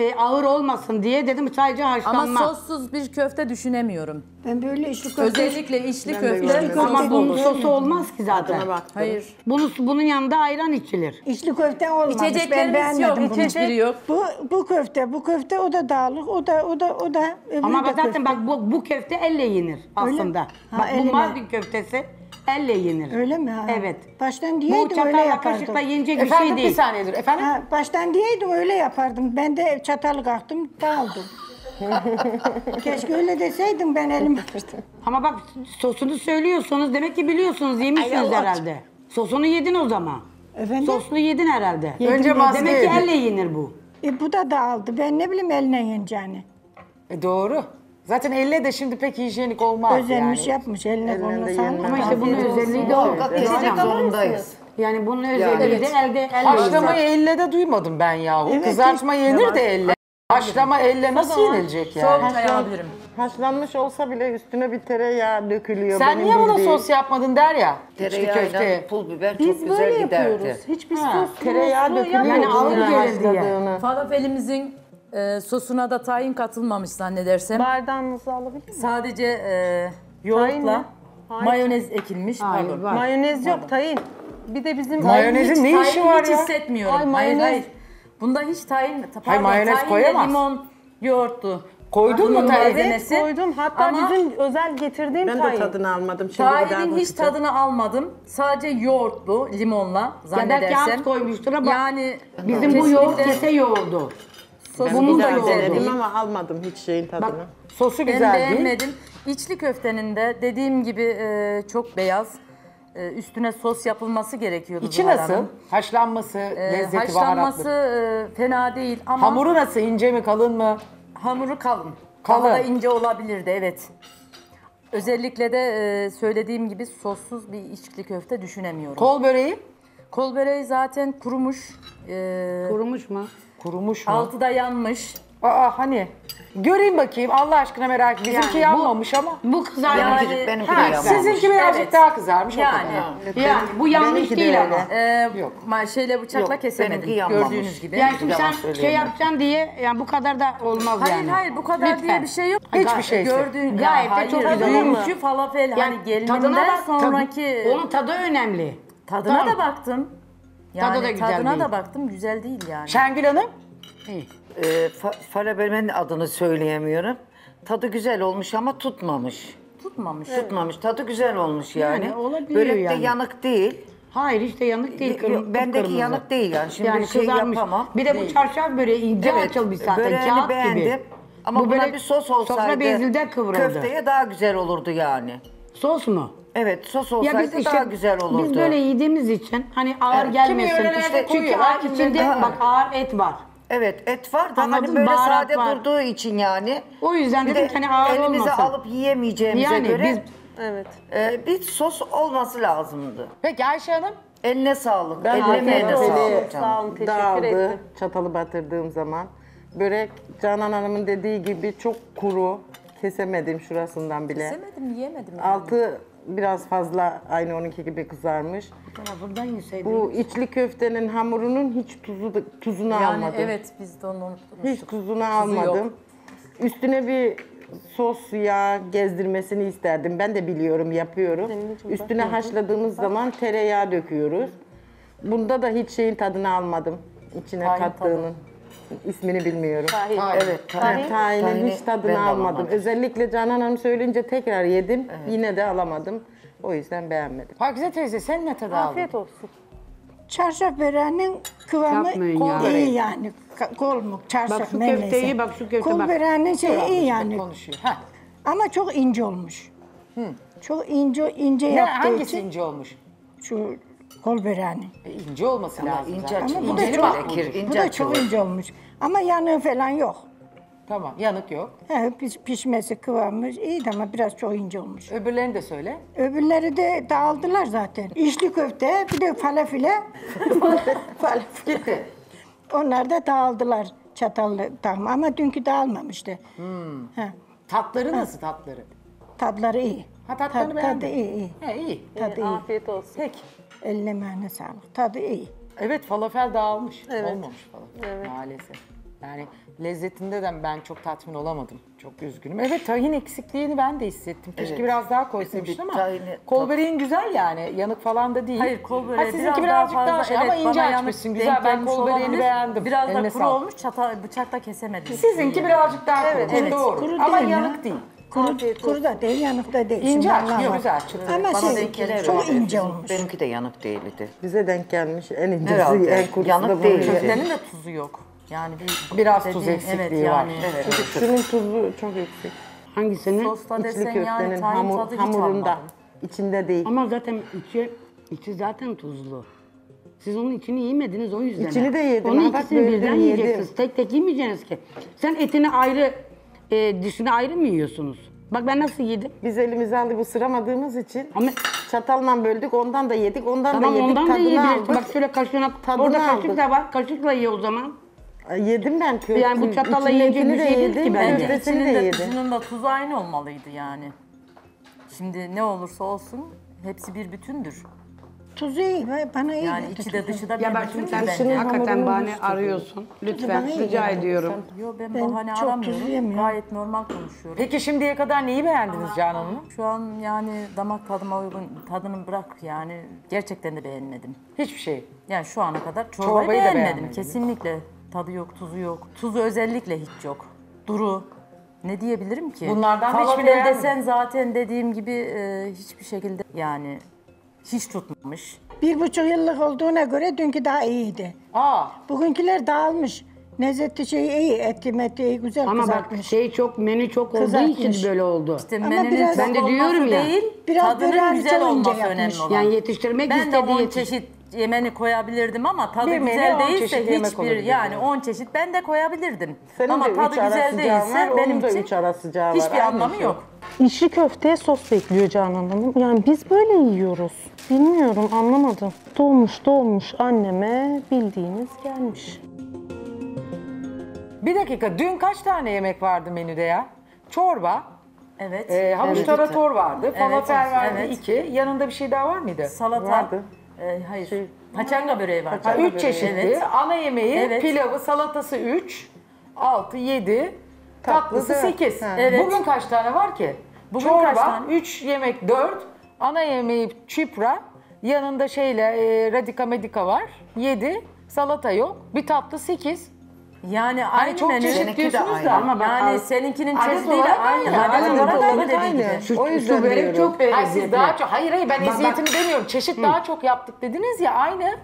S5: E, ağır olmasın diye dedim sadece
S14: Ama
S5: haşlanma.
S14: sossuz bir köfte düşünemiyorum.
S6: Ben böyle içli köfte...
S14: Özellikle içli
S9: Ben de
S14: köfte.
S9: görmedim.
S5: Ama bunun sosu olmaz ki zaten.
S14: Hayır.
S5: Bunun, bunun yanında ayran içilir.
S6: İçli köfte olmamış. Ben
S14: İçeceklerimiz
S6: beğenmedim
S14: yok.
S6: bunu.
S14: Hiçbiri yok.
S6: Bu, bu köfte, bu köfte o da dağlık, o da, o da, o da. öbürü
S5: Ama
S6: de
S5: bak zaten
S6: köfte.
S5: bak bu, bu köfte elle yenir aslında.
S6: Ha,
S5: bak
S6: elle
S5: bu? Mardin köftesi elle yenir.
S6: Öyle mi? Ha.
S5: Evet.
S6: Baştan
S5: Bu
S6: diyeydim öyle
S5: çatalla
S6: yapardım.
S5: kaşıkla yenecek bir
S3: Efendim
S5: şey
S3: bir
S5: değil.
S3: saniye dur. Efendim?
S6: Ha, baştan diyeydim öyle yapardım. Ben de çatalı kalktım, dağıldım. Keşke öyle deseydim ben elim
S5: Ama bak sosunu söylüyorsunuz demek ki biliyorsunuz yemişsiniz
S6: Allah.
S5: herhalde. Sosunu yedin o zaman.
S6: Efendim?
S5: Soslu yedin herhalde.
S3: Önce maske
S5: Demek ki elle yenir bu.
S6: E, bu da dağıldı. Ben ne bileyim eline yeneceğini.
S3: E, doğru. Zaten elle de şimdi pek hijyenik olmaz
S6: Özenmiş
S3: yani.
S6: yapmış eline koluna sağlık.
S5: Ama işte bunun özelliği de o.
S8: Muhakkak denemek zorundayız.
S5: Yani bunun özelliği de elde elle
S3: Haşlamayı elle de duymadım ben yahu.
S6: Evet,
S3: Kızartma yenir de elle. Haşlama elle nasıl yenilecek yani?
S14: Alabilirim.
S9: Haşlanmış olsa bile üstüne bir tereyağı dökülüyor.
S3: Sen
S9: benim
S3: niye buna
S9: bildiğim.
S3: sos yapmadın der ya? İçli
S8: Tereyağıyla pul biber
S4: Biz
S8: çok
S4: böyle
S8: güzel giderdi.
S4: yapıyoruz. Hiçbir
S3: Ha,
S4: soslu,
S9: Tereyağı dökülüyor.
S5: Yani ağır gelir diye.
S14: Falafelimizin e, sosuna da tahin katılmamış zannedersem.
S4: Bardağınızı alabilir miyim?
S7: Sadece e,
S4: Tahin
S7: yoğurtla?
S4: Hayır.
S7: mayonez ekilmiş.
S5: Hayır,
S7: Pardon.
S5: var.
S4: Mayonez yok, tayin. Bir de bizim...
S3: Mayonezin
S7: Hiç
S3: ne
S7: tahin
S3: işi var
S7: hiç
S3: ya?
S7: hissetmiyorum.
S4: Ay,
S7: hayır
S4: mayonez-
S7: hayır. Bunda hiç tahin, pardon,
S3: mayonez
S7: tahinle
S3: koyamaz.
S7: limon, yoğurttu.
S3: Koydun mu
S7: Bunun malzemesi.
S12: Koydum. Hatta
S7: Ama
S12: bizim özel getirdiğim
S9: Ben de
S12: tahin.
S9: tadını almadım. Şimdi bir daha
S7: Tahinin hiç
S9: bakacağım.
S7: tadını almadım. Sadece yoğurtlu, limonla
S5: Ya da
S7: zannedersem.
S5: kağıt koymuştur ama
S7: Yani
S5: bizim bu yoğurt
S7: kesinlikle
S5: kese yoğurdu.
S7: Sosu
S5: Bunun
S9: Bir
S5: da
S7: güzel
S9: denedim ama almadım hiç şeyin tadını.
S3: Sosu
S7: Ben
S3: güzel değil.
S7: beğenmedim. İçli köftenin de dediğim gibi e, çok beyaz. E, üstüne sos yapılması gerekiyordu
S3: İçi
S7: Zuhal
S3: nasıl?
S7: Hanım.
S3: Haşlanması,
S7: E,
S3: lezzeti,
S7: haşlanması
S3: baharatlı.
S7: e, fena değil ama
S3: Hamuru nasıl? ince mi, kalın mı?
S7: hamuru kalın.
S3: Kalın.
S7: Daha da ince olabilirdi evet. Özellikle de e, söylediğim gibi sossuz bir içli köfte düşünemiyorum.
S3: Kol böreği?
S7: Kol böreği zaten kurumuş. E,
S5: Kurumuş mu?
S3: Kurumuş mu?
S7: altı da yanmış.
S3: Aa hani. Göreyim bakayım Allah aşkına merak. Bizimki
S5: Yani bu-
S3: yanmamış ama.
S5: Bu kızarmış.
S7: Yani-
S8: Benimki de
S3: Ha,
S8: yanmamış.
S3: sizinki birazcık
S7: Evet.
S3: daha kızarmış o
S7: Yani.
S3: kadar.
S5: Yani bu yanlış
S9: Benimki de
S5: değil ama.
S7: E,
S3: Yok.
S7: ma- şeyle bıçakla
S8: Yok,
S7: kesemedim
S8: yanmamış.
S7: gördüğünüz gibi.
S5: Yani şimdi
S8: Yalan
S5: sen
S8: söyleyemem.
S5: şey yapacaksın diye yani bu kadar da olmaz
S7: Hayır
S5: yani.
S7: hayır bu kadar
S5: Lütfen.
S7: diye bir şey yok.
S3: Hiçbir şeyse.
S7: Gördüğün
S5: Gayet de
S7: hayır,
S5: çok güzel
S7: düğümcü falafel hani
S5: tadına
S7: gelininden
S5: bak,
S7: sonraki
S5: tadı- onun tadı önemli.
S7: tadına
S5: Tamam.
S7: da baktım. Yani
S5: Tadı da güzel
S7: tadına
S5: değil.
S7: da baktım güzel değil yani.
S3: Şengül Hanım?
S5: İyi.
S8: Ee, fa- falafelimin adını söyleyemiyorum. Tadı güzel olmuş ama tutmamış.
S7: Tutmamış.
S8: Tutmamış. Tadı güzel olmuş yani.
S5: Yani olabiliyor
S8: Börek de
S5: yani.
S8: yanık değil.
S5: Hayır hiç de yanık değil. Kırmızı,
S8: bendeki yanık değil yani. Şimdi
S5: yani
S8: şey
S5: kızarmış.
S8: yapamam.
S5: Bir de bu çarşaf böreği ince açılmış zaten.
S8: böreğini
S5: Kağıt
S8: beğendim.
S5: gibi.
S8: Ama
S5: Bu
S8: buna
S5: börek
S8: bir sos
S5: Sofra
S8: olsaydı
S5: kıvrıldı.
S8: köfteye daha güzel olurdu yani.
S5: Sos mu?
S8: Evet sos
S5: Ya
S8: olsaydı
S5: biz işte
S8: daha güzel olurdu.
S5: biz böyle yediğimiz için hani ağır
S8: Evet.
S5: gelmesin. İşte çünkü ağır içinde
S8: daha-
S5: bak ağır et var.
S8: Evet et var da
S5: Anladım,
S8: hani böyle sade
S5: var.
S8: durduğu için yani.
S5: O yüzden
S8: Bir
S5: dedim
S8: de
S5: ki hani ağır
S8: elimize
S5: olmasın.
S8: alıp yiyemeyeceğimize
S5: Yani
S8: göre
S5: biz
S12: Evet.
S8: e, bir sos olması lazımdı.
S3: Peki Ayşe Hanım?
S8: Eline sağlık.
S9: Ben falafeli
S8: sağlık canım.
S12: Sağ olun teşekkür
S9: Dağıldı
S12: ettim.
S9: çatalı batırdığım zaman. Börek Canan Hanım'ın dediği gibi çok kuru. Kesemedim şurasından bile.
S7: Yemedim yiyemedim. Yani.
S9: Altı biraz fazla aynı onunki gibi kızarmış.
S5: Buradan yeseydin.
S9: Bu içli köftenin hamurunun hiç tuzu da- tuzunu
S7: Yani
S9: almadım.
S7: evet biz de onu unutmuştuk.
S9: Hiç tuzunu
S7: Tuzu
S9: almadım.
S7: yok.
S9: Üstüne bir sos yağ gezdirmesini isterdim. Ben de biliyorum, yapıyorum. Üstüne haşladığımız zaman tereyağı döküyoruz. Bunda da hiç şeyin tadını almadım. İçine
S7: Tahin
S9: kattığının. İsmini bilmiyorum.
S8: Evet.
S9: Tahinin, tahinin hiç
S8: ben
S9: tadını almadım.
S8: alamadım.
S9: Özellikle Canan Hanım söyleyince tekrar yedim. Yine de alamadım. O yüzden beğenmedim.
S3: Pakize teyze sen ne tadı aldın?
S12: Afiyet olsun.
S6: Çarşaf böreğinin kıvamı
S5: Yapmayın ya.
S6: iyi yani. Ka- Kolmuk, çarşaf
S5: Bak şu
S6: neyse.
S5: köfteyi, bak şu köfte
S6: Kol
S5: bak.
S6: böreğinin şey iyi yani.
S3: Konuşuyor. Ha.
S6: Ama çok ince olmuş. Çok ince ince
S3: Ne,
S6: yaptığı
S3: hangisi
S6: için
S3: ince olmuş?
S6: şu kol böreğinin.
S3: E, ince olması lazım
S8: ince
S3: zaten.
S6: Ama bu da çok,
S8: gerekir,
S6: bu
S8: ince
S6: da
S8: açılır.
S6: çok ince olmuş. Ama yanığı falan yok.
S3: Tamam yanık yok.
S6: He, piş, pişmesi kıvamı iyiydi ama biraz çok ince olmuş.
S3: Öbürlerini de söyle.
S6: Öbürleri de dağıldılar zaten. İçli köfte, bir de falafile. falafel.
S3: Gitti.
S6: Onlar da dağıldılar çatallı tam ama dünkü dağılmamıştı.
S3: Hmm.
S6: He,
S3: Tatları nasıl tatları?
S6: tadları iyi.
S3: Ha tatlarını
S6: Tad-
S3: beğendin.
S6: Tadı iyi, iyi.
S3: He iyi.
S6: Tadı iyi.
S12: Afiyet olsun.
S3: Peki.
S6: Eline emeğine sağlık. Tadı iyi.
S3: Evet falafel dağılmış. Olmamış falafel maalesef. Yani lezzetinde de ben çok tatmin olamadım. Çok üzgünüm. Evet tahin eksikliğini ben de hissettim. Keşke
S8: Evet.
S3: biraz daha koysaymıştım
S8: Bir
S3: ama
S8: tahini-
S3: kolböreğin güzel yani. Yanık falan da değil.
S7: Hayır kol böreği
S3: Ha, sizinki
S7: biraz daha
S3: birazcık
S7: fazla
S3: daha şey ama
S7: evet,
S3: ince
S7: bana
S3: açmışsın.
S7: denk
S3: Güzel ben
S7: gelmiş
S3: kol böreğini
S7: olabilir.
S3: beğendim.
S7: Biraz da
S3: Eline
S7: kuru
S3: sağlık.
S7: olmuş çatal, bıçakta kesemedim.
S3: Sizinki birazcık daha kuru.
S7: Evet, evet.
S3: Doğru.
S6: Kuru
S3: ama
S6: değil ya.
S3: yanık değil.
S6: Kuru, kuru da değil, yanık da değil.
S3: İnce
S6: Şimdi Allah
S3: yok
S6: var.
S3: güzel çıtır.
S6: Ama
S8: Bana
S6: şey,
S8: gelir
S6: çok
S8: öyle.
S6: ince olmuş.
S8: Benimki de yanık değildi.
S9: Bize denk gelmiş en incesi,
S8: Herhalde.
S9: en kurusu
S8: Yanık
S9: da bu.
S8: değil.
S7: Köftenin de tuzu yok. Yani bir,
S3: Biraz tuz
S7: dediğin-
S3: eksikliği
S7: evet,
S3: var.
S7: yani.
S8: Evet.
S9: Şunun tuzu çok yüksek.
S5: Hangisini?
S7: Sosta
S9: İçli
S7: desen
S9: köftenin
S7: yani tahin
S9: hamur,
S7: tadı hiç
S9: hamurunda.
S7: almadım.
S9: içinde değil.
S5: Ama zaten içi, içi zaten tuzlu. Siz onun içini yemediniz o yüzden.
S9: İçini de yedim.
S5: Onun
S9: Ha, bak
S5: ikisini
S9: böldüm,
S5: birden
S9: yedim.
S5: yiyeceksiniz. Tek tek yemeyeceksiniz ki. Sen etini ayrı, e, dışını ayrı mı yiyorsunuz? Bak ben nasıl yedim?
S9: Biz elimize alıp ısıramadığımız için
S5: Ama
S9: çatalla böldük, ondan da yedik, ondan
S5: tamam
S9: da yedik,
S5: ondan da
S9: tadını
S5: yiyebilirsin.
S9: aldık.
S5: Bak şöyle kaşığına,
S9: Tadını
S5: orada kaşık
S9: aldık.
S5: da var. Kaşıkla ye o zaman.
S9: Ay, Yedim ben köfte.
S5: Yani bu çatalla yiyecek bir
S9: de
S5: şey değil ki bence.
S9: köftesini
S7: İçinin
S9: de
S7: de
S9: yedim.
S7: tuzunun da tuzu aynı olmalıydı yani. Şimdi ne olursa olsun hepsi bir bütündür.
S6: Tuzu iyi, bana iyi
S7: Yani
S6: geldi
S7: içi de
S6: tuzu.
S7: dışı da bir
S5: Ya bak şimdi sen
S7: bence.
S5: hakikaten bahane arıyorsun. Lütfen
S6: bana iyi
S5: rica
S6: geldi.
S5: ediyorum.
S7: Yo ben,
S6: Ben
S7: bahane
S6: çok
S7: aramıyorum.
S6: tuz yemiyorum.
S7: Gayet normal konuşuyorum.
S3: Peki şimdiye kadar neyi beğendiniz Canan Hanım?
S7: Şu an yani damak tadıma uygun tadını bırak yani gerçekten de beğenmedim.
S3: Hiçbir şey.
S7: Yani şu ana kadar çorbayı,
S3: Çorbayı da
S7: beğenmedim.
S3: beğenmediniz.
S7: Kesinlikle tadı yok, tuzu yok. Tuzu özellikle hiç yok. Duru. Ne diyebilirim ki?
S3: Bunlardan da hiçbirini
S7: Falafel
S3: beğenmedim.
S7: desen zaten dediğim gibi e, hiçbir şekilde yani hiç tutmamış.
S6: Bir buçuk yıllık olduğuna göre dünkü daha iyiydi.
S3: Aa,
S6: Bugünküler dağılmış. Lezzetli şey iyi, eti meti iyi, güzel
S5: Ama bak
S6: kızartmış.
S5: şey çok menü çok olduğu
S6: Kızartmış.
S5: için böyle oldu.
S7: İşte
S6: Ama biraz-
S7: çok
S5: Ben de
S7: olması
S5: diyorum ya,
S7: değil,
S6: biraz
S7: tadının güzel
S6: ince
S7: olması
S6: yapmış.
S7: önemli olan.
S5: Yani yetiştirmek
S7: ben de
S5: istediği
S7: 10
S5: yetiş-
S7: çeşit yemeni koyabilirdim ama tadı
S3: Bir menü
S7: güzel
S3: 10
S7: değilse
S3: çeşit yemek
S7: hiçbir
S3: olabilir
S7: yani
S3: yani.
S7: 10 çeşit ben de koyabilirdim.
S9: Senin
S7: ama
S9: de
S7: tadı
S9: üç ara
S7: güzel değilse
S9: var, onun
S7: benim
S9: da
S7: için
S9: üç ara sıcağı var,
S7: hiçbir
S9: aynı
S7: anlamı
S9: şey.
S7: yok.
S12: İşli köfteye sos bekliyor Canan Hanım. Yani biz böyle yiyoruz. Bilmiyorum anlamadım. Dolmuş dolmuş anneme bildiğiniz gelmiş.
S3: bir dakika. Dün kaç tane yemek vardı menüde ya? Çorba,
S7: Evet.
S3: e, havuç
S7: evet.
S3: tarator vardı, falafel vardı
S7: evet.
S3: iki. Yanında bir şey daha var mıydı?
S7: Salata.
S9: Vardı.
S7: E, hayır. Paçanga böreği var.
S3: Ha, üç çeşitli.
S7: Evet.
S3: Ana yemeği,
S7: Evet.
S3: pilavı, salatası 3, 6, 7, tatlısı
S9: Tatlısı,
S3: 8.
S9: ha.
S7: Evet.
S3: Bugün kaç tane var ki?
S7: Bugün
S3: Çorba,
S7: kaç tane?
S3: 3 yemek 4, ana yemeği çipra, yanında şeyle e, radika medika var 7, salata yok, bir tatlı 8.
S7: Yani
S3: Hani
S7: aynı
S3: çok
S7: menü.
S3: çeşit
S8: Seninki de
S3: diyorsunuz
S8: aynı.
S3: da.
S5: Ama bak
S7: Yani seninkinin
S3: Adet
S7: çeşidiyle
S3: olarak
S7: aynı.
S3: aynı.
S7: Adet
S3: Adet
S7: olarak
S3: olarak
S7: aynı dediği
S9: aynı.
S7: gibi.
S5: Şu,
S9: O yüzden
S5: şu börek
S9: diyorum.
S5: çok
S3: Hayır siz
S5: lezzetli.
S3: daha çok, hayır hayır ben eziyetini demiyorum. Çeşit daha çok yaptık dediniz ya aynı.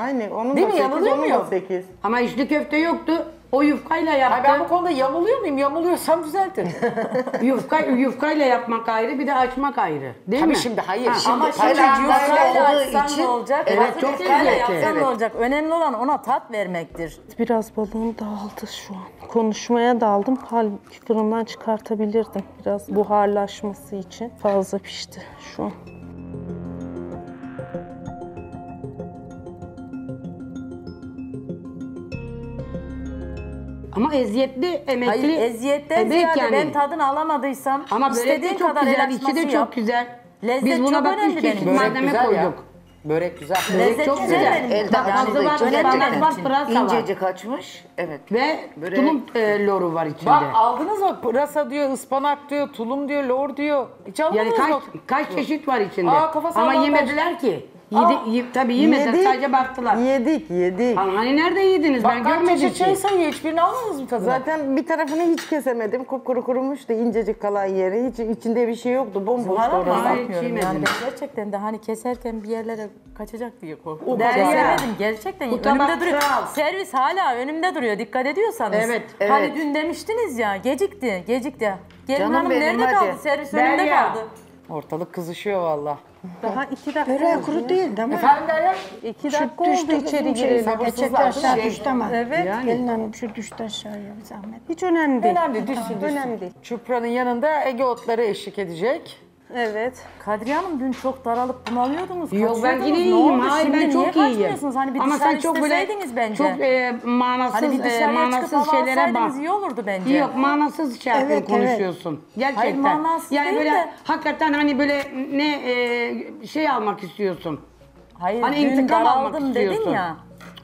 S9: Aynı. Onun
S3: Değil
S9: da
S3: mi?
S9: 8,
S3: Yanılıyor
S9: onun da
S3: muyum?
S9: 8.
S5: Ama içli köfte yoktu. O yufkayla
S3: Ay
S5: yaptı.
S3: ben bu konuda yamuluyor muyum? Yamuluyorsam düzeltin.
S5: Yufka, yufkayla yapmak ayrı bir de açmak ayrı. Değil
S3: Tabii
S5: mi?
S3: şimdi hayır.
S5: Ha,
S3: Şimdi
S7: Ama şimdi
S3: Paçanga
S7: yufkayla
S8: olduğu
S7: açsan
S8: için-
S7: ne olacak?
S5: Evet,
S7: Hazır
S5: çok
S7: yufkayla
S5: lezzetli.
S7: yapsan
S5: Evet.
S7: ne olacak? Önemli olan ona tat vermektir.
S12: Biraz balığım dağıldı şu an. Konuşmaya daldım. Halbuki fırından çıkartabilirdim. Biraz buharlaşması için. Fazla pişti şu an.
S5: Ama eziyetli, emekli.
S7: Hayır eziyetten ziyade
S5: yani.
S7: ben tadını alamadıysam
S5: Ama börek
S7: istediğin
S5: de çok
S7: kadar
S5: güzel,
S7: el
S5: içi de çok
S7: yap.
S5: güzel.
S7: Lezzet
S5: Biz buna
S7: çok
S5: bak
S7: önemli
S5: üç
S7: benim
S5: çeşit
S7: için.
S3: Börek güzel ya.
S5: koyduk.
S3: Börek güzel.
S7: Lezzet
S5: çok
S7: güzel
S5: güzel.
S7: benim için.
S8: Elde
S7: Yani
S5: var,
S8: için
S5: ıspanak
S8: gerçekten
S5: var, pırasa var.
S8: incecik açmış. Evet.
S5: Ve
S8: Börek-
S5: tulum e, loru var içinde.
S3: Bak aldınız mı? Pırasa diyor, ıspanak diyor, tulum diyor, lor diyor. Hiç almadınız
S5: yani kaç
S3: mı?
S5: kaç çeşit var içinde.
S3: Aa,
S5: Ama yemediler ki. Yedi, ye- tabii yemediler
S9: Yedik.
S5: sadece baktılar.
S9: Yedik, yedik.
S5: Hani hani nerede yediniz?
S3: Bak
S5: ben
S3: kaç
S5: görmedim
S3: çeşit
S5: ki.
S3: şey sayıyor. Hiçbirini almadınız mı tadına?
S9: Zaten bir tarafını hiç kesemedim. Kupkuru kurumuştu incecik kalan yeri. Hiç içinde bir şey yoktu. Bomboş
S7: Zuhal Hanım
S9: orası.
S5: Hayır,
S7: yani gerçekten de hani keserken bir yerlere kaçacak diye korktum. Kesemedim gerçekten
S5: bu
S7: önümde duruyor.
S5: kral.
S7: Servis hala önümde duruyor dikkat ediyorsanız.
S5: Evet,
S7: Hani
S8: evet.
S7: dün demiştiniz ya gecikti gecikti. Gelin
S8: Canım
S7: hanım
S8: benim,
S7: nerede
S8: hadi.
S7: kaldı? Servis önümde
S5: Derya.
S7: kaldı.
S3: Ortalık kızışıyor valla.
S12: Daha iki dakika
S6: Böreği
S12: oldu
S6: kuru
S12: ya.
S6: değil ama.
S3: Efendim Derya?
S12: İki
S6: Şu
S12: dakika oldu
S6: düştü
S12: içeri
S6: şey,
S12: girelim.
S3: Geçecek
S6: aşağı
S3: şey.
S6: düştü ama.
S12: Evet.
S5: Yani.
S6: Gelin hanım şu düştü aşağıya bir zahmet.
S12: Hiç önemli değil.
S3: Önemli düşsün düşsün.
S12: Önemli değil.
S3: Çupra'nın yanında Ege otları eşlik edecek.
S12: Evet.
S7: Kadriye Hanım dün çok daralıp bunalıyordunuz.
S5: Yok ben
S7: kaçıyordunuz.
S5: yine
S7: Ne
S5: iyiyim.
S7: oldu?
S5: Hayır
S7: Şimdi
S5: ben
S7: niye
S5: çok iyiyim.
S7: kaçmıyorsunuz? Hani bir
S5: Ama
S7: dışarı
S5: sen çok böyle
S7: isteseydiniz bence.
S5: çok e, manasız
S7: Hani bir
S5: e,
S7: dışarıya çıkıp
S5: manasız
S7: hava
S5: şeylere
S7: alsaydınız
S5: bak.
S7: iyi olurdu bence.
S5: Yok manasız şey
S6: Evet,
S5: yapıyorsun,
S6: evet.
S5: konuşuyorsun. Gerçekten.
S7: Hayır, manasız
S5: yani
S7: değil
S5: böyle
S7: de-
S5: hakikaten hani böyle ne e, şey almak istiyorsun.
S7: Hayır
S5: Hani
S7: dün
S5: intikam almak
S7: daraldım dedin
S5: istiyorsun.
S7: ya.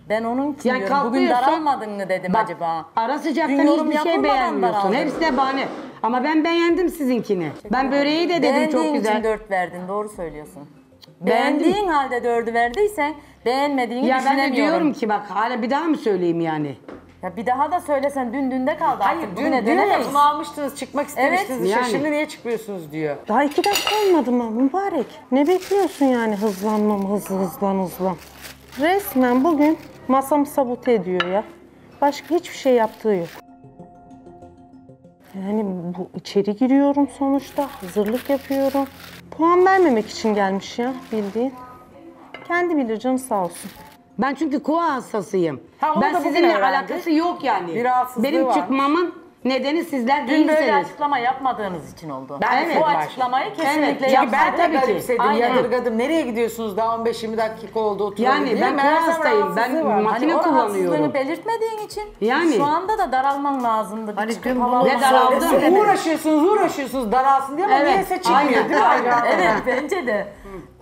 S7: Ben onun için
S5: Yani
S7: diyorum. Bugün
S5: kalkıyorsun-
S7: daralmadın mı dedim
S5: Bak,
S7: acaba.
S5: Ara
S7: Dün
S5: sıcaktan
S7: yorum
S5: hiçbir şey
S7: yapılmadan
S5: beğenmiyorsun. Hepsi de bahane. Ama ben beğendim sizinkini. Ben böreği de dedim
S7: Beğendiğin
S5: çok güzel.
S7: için dört verdin doğru söylüyorsun.
S5: Beğendim.
S7: Beğendiğin halde dördü verdiysen beğenmediğini
S5: Ya ben de
S7: düşünemiyorum.
S5: diyorum ki bak hala bir daha mı söyleyeyim yani?
S7: Ya bir daha da söylesen dün dünde kaldı
S3: Hayır
S7: artık.
S3: dün,
S7: Bugüne
S3: dün
S7: dönemeyiz.
S3: bunu almıştınız, çıkmak istemiştiniz.
S5: Evet,
S3: işte.
S5: yani.
S3: Şimdi niye çıkmıyorsunuz diyor.
S12: Daha iki dakika olmadı mı mübarek? Ne bekliyorsun yani hızlanmam hızlı hızlan hızlan. Resmen bugün masamı sabote ediyor ya. Başka hiçbir şey yaptığı yok. Yani bu içeri giriyorum sonuçta. Hazırlık yapıyorum. Puan vermemek için gelmiş ya bildiğin. Kendi bilir canı sağ olsun.
S5: Ben çünkü koa hastasıyım.
S3: Ha, onu
S5: ben
S3: da bugün
S5: sizinle alakası yok yani.
S3: Bir rahatsızlığı
S5: Benim
S3: varmış.
S5: çıkmamın nedeni sizler
S7: Dün böyle
S5: değilsiniz.
S7: açıklama yapmadığınız için oldu.
S3: Ben
S5: Evet,
S7: Bu açıklamayı kesinlikle
S5: Evet,
S3: Çünkü
S7: yapmadım.
S3: ben de
S5: Tabii ki.
S3: garipsedim,
S7: Aynen.
S3: yadırgadım. Nereye gidiyorsunuz daha 15-20 dakika oldu oturalım
S5: Yani
S3: diye.
S5: ben
S3: Meğersem
S5: hastayım.
S3: rahatsızlığı
S5: Ben
S3: var.
S5: ma-
S7: Hani
S5: Makine
S7: o rahatsızlığını
S5: kullanıyorum.
S7: belirtmediğin için
S5: Yani.
S7: şu anda da daralman lazımdı. Bir
S8: Hani
S7: çıkıp
S8: dün bunu
S5: Ve daraldım.
S7: alsaydın.
S3: Uğraşıyorsunuz, uğraşıyorsunuz daralsın diye ama
S5: Evet,
S3: niyeyse çıkmıyor
S5: aynen,
S3: değil mi?
S5: aynen.
S7: Evet bence de.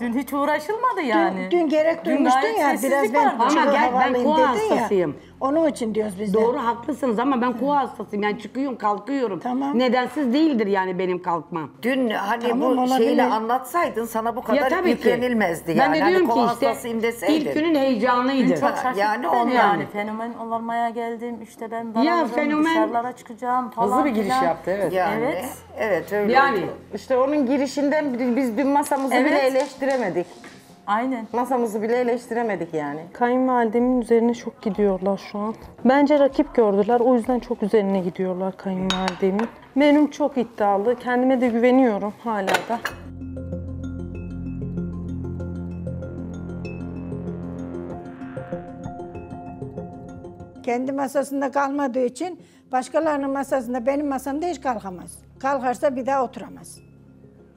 S7: Dün hiç uğraşılmadı yani.
S6: Dün, dün gerek duymuştun
S7: gayet
S6: ya
S7: sessizlik
S6: biraz ben
S7: vardı.
S5: Ama
S6: çıkıp
S5: gel ben koa
S6: ya.
S5: hastasıyım.
S6: Onun için diyoruz biz de.
S5: Doğru haklısınız ama ben kuğu hastasıyım. Yani çıkıyorum kalkıyorum.
S6: Tamam.
S5: Nedensiz değildir yani benim kalkmam.
S8: Dün hani
S6: Tamam,
S8: bu
S6: olabilir.
S8: şeyle anlatsaydın sana bu kadar
S5: ya tabii ki.
S8: yüklenilmezdi
S5: Ben
S8: yani.
S5: de
S8: hani
S5: diyorum
S8: kova
S5: ki işte
S8: hastasıyım deseydin.
S5: ilk günün heyecanıydı.
S7: Çok şaşırttı
S8: yani ondan.
S7: yani. Fenomen olmaya geldim. İşte ben daralırım,
S5: fenomen-
S7: dışarılara çıkacağım falan
S3: Hızlı bir giriş
S7: filan.
S3: yaptı evet.
S8: Yani,
S7: Evet.
S8: evet öyle
S5: Yani
S8: oldu.
S9: İşte onun girişinden biz dün masamızı
S7: Evet.
S9: bile eleştiremedik.
S7: Aynen.
S9: Masamızı bile eleştiremedik yani.
S4: Kayınvalidemin üzerine çok gidiyorlar şu an. Bence rakip gördüler. O yüzden çok üzerine gidiyorlar kayınvalidemin. Menüm çok iddialı. Kendime de güveniyorum hala da.
S6: Kendi masasında kalmadığı için başkalarının masasında benim masamda hiç kalkamaz. Kalkarsa bir daha oturamaz.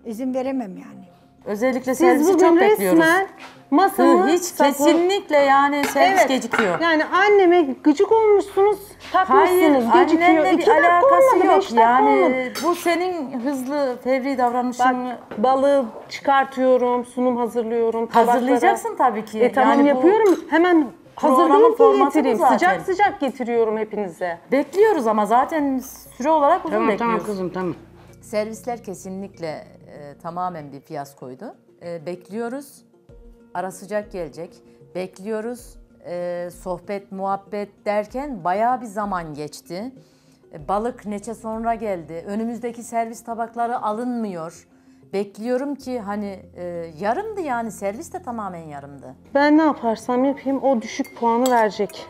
S6: İzin veremem yani.
S7: Özellikle
S4: Siz
S7: servisi
S4: bugün
S7: çok bekliyoruz.
S4: resmen
S7: Hı,
S4: masamı
S7: hiç
S4: sapı-
S7: kesinlikle yani servis
S4: Evet.
S7: gecikiyor.
S4: Yani anneme gıcık olmuşsunuz, takmışsınız,
S7: Hayır,
S4: gecikiyor.
S7: annenle
S4: İki
S7: bir
S4: dakika
S7: alakası
S4: olmadı,
S7: yok.
S4: dakika olmadı.
S7: Yani bu senin hızlı, fevri davranışın.
S4: Bak balığı çıkartıyorum, sunum hazırlıyorum. tabaklara.
S7: Hazırlayacaksın tabii ki.
S4: E tamam
S7: Yani bu
S4: yapıyorum. Hemen hazır
S7: programın
S4: değil ki
S7: formatı bu
S4: getireyim.
S7: zaten.
S4: Sıcak sıcak getiriyorum hepinize.
S7: Bekliyoruz ama zaten süre olarak uzun
S5: Tamam
S7: bekliyoruz.
S5: tamam kızım tamam.
S15: Servisler kesinlikle e, tamamen bir fiyaskoydu. E, bekliyoruz. Ara sıcak gelecek. Bekliyoruz. E, sohbet, muhabbet derken bayağı bir zaman geçti. E, balık neçe sonra geldi. Önümüzdeki servis tabakları alınmıyor. Bekliyorum ki hani e, yarımdı yani servis de tamamen yarımdı.
S4: Ben ne yaparsam yapayım o düşük puanı verecek.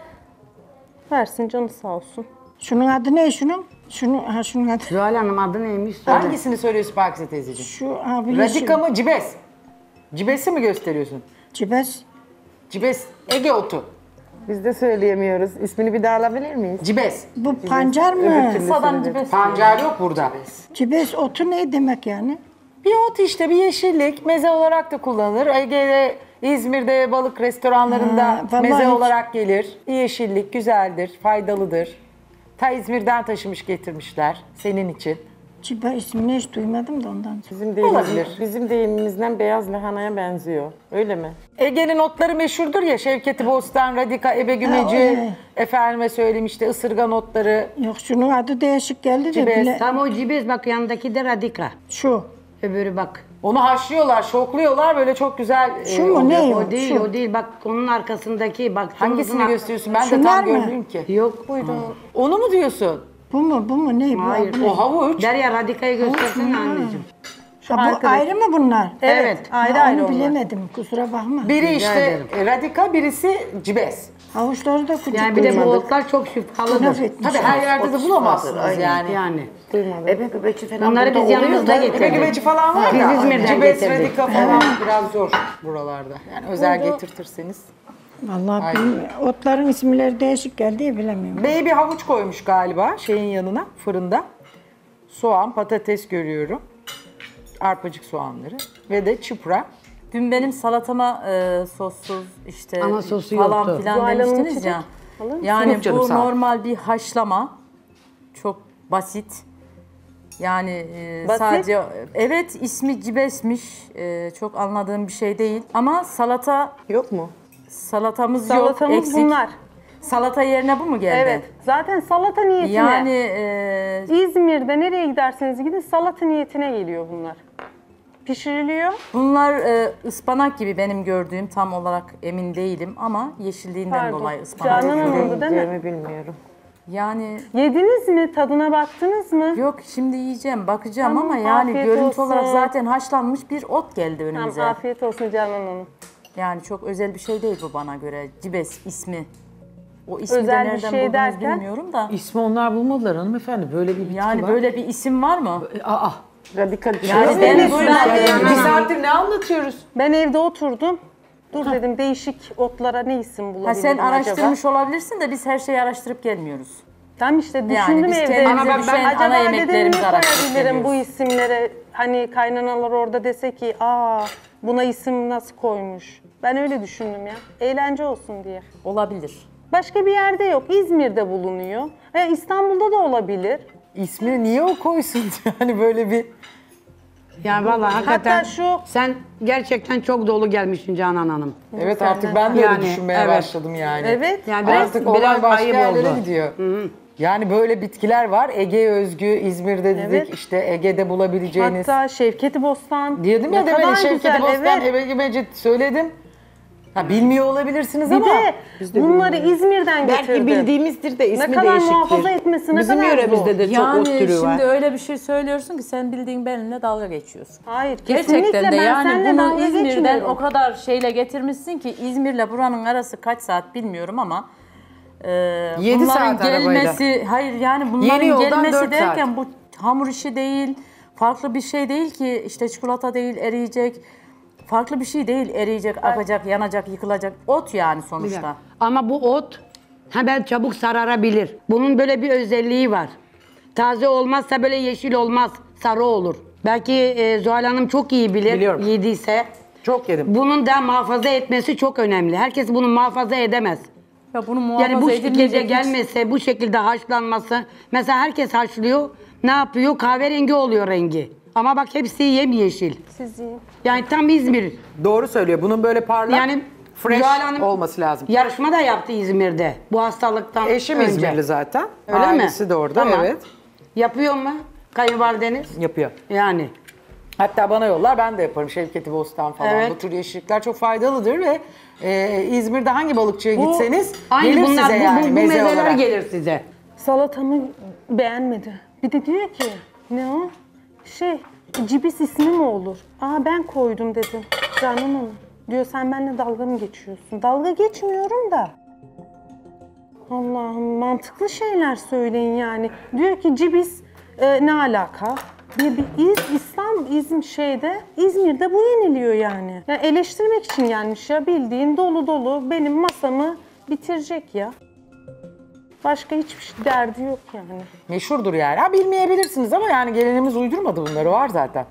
S4: Versin canı sağ olsun.
S6: Şunun adı ne şunun? Şunun, ha şunun adı.
S5: Zuhal Hanım adı neymiş? Söyle.
S3: Hangisini söylüyorsun Pakize teyzeciğim?
S6: Şu abi.
S3: Radika mı cibes? Cibesi mi gösteriyorsun?
S6: Cibes.
S3: Cibes Ege otu.
S9: Biz de söyleyemiyoruz. İsmini bir daha alabilir miyiz?
S3: Cibes.
S6: Bu pancar mı?
S7: Kısadan cibes.
S3: Pancar yok burada.
S6: Cibes otu ne demek yani?
S3: Bir ot işte bir yeşillik meze olarak da kullanılır. Ege'de, İzmir'de balık restoranlarında
S6: Ha, vallahi
S3: meze
S6: hiç-
S3: olarak gelir. Bir yeşillik güzeldir, faydalıdır. Ta İzmir'den taşımış getirmişler senin için.
S6: Ciba ismini hiç duymadım da ondan.
S9: Bizim deyimimiz,
S3: Olabilir.
S9: bizim deyimimizden beyaz lahanaya benziyor. Öyle mi?
S3: Ege'nin otları meşhurdur ya Şevketi Bostan, Radika, Ebe Gümeci,
S6: öyle.
S3: efendime söyleyeyim işte ısırgan otları.
S6: Yok şunun adı değişik geldi de
S3: Cibes.
S6: bile.
S5: Tam o cibiz bak yanındaki de radika.
S6: Şu.
S5: Öbürü bak.
S3: Onu haşlıyorlar, şokluyorlar böyle çok güzel.
S6: Şu
S3: e,
S6: mu,
S3: oluyor.
S6: ne?
S5: O değil
S6: Şu.
S5: o değil bak onun arkasındaki bak.
S3: Hangisini gösteriyorsun? Ben de
S6: Şunlar
S3: tam
S6: mı?
S3: görmüyorum ki.
S5: Yok.
S3: Onu mu diyorsun?
S6: Bu mu bu mu ne bu?
S5: Hayır.
S6: Bu?
S3: O havuç.
S5: Derya radikayı göstersene anneciğim.
S6: Ha, bu ayrı mı bunlar?
S5: Evet.
S4: Ayrı
S6: Ha,
S4: ayrı
S6: onu
S4: onlar.
S6: bilemedim kusura bakma.
S3: Biri işte
S5: ederim.
S3: e, radika, birisi cibes.
S6: Havuçları da kucuk
S5: Yani bir de bu otlar çok şifalıdır.
S3: Tabii her yerde de bulamazsınız
S8: aynen.
S3: yani.
S5: Yani.
S8: Ebe gübeci falan
S5: Bunları
S8: burada
S5: biz
S8: oluyor
S5: yanımızda
S8: da-
S5: getirdik.
S3: Ebe güveci falan var
S5: Biz
S3: da
S5: İzmir'den
S3: cibes,
S5: getirdik.
S3: radika falan biraz zor buralarda. Yani özel getirtirseniz.
S6: Vallahi bilmiyorum. Otların isimleri değişik geldi ya bilemiyorum.
S3: Bey bir havuç koymuş galiba şeyin yanına fırında. Soğan, patates görüyorum. Arpacık soğanları ve de çupra.
S7: Dün benim salatama e, sossuz işte
S5: Ama sosu
S7: falan
S5: yoktu.
S7: filan
S4: Zuhal
S7: demiştiniz ya. Yani
S3: Yok canım,
S7: bu normal bir haşlama. Çok basit. Yani e,
S4: Basit?
S7: sadece evet ismi cibesmiş. E, çok anladığım bir şey değil. Ama salata
S9: Yok mu?
S7: salatamız yok
S4: Salatamız
S7: eksik.
S4: bunlar.
S7: Salata yerine bu mu geldi?
S4: Evet. Zaten salata niyetine.
S7: Yani e,
S4: İzmir'de nereye giderseniz gidin salata niyetine geliyor bunlar. Pişiriliyor.
S7: bunlar e, ıspanak gibi benim gördüğüm tam olarak emin değilim ama yeşilliğinden
S4: Pardon.
S7: dolayı ıspanak.
S4: Canan Hanım'dı değil mi?
S9: Diyeceğimi bilmiyorum.
S7: Yani
S4: Yediniz mi? Tadına baktınız mı?
S7: Yok şimdi yiyeceğim, bakacağım
S4: Tamam,
S7: ama yani
S4: afiyet
S7: görüntü
S4: olsun.
S7: olarak zaten haşlanmış bir ot geldi önümüze.
S4: Tamam, afiyet olsun Canan Hanım.
S7: Yani çok özel bir şey değil bu bana göre. Cibes ismi. O ismi
S4: Özel
S7: de
S4: bir
S7: nereden
S4: şey
S7: buldunuz
S4: derken?
S7: bilmiyorum da.
S16: İsmi onlar bulmadılar hanımefendi. Böyle bir bitki
S7: Yani
S16: var.
S7: böyle bir isim var mı?
S16: Aa,
S9: Radikal bir şey
S7: Yani
S9: yok.
S7: ben
S3: Bir saattir ne anlatıyoruz?
S4: Ben evde oturdum. Dur dedim değişik otlara ne isim bulabilirim
S7: Ha sen
S4: acaba?
S7: araştırmış olabilirsin de biz her şeyi araştırıp gelmiyoruz.
S4: Tam işte
S7: Yani
S4: düşündüm
S7: biz
S4: evde.
S7: kendimize
S4: Ama
S7: düşen
S4: acaba
S7: ana
S4: dedim ne
S7: yemeklerimizi araştırıp
S4: koyabilirim bu
S7: geliyoruz.
S4: isimlere? Hani kaynanalar orada dese ki aa buna isim nasıl koymuş? Ben öyle düşündüm ya. Eğlence olsun diye.
S7: Olabilir.
S4: Başka bir yerde yok. İzmir'de bulunuyor. E, İstanbul'da da olabilir.
S3: İsmini niye o koysun yani böyle bir
S5: Yani vallahi hakikaten
S4: Hatta şu
S5: sen gerçekten çok dolu gelmişsin Canan Hanım.
S3: Evet artık ben de öyle
S5: Yani,
S3: düşünmeye
S5: evet.
S3: başladım yani.
S4: Evet.
S5: Yani biraz-
S3: artık olay
S5: biraz
S3: başka
S5: ayıp
S3: yerlere
S5: oldu.
S3: gidiyor. Yani böyle bitkiler var. Ege özgü, İzmir'de dedik
S4: Evet.
S3: işte Ege'de bulabileceğiniz.
S4: hatta Şevketi Bostan.
S3: Diyordum ya
S4: Ne
S3: demin
S4: kadar
S3: Şevketi
S4: güzel,
S3: Bostan,
S4: evet.
S3: Ege Mecit söyledim. Ha, bilmiyor olabilirsiniz
S4: Bir
S3: ama.
S4: de bunları İzmir'den getirdi.
S9: Belki bildiğimizdir de ismi
S4: Ne kadar
S9: değişiktir.
S4: muhafaza etmesi ne
S9: Bizim
S4: kadar
S9: yöremizde
S4: zor.
S9: de çok
S7: Yani
S9: türü
S7: şimdi
S9: var.
S7: öyle bir şey söylüyorsun ki sen bildiğin benimle dalga geçiyorsun.
S4: Hayır kesinlikle
S7: Gerçekten de
S4: ben
S7: yani
S4: seninle
S7: bunu
S4: dalga
S7: İzmir'den
S4: geçmiyorum.
S7: o kadar şeyle getirmişsin ki İzmir'le buranın arası kaç saat bilmiyorum ama e,
S9: Yedi
S7: bunların
S9: saat arabayla.
S7: gelmesi hayır yani bunların
S9: Yeni yoldan
S7: gelmesi
S9: dört
S7: derken bu hamur işi değil farklı bir şey değil ki işte çikolata değil eriyecek farklı bir şey değil eriyecek akacak yanacak yıkılacak ot yani sonuçta.
S5: Ama bu ot hemen çabuk sararabilir. Bunun böyle bir özelliği var. Taze olmazsa böyle yeşil olmaz, sarı olur. Belki e, Zuhal Hanım çok iyi bilir
S9: Biliyorum.
S5: yediyse.
S9: Çok yedim.
S5: Bunun da muhafaza etmesi çok önemli. Herkes bunu muhafaza edemez.
S7: Ya bunu muhafaza
S5: Yani bu şekilde
S7: edilmeyecek hiç-
S5: gelmese, bu şekilde haşlanması. Mesela herkes haşlıyor. Ne yapıyor? Kahverengi oluyor rengi. Ama bak hepsi yemyeşil.
S4: Siz yiyin.
S5: Yani tam İzmir.
S9: Doğru söylüyor. Bunun böyle parlak,
S5: Yani
S9: fresh
S5: Zuhal Hanım
S9: olması lazım.
S5: Yarışma da yaptı İzmir'de. Bu hastalıktan
S9: Eşim
S5: önce.
S9: İzmirli zaten.
S5: Öyle mi?
S9: Ailesi de orada,
S5: Tamam.
S9: evet.
S5: Yapıyor mu kayınvalideniz?
S9: Yapıyor.
S5: Yani.
S3: Hatta bana yollar ben de yaparım. Şevketi Bostan falan.
S5: Evet.
S3: Bu tür yeşillikler çok faydalıdır ve e, İzmir'de hangi balıkçıya
S4: Bu-
S3: gitseniz
S5: Aynı
S3: gelir
S5: bunlar,
S3: size
S5: bu,
S3: yani
S5: bu, bu
S3: meze
S5: mezeler
S3: olarak.
S5: gelir size.
S4: Salatamı beğenmedi. Bir de diyor ki ne o? Şey cibis ismi mi olur? Aa ben koydum dedim. Canım onu. Diyor sen benimle dalga mı geçiyorsun? Dalga geçmiyorum da. Allah'ım mantıklı şeyler söyleyin yani. Diyor ki cibis e, ne alaka? Bir, bir İz, İslam İzm şeyde İzmir'de bu yeniliyor yani. yani. Eleştirmek için gelmiş ya bildiğin dolu dolu benim masamı bitirecek ya. Başka hiçbir şey derdi yok yani.
S3: Meşhurdur yani. Ha bilmeyebilirsiniz ama yani gelinimiz uydurmadı bunları var zaten.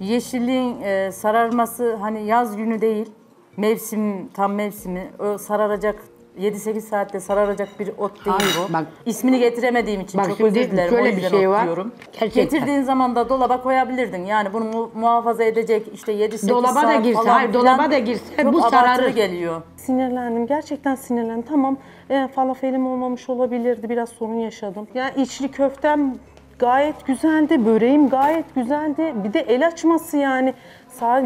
S7: Yeşilliğin e, sararması hani yaz günü değil, mevsim tam mevsimi. O sararacak 7-8 saatte sararacak bir ot değil
S5: Hayır,
S7: bu.
S5: bak-
S7: İsmini getiremediğim için
S5: Bak
S7: çok
S5: şimdi
S7: özür dilerim.
S5: şöyle
S7: o
S5: bir
S7: yüzden
S5: şey
S7: ot
S5: var.
S7: diyorum.
S5: Gerçekten.
S7: Getirdiğin zaman da dolaba koyabilirdin. Yani bunu mu- muhafaza edecek işte 7-8
S5: Dolaba da
S7: saat
S5: girse,
S7: falan
S5: hayır,
S7: filan
S5: dolaba da girse
S7: çok
S5: bu
S7: abartılı
S5: sararır.
S7: geliyor.
S4: Sinirlendim. Gerçekten sinirlendim. Tamam e, falafelim olmamış olabilirdi. Biraz sorun yaşadım. Ya içli köftem gayet güzeldi. Böreğim gayet güzeldi. Bir de el açması yani. Saat,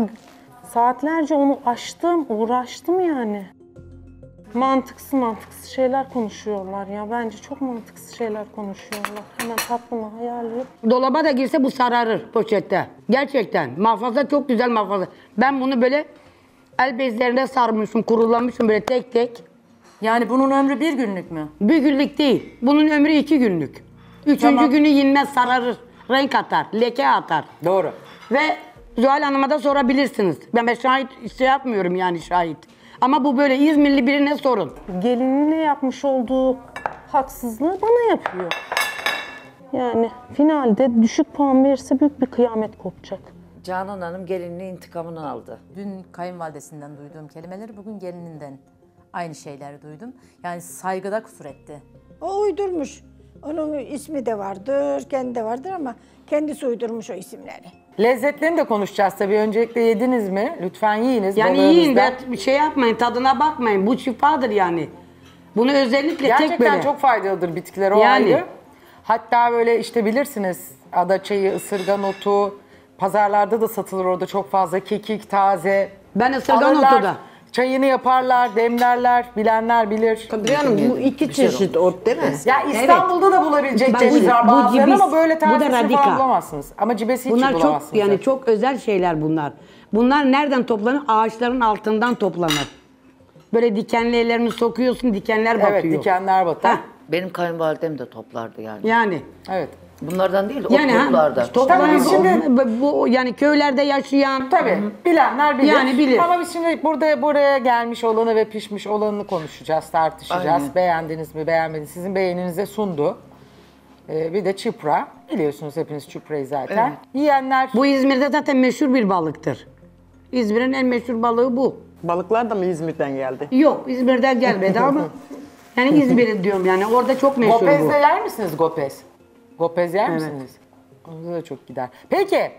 S4: saatlerce onu açtım, uğraştım yani. Mantıksız mantıksız şeyler konuşuyorlar ya. Bence çok mantıksız şeyler konuşuyorlar. Hemen tatlımı ayarlayıp
S5: Dolaba da girse bu sararır poşette. Gerçekten. Muhafaza çok güzel muhafaza. Ben bunu böyle el bezlerine sarmışım, kurulamışım böyle tek tek.
S7: Yani bunun ömrü bir günlük mü?
S5: Bir günlük değil. Bunun ömrü iki günlük. Üçüncü
S7: Tamam.
S5: günü yenmez, sararır. Renk atar, leke atar.
S3: Doğru.
S5: Ve Zuhal Hanım'a da sorabilirsiniz. Ben, ben şahit şey yapmıyorum yani şahit. Ama bu böyle İzmirli birine sorun.
S4: gelinine yapmış olduğu haksızlığı bana yapıyor. Yani finalde düşük puan verirse büyük bir kıyamet kopacak.
S8: Canan Hanım gelinliğin intikamını aldı.
S7: Dün kayınvalidesinden duyduğum kelimeleri bugün gelininden aynı şeyleri duydum. Yani saygıda kusur etti.
S6: O uydurmuş. Onun ismi de vardır, kendi de vardır ama kendisi uydurmuş o isimleri.
S3: Lezzetlerini de konuşacağız tabii. Öncelikle yediniz mi? Lütfen yiyiniz.
S5: Yani yiyin bir şey yapmayın, tadına bakmayın. Bu şifadır yani. Bunu özellikle tek
S3: Gerçekten
S5: böyle.
S3: çok faydalıdır bitkiler o
S5: Yani.
S3: ayrı. Hatta böyle işte bilirsiniz ada çayı, ısırgan otu. Pazarlarda da satılır orada çok fazla kekik, taze.
S5: Ben ısırgan
S3: Alırlar,
S5: otu da.
S3: Çayını yaparlar, demlerler, bilenler bilir.
S9: Kadriye Hanım bu iki çeşit ot değil mi?
S3: Ya İstanbul'da da bulabilecek
S5: Bak,
S3: çeşit
S5: bu-
S3: var
S5: bu cibis,
S3: ama böyle
S5: bu da
S3: falan bulamazsınız. Ama cibesi hiç
S5: Bunlar çok
S3: bulamazsınız.
S5: yani çok özel şeyler bunlar. Bunlar nereden toplanır? Ağaçların altından toplanır. Böyle dikenli ellerini sokuyorsun, dikenler batıyor.
S3: Evet dikenler batar.
S5: Heh,
S8: Benim kayınvalidem de toplardı yani.
S5: yani.
S3: Evet.
S8: Bunlardan değil,
S5: Yani
S8: toplardı.
S5: toplanır.
S3: Tabii şimdi-
S5: bu yani köylerde yaşayan
S3: Tabii bilenler bilir.
S5: Yani bilir.
S3: Ama biz şimdi burada buraya gelmiş olanı ve pişmiş olanını konuşacağız, tartışacağız.
S8: Aynen.
S3: Beğendiniz mi, beğenmediniz Sizin beğeninize sundu. Ee, bir de çupra. Biliyorsunuz hepiniz çuprayı zaten. Yiyenler
S5: bu İzmir'de zaten meşhur bir balıktır. İzmir'in en meşhur balığı bu.
S9: Balıklar da mı İzmir'den geldi?
S5: Yok İzmir'den gelmedi ama yani İzmir'in diyorum yani orada çok meşhur
S3: Gopez'de
S5: bu.
S3: yer misiniz Gopez? Gopez yer
S5: Evet.
S3: misiniz? Onda da çok gider. Peki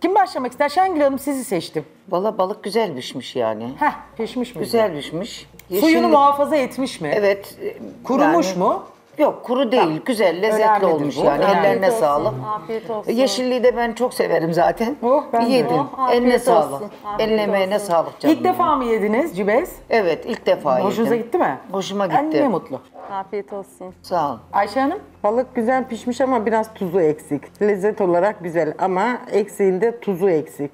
S3: Kim başlamak ister? Şengül Hanım sizi seçtim.
S8: Valla balık güzel pişmiş yani.
S3: Heh pişmiş mi?
S8: Güzel pişmiş.
S3: Suyunu
S8: Yeşillik-
S3: muhafaza etmiş mi?
S8: Evet. e,
S3: Kurumuş
S8: yani-
S3: mu?
S8: Yok kuru değil. Güzel, lezzetli
S3: Önemlidir
S8: olmuş
S3: bu.
S8: yani.
S3: Önemli.
S8: Ellerine
S3: Afiyet
S8: sağlık.
S4: Afiyet olsun.
S8: Yeşilliği de ben çok severim zaten.
S3: Oh, ben de.
S8: Yedim.
S4: Oh, afiyet
S8: Eline
S4: olsun.
S8: sağlık.
S4: Afiyet
S8: Eline emeğine
S4: olsun.
S8: sağlık canım.
S3: İlk defa mı yediniz cibez?
S8: Evet, ilk defa yedim.
S3: Hoşunuza gitti mi?
S8: Hoşuma gitti.
S3: ne mutlu.
S4: Afiyet olsun.
S8: Sağ ol.
S3: Ayşe Hanım?
S9: Balık güzel pişmiş ama biraz tuzu eksik. Lezzet olarak güzel ama eksiğinde tuzu eksik.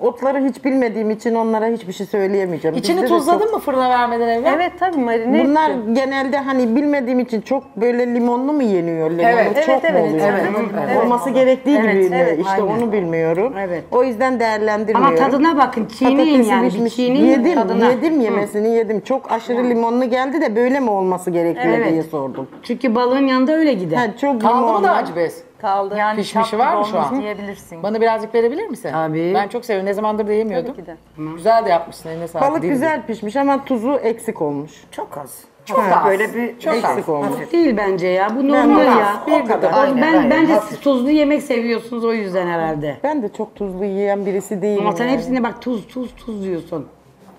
S9: Otları hiç bilmediğim için onlara hiçbir şey söyleyemeyeceğim.
S3: İçini
S9: Bizde de
S3: tuzladın
S9: çok-
S3: mı fırına vermeden evvel?
S4: Evet tabii marine
S9: Bunlar
S4: ettim.
S9: genelde hani bilmediğim için çok böyle limonlu mu yeniyor? Limonlu
S3: Evet,
S9: çok
S4: evet,
S9: mu
S4: evet,
S9: oluyor?
S3: evet, evet.
S9: Olması gerektiği
S4: Evet,
S9: gibi mi?
S4: evet,
S9: işte
S3: aynen.
S9: onu bilmiyorum.
S5: Evet.
S9: O yüzden değerlendirmiyorum.
S5: Ama tadına bakın. Çiğneyin
S9: Patatesi
S5: yani. Bir
S9: pişmiş.
S5: çiğneyin
S9: yedim,
S5: tadına.
S9: yedim yemesini yedim. Çok aşırı limonlu geldi de böyle mi olması gerekiyor
S5: Evet.
S9: diye sordum.
S5: Çünkü balığın yanında öyle gider.
S9: Ha, çok
S3: Kaldı mı
S9: limonlu.
S3: daha cibez?
S7: Kaldı. Yani
S3: Pişmişi var mı şu an?
S7: Diyebilirsin.
S3: Bana birazcık verebilir misin?
S5: Tabii.
S3: Ben çok seviyorum. Ne zamandır da yemiyordum.
S4: Tabii ki de.
S3: Güzel de yapmışsın. Eline sağlık.
S9: Balık
S3: Değil mi?
S9: güzel pişmiş ama tuzu eksik olmuş.
S8: Çok az.
S3: Çok
S8: Ha,
S3: az.
S8: Böyle bir
S3: Çok
S9: Eksik olmuş.
S5: Değil bence ya. Bu
S9: Ben
S5: normal
S9: biraz-
S5: ya.
S3: Bir kadar.
S5: O-
S8: Aynen,
S5: ben
S8: aynen.
S5: bence
S8: Hafif.
S5: siz tuzlu yemek seviyorsunuz o yüzden herhalde.
S9: Ben de çok tuzlu yiyen birisi değilim.
S5: Ama sen
S9: yani.
S5: hepsine bak tuz tuz tuz diyorsun.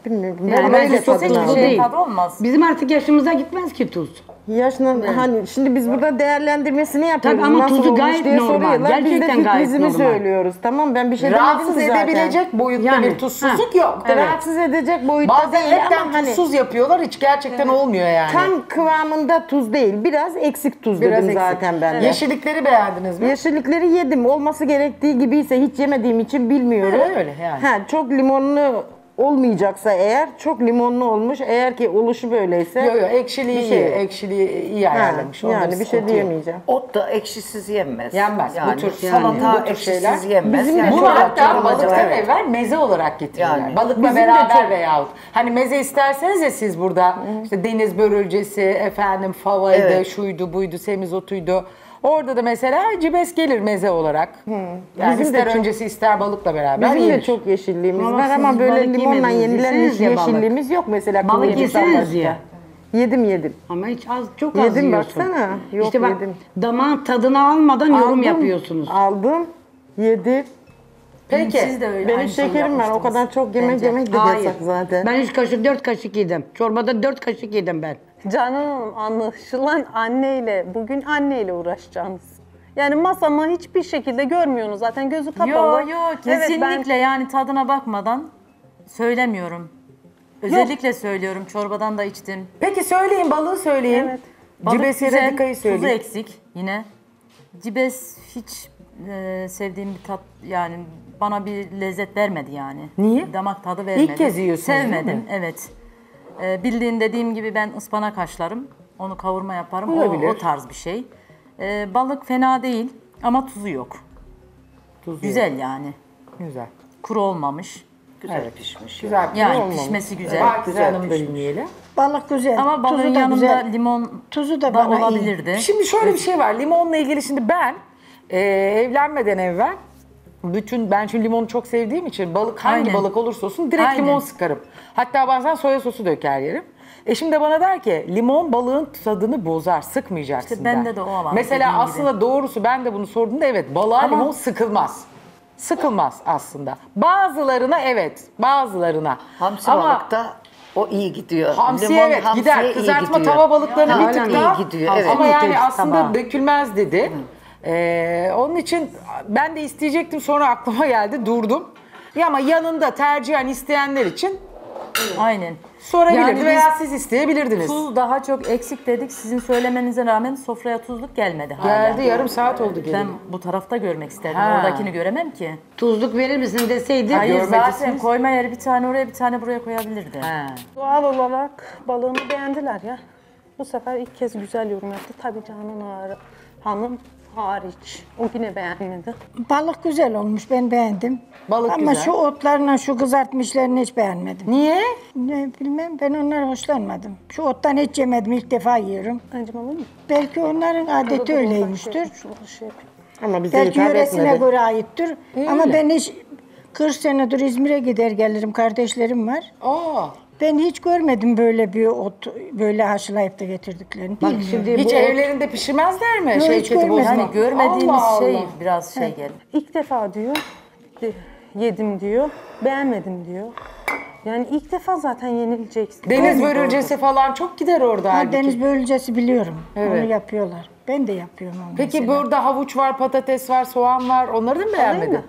S9: bilmiyorum.
S5: Yani
S9: Ben
S5: bence
S9: öyle
S5: çok tuzlu
S9: aldım.
S5: değil.
S7: tadı olmaz.
S5: Bizim artık yaşımıza gitmez ki tuz.
S9: Yaşla hani şimdi biz burada değerlendirmesini yapıyoruz.
S5: Tabii ama
S9: Nasıl
S5: tuzu
S9: olmuş
S5: gayet
S9: diye
S5: normal.
S9: soruyorlar. Biz de
S5: Gerçekten gayet
S9: fikrimizi
S5: normal.
S9: söylüyoruz. Tamam ben bir şey
S3: Rahatsız
S9: demedim zaten.
S3: edebilecek boyutta
S5: Yani,
S3: bir tuzsuzluk yok.
S5: Evet.
S9: Rahatsız edecek boyutta
S3: Bazen
S9: değil
S3: hepten
S9: ama hani
S3: tuzsuz yapıyorlar. Hiç gerçekten olmuyor yani.
S9: tam kıvamında tuz değil. Biraz eksik tuz
S3: Biraz
S9: dedim
S3: eksik.
S9: zaten ben de.
S3: Yeşillikleri beğendiniz mi?
S9: Yeşillikleri yedim. Olması gerektiği gibiyse hiç yemediğim için bilmiyorum.
S3: Öyle, öyle yani.
S9: Ha, çok limonlu olmayacaksa eğer çok limonlu olmuş. Eğer ki oluşu böyleyse
S3: Yok yok ekşiliği
S9: Bir
S3: iyi.
S9: şey yok.
S3: Ekşiliği iyi ayarlamış. Onda
S9: yani bir şey
S3: sıkıntı yok.
S9: diyemeyeceğim.
S8: Ot da ekşisiz yenmez.
S3: Yenmez.
S8: Yani,
S3: bu tür
S8: salata
S3: bu tür
S8: ekşisiz
S3: şeyler.
S8: yenmez.
S9: Bizim
S8: yani
S3: Bunu
S9: çok
S3: hatta
S9: acı
S3: balıktan
S8: evet.
S3: evvel meze olarak getirirler.
S8: Yani.
S3: Balıkla
S9: Bizim de
S3: beraber
S9: çok-
S3: veyahut. Hani meze isterseniz ya siz burada işte deniz börülcesi, efendim favaydı,
S8: Evet.
S3: şuydu buydu, semizotuydu. Orada da mesela cibes gelir meze olarak. Yani
S9: Bizim de
S3: ister
S9: çok-
S3: öncesi ister balıkla beraber
S9: Bizim
S3: yenir.
S9: de çok yeşilliğimiz
S5: Ama
S9: var ama
S5: siz
S9: böyle
S5: balık
S9: limonla
S5: yemediniz,
S9: yenilen
S5: yeseniz ya balık.
S9: yeşilliğimiz yok mesela.
S5: Balık
S9: kıvırcıktan
S5: yeseniz
S9: başka.
S5: ya.
S9: Yedim yedim.
S5: Ama hiç az çok az
S9: Yedim
S5: yiyorsun.
S9: baksana. Yok
S5: işte bak
S9: yedim.
S5: damağın tadını almadan yorum
S9: Aldım,
S5: yapıyorsunuz.
S9: Aldım, yedim.
S3: Peki.
S7: Siz de öyle
S9: Benim
S7: aynı şeyi
S9: şekerim var. O
S7: yapmıştınız.
S9: kadar çok yemek
S7: Bence.
S9: yemek de yasak zaten.
S5: Ben üç kaşık dört kaşık yedim. Çorbada dört kaşık yedim ben.
S4: Canan Hanım anlaşılan anneyle, bugün anneyle uğraşacaksınız. Yani masamı hiçbir şekilde görmüyorsunuz zaten gözü kapalı.
S7: Yo yo
S4: Evet, ben-
S7: kesinlikle yani tadına bakmadan söylemiyorum. Özellikle söylüyorum. Çorbadan da içtim.
S3: Peki söyleyin balığı söyleyin.
S4: Evet.
S7: Balık
S3: Cibesi
S7: güzel,
S3: radikayı
S7: tuzu
S3: söyleyin.
S7: eksik yine. Cibes hiç e, sevdiğim bir tat yani bana bir lezzet vermedi yani.
S3: Niye?
S7: Damak tadı vermedi.
S3: kez yiyorsunuz, değil
S7: Sevmedim
S3: mi?
S7: evet. E, bildiğin dediğim gibi ben ıspanak haşlarım. Onu kavurma yaparım. O,
S3: Olabilir.
S7: o tarz bir şey. E, balık fena değil ama tuzu yok.
S3: Tuzu
S7: Güzel yani.
S3: Güzel.
S7: Kuru olmamış.
S8: Güzel pişmiş.
S3: Güzel.
S7: Yani
S3: olmamış.
S7: pişmesi güzel.
S3: Bak
S8: Güzel
S3: Hanım da
S8: pişmiş.
S6: Balık güzel.
S7: Ama balığın
S6: tuzu da
S7: yanında
S6: güzel.
S7: limon
S6: Tuzu
S7: da,
S6: da bana iyi.
S7: olabilirdi.
S3: Şimdi şöyle bir şey var. Limonla ilgili şimdi ben e, evlenmeden evvel bütün ben çünkü limonu çok sevdiğim için balık hangi
S7: Aynen.
S3: balık olursa olsun direkt
S7: Aynen.
S3: limon sıkarım. Hatta bazen soya sosu döker yerim. Eşim de bana der ki limon balığın tadını bozar, sıkmayacaksın
S7: İşte bende de o var,
S3: Mesela
S7: dediğin
S3: aslında doğrusu ben de bunu sorduğumda evet balığa
S7: Ama-
S3: limon sıkılmaz. Sıkılmaz aslında. Bazılarına evet, bazılarına.
S8: Hamsi
S3: Ama
S8: balıkta o iyi gidiyor.
S3: Hamsi
S8: Limon
S3: evet
S8: hamsiye
S3: gider.
S8: iyi
S3: Kızartma
S8: gidiyor.
S3: tava balıklarına bir tık daha
S8: iyi gidiyor. Evet.
S3: ama yani aslında dökülmez dedi. Ee, onun için ben de isteyecektim sonra aklıma geldi durdum. Ya ama yanında tercihen isteyenler için
S7: Aynen.
S3: sorabilirdi
S7: Yani biz
S3: veya siz isteyebilirdiniz.
S7: Tuz daha çok eksik dedik. Sizin söylemenize rağmen sofraya tuzluk gelmedi hala.
S3: Geldi yarım saat oldu.
S7: Ben bu tarafta görmek istedim.
S3: Ha.
S7: Oradakini göremem ki.
S5: Tuzluk verir misin deseydi.
S7: Hayır zaten koyma yeri bir tane oraya bir tane buraya koyabilirdi.
S3: Ha.
S4: Doğal olarak balığımı beğendiler ya. Bu sefer ilk kez güzel yorum yaptı. Tabii Canan Ağar- Hanım hariç. O yine beğenmedi.
S6: Balık güzel olmuş ben beğendim.
S3: Balık
S6: Ama
S3: güzel.
S6: şu otlarla şu kızartmışlarını hiç beğenmedim.
S3: Niye?
S6: Ne bilmem ben onları hoşlanmadım. Şu ottan hiç yemedim ilk defa yiyorum.
S4: Alır mı?
S6: Belki onların adeti öyleymiştir.
S4: Şey yapayım.
S9: Ama bize
S6: Belki
S9: hitap
S6: yöresine
S9: etmedi.
S6: göre aittir. Ama ben hiç 40 senedir İzmir'e gider gelirim. Kardeşlerim var.
S3: Aa,
S6: Ben hiç görmedim böyle bir ot böyle haşlayıp da getirdiklerini.
S5: Bak
S6: Bilmiyorum.
S5: şimdi
S3: hiç
S5: bu
S3: evlerinde pişirmezler mi?
S6: Yok, hiç
S3: Şevketi
S6: görmedim.
S3: bozma.
S7: Yani görmediğimiz
S3: Allah
S7: şey
S3: Allah.
S7: biraz şey geldi.
S4: İlk defa diyor de- yedim diyor. Beğenmedim diyor. Yani ilk defa zaten yenileceksin.
S3: Deniz börülcesi falan çok gider orada
S6: Ha,
S3: halbuki.
S6: deniz bölgesi biliyorum.
S3: Evet.
S6: Onu yapıyorlar. Ben de yapıyorum onu
S3: Peki
S6: mesela.
S3: burada havuç var, patates var, soğan var. Onları da mı beğenmedin?
S4: mi?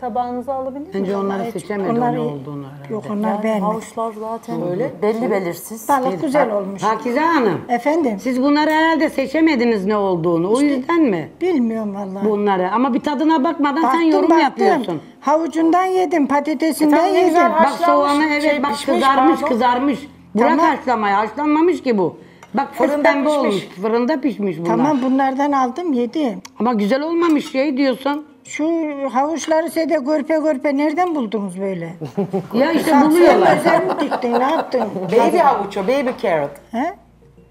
S4: Tabağınızı alabilir miyim?
S5: Bence onları seçemedi
S6: onlar-
S5: ne olduğunu herhalde.
S6: Yok onlar beğenmedim.
S7: Havuçlar zaten belli belirsiz.
S6: Balık güzel olmuş.
S5: Pakize Hanım,
S6: Efendim?
S5: siz bunları herhalde seçemediniz ne olduğunu. O yüzden mi
S6: Bilmiyorum vallahi.
S5: bunları? Ama bir tadına bakmadan sen
S6: Baktım,
S5: yorum
S6: baktım.
S5: yapıyorsun.
S6: Havucundan yedim, patatesinden
S3: E
S6: yedim.
S5: Bak soğanı evet
S3: şey,
S5: bak
S3: pişmiş,
S5: kızarmış
S3: pardon.
S5: kızarmış. Bırak
S6: Tamam.
S5: haşlamayı. Haşlanmamış ki bu. Bak
S3: Fırında pişmiş.
S5: olmuş. Fırında pişmiş bunlar.
S6: Tamam bunlardan aldım yedim.
S5: Ama güzel olmamış şey diyorsun.
S6: Şu havuçları size de görpe görpe nereden buldunuz böyle?
S5: Ya işte
S6: Saksıya mı
S5: buluyorlar.
S6: özel mi diktin ne yaptın?
S3: Baby havuç o, baby carrot.
S6: He?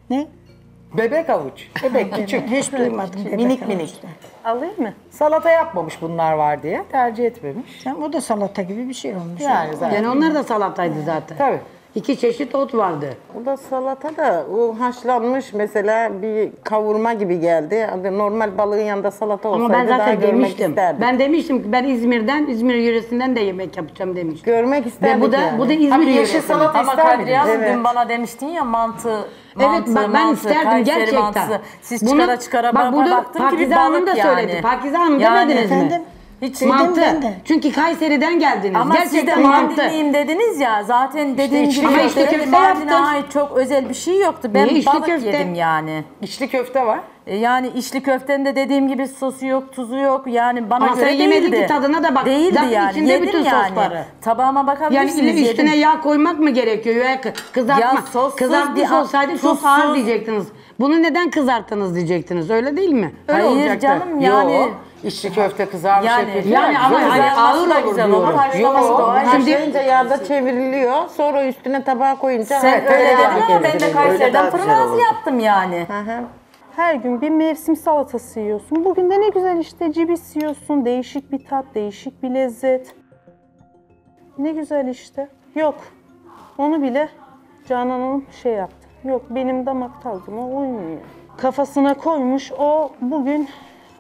S6: Ne?
S3: Bebek havuç. Bebek küçük.
S6: Hiç duymadım. bebek
S3: minik
S6: havuç.
S3: minik.
S4: Alayım mı?
S3: Salata yapmamış bunlar var diye. Tercih etmemiş.
S6: Sen, o da salata gibi bir şey olmuş.
S3: Yani zaten.
S5: Yani onlar da salataydı zaten.
S3: Tabii.
S5: İki çeşit ot vardı.
S9: Bu da salata da o haşlanmış mesela bir kavurma gibi geldi. Abi Normal balığın yanında salata olsaydı
S5: Ama ben
S9: daha
S5: zaten
S9: görmek
S5: demiştim.
S9: isterdim.
S5: Ben demiştim ki ben İzmir'den, İzmir yöresinden de yemek yapacağım demiştim.
S9: Görmek isterdik
S5: Ve bu da
S9: yani.
S5: bu da İzmir
S3: Abi yeşil
S5: yöresi.
S3: salata
S7: Ama
S3: ister
S7: Kadriye
S3: miydiniz?
S7: Hanım
S9: Evet.
S7: dün bana demiştin ya mantı,
S5: Evet
S7: mantı,
S5: bak ben
S7: mantı,
S5: isterdim
S7: Kayseri
S5: gerçekten.
S7: mantısı. Siz çıkara çıkara
S5: bak
S7: bak,
S5: bunu
S7: baktım ki bir
S5: Pakize Hanım da
S7: yani.
S5: söyledi. Pakize Hanım
S7: Yani
S5: demediniz mi?
S6: Efendim?
S7: Hiç
S6: Dedim
S5: Mantı.
S6: ben de.
S5: Çünkü Kayseri'den geldiniz.
S7: Ama siz de
S5: gerçekten mantı.
S7: Mardinliyim dediniz ya zaten dediğim
S3: içli
S7: gibi
S5: köfte
S7: köfte,
S5: köfte
S7: Mardin'e
S5: yaptım.
S7: ait çok özel bir şey yoktu. Ben
S5: Niye içli
S7: balık
S5: köfte?
S7: yedim yani.
S3: İçli köfte var.
S7: E, Yani içli köftenin de dediğim gibi sosu yok, tuzu yok. Yani bana
S5: Ama
S7: göre
S5: sen yemedin
S7: değildi.
S5: ki tadına da bak.
S7: Değildi
S5: Zaten
S7: yani.
S5: içinde
S7: Yedim
S5: bütün
S7: yani.
S5: sosları.
S7: Tabağıma
S5: Yani
S7: bakabilirsiniz.
S5: üstüne
S7: yedim.
S5: yağ koymak mı gerekiyor? Ya kı- kızartma.
S7: Ya sossuz
S5: Kızartmış
S7: bir-
S5: olsaydı çok
S7: tuzsuz.
S5: ağır diyecektiniz. Bunu neden kızarttınız diyecektiniz. Öyle değil mi? Öyle
S7: Hayır
S5: olacaktı.
S7: canım yani.
S3: Yo, içli köfte kızarmış
S7: Yani-
S3: yapıyorsun.
S5: Yani
S3: ya,
S5: ama
S7: Kızarması
S5: ağır
S7: da
S5: olur
S7: güzel olur, haşlaması da ayrı.
S9: Haşlayınca yağda çevriliyor. Sonra üstüne tabağa koyunca
S7: Sen öyle
S9: bir
S7: dedin ama ben de. Kayseri'den fırın ağzı yaptım yani.
S9: Hı hı.
S4: Her gün bir mevsim salatası yiyorsun. Bugün de ne güzel işte cibis yiyorsun. Değişik bir tat, değişik bir lezzet. Ne güzel işte. Yok. Onu bile Canan Hanım şey yaptı. Yok benim damak tadıma uymuyor. Kafasına koymuş o bugün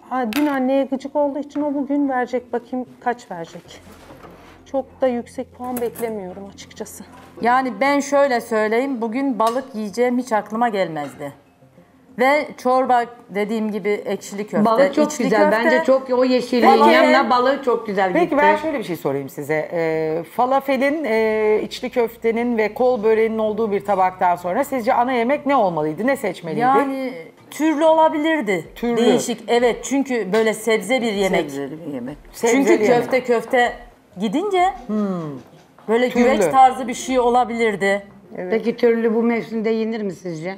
S4: ha, dün anneye gıcık olduğu için o bugün verecek. Bakayım kaç verecek. Çok da yüksek puan beklemiyorum açıkçası.
S7: Yani ben şöyle söyleyeyim, bugün balık yiyeceğim hiç aklıma gelmezdi. Ve çorba dediğim gibi ekşili köfte,
S5: Balık çok
S7: içli
S5: güzel.
S7: köfte.
S5: Bence çok o yeşilliğin
S3: Peki.
S5: yanına balığı çok güzel
S3: Peki
S5: gitti.
S3: ben şöyle bir şey sorayım size. Ee, falafelin, e, içli köftenin ve kol böreğinin olduğu bir tabaktan sonra sizce ana yemek ne olmalıydı? Ne seçmeliydi?
S7: Yani türlü olabilirdi.
S3: Türlü.
S7: Değişik, evet çünkü böyle sebze bir yemek.
S8: Sebzeli bir yemek.
S7: Çünkü
S3: Sebzeli
S7: köfte
S3: yemek.
S7: köfte gidince böyle
S3: Türlü.
S7: güveç tarzı bir şey olabilirdi.
S5: Peki türlü bu mevsimde yenir mi sizce?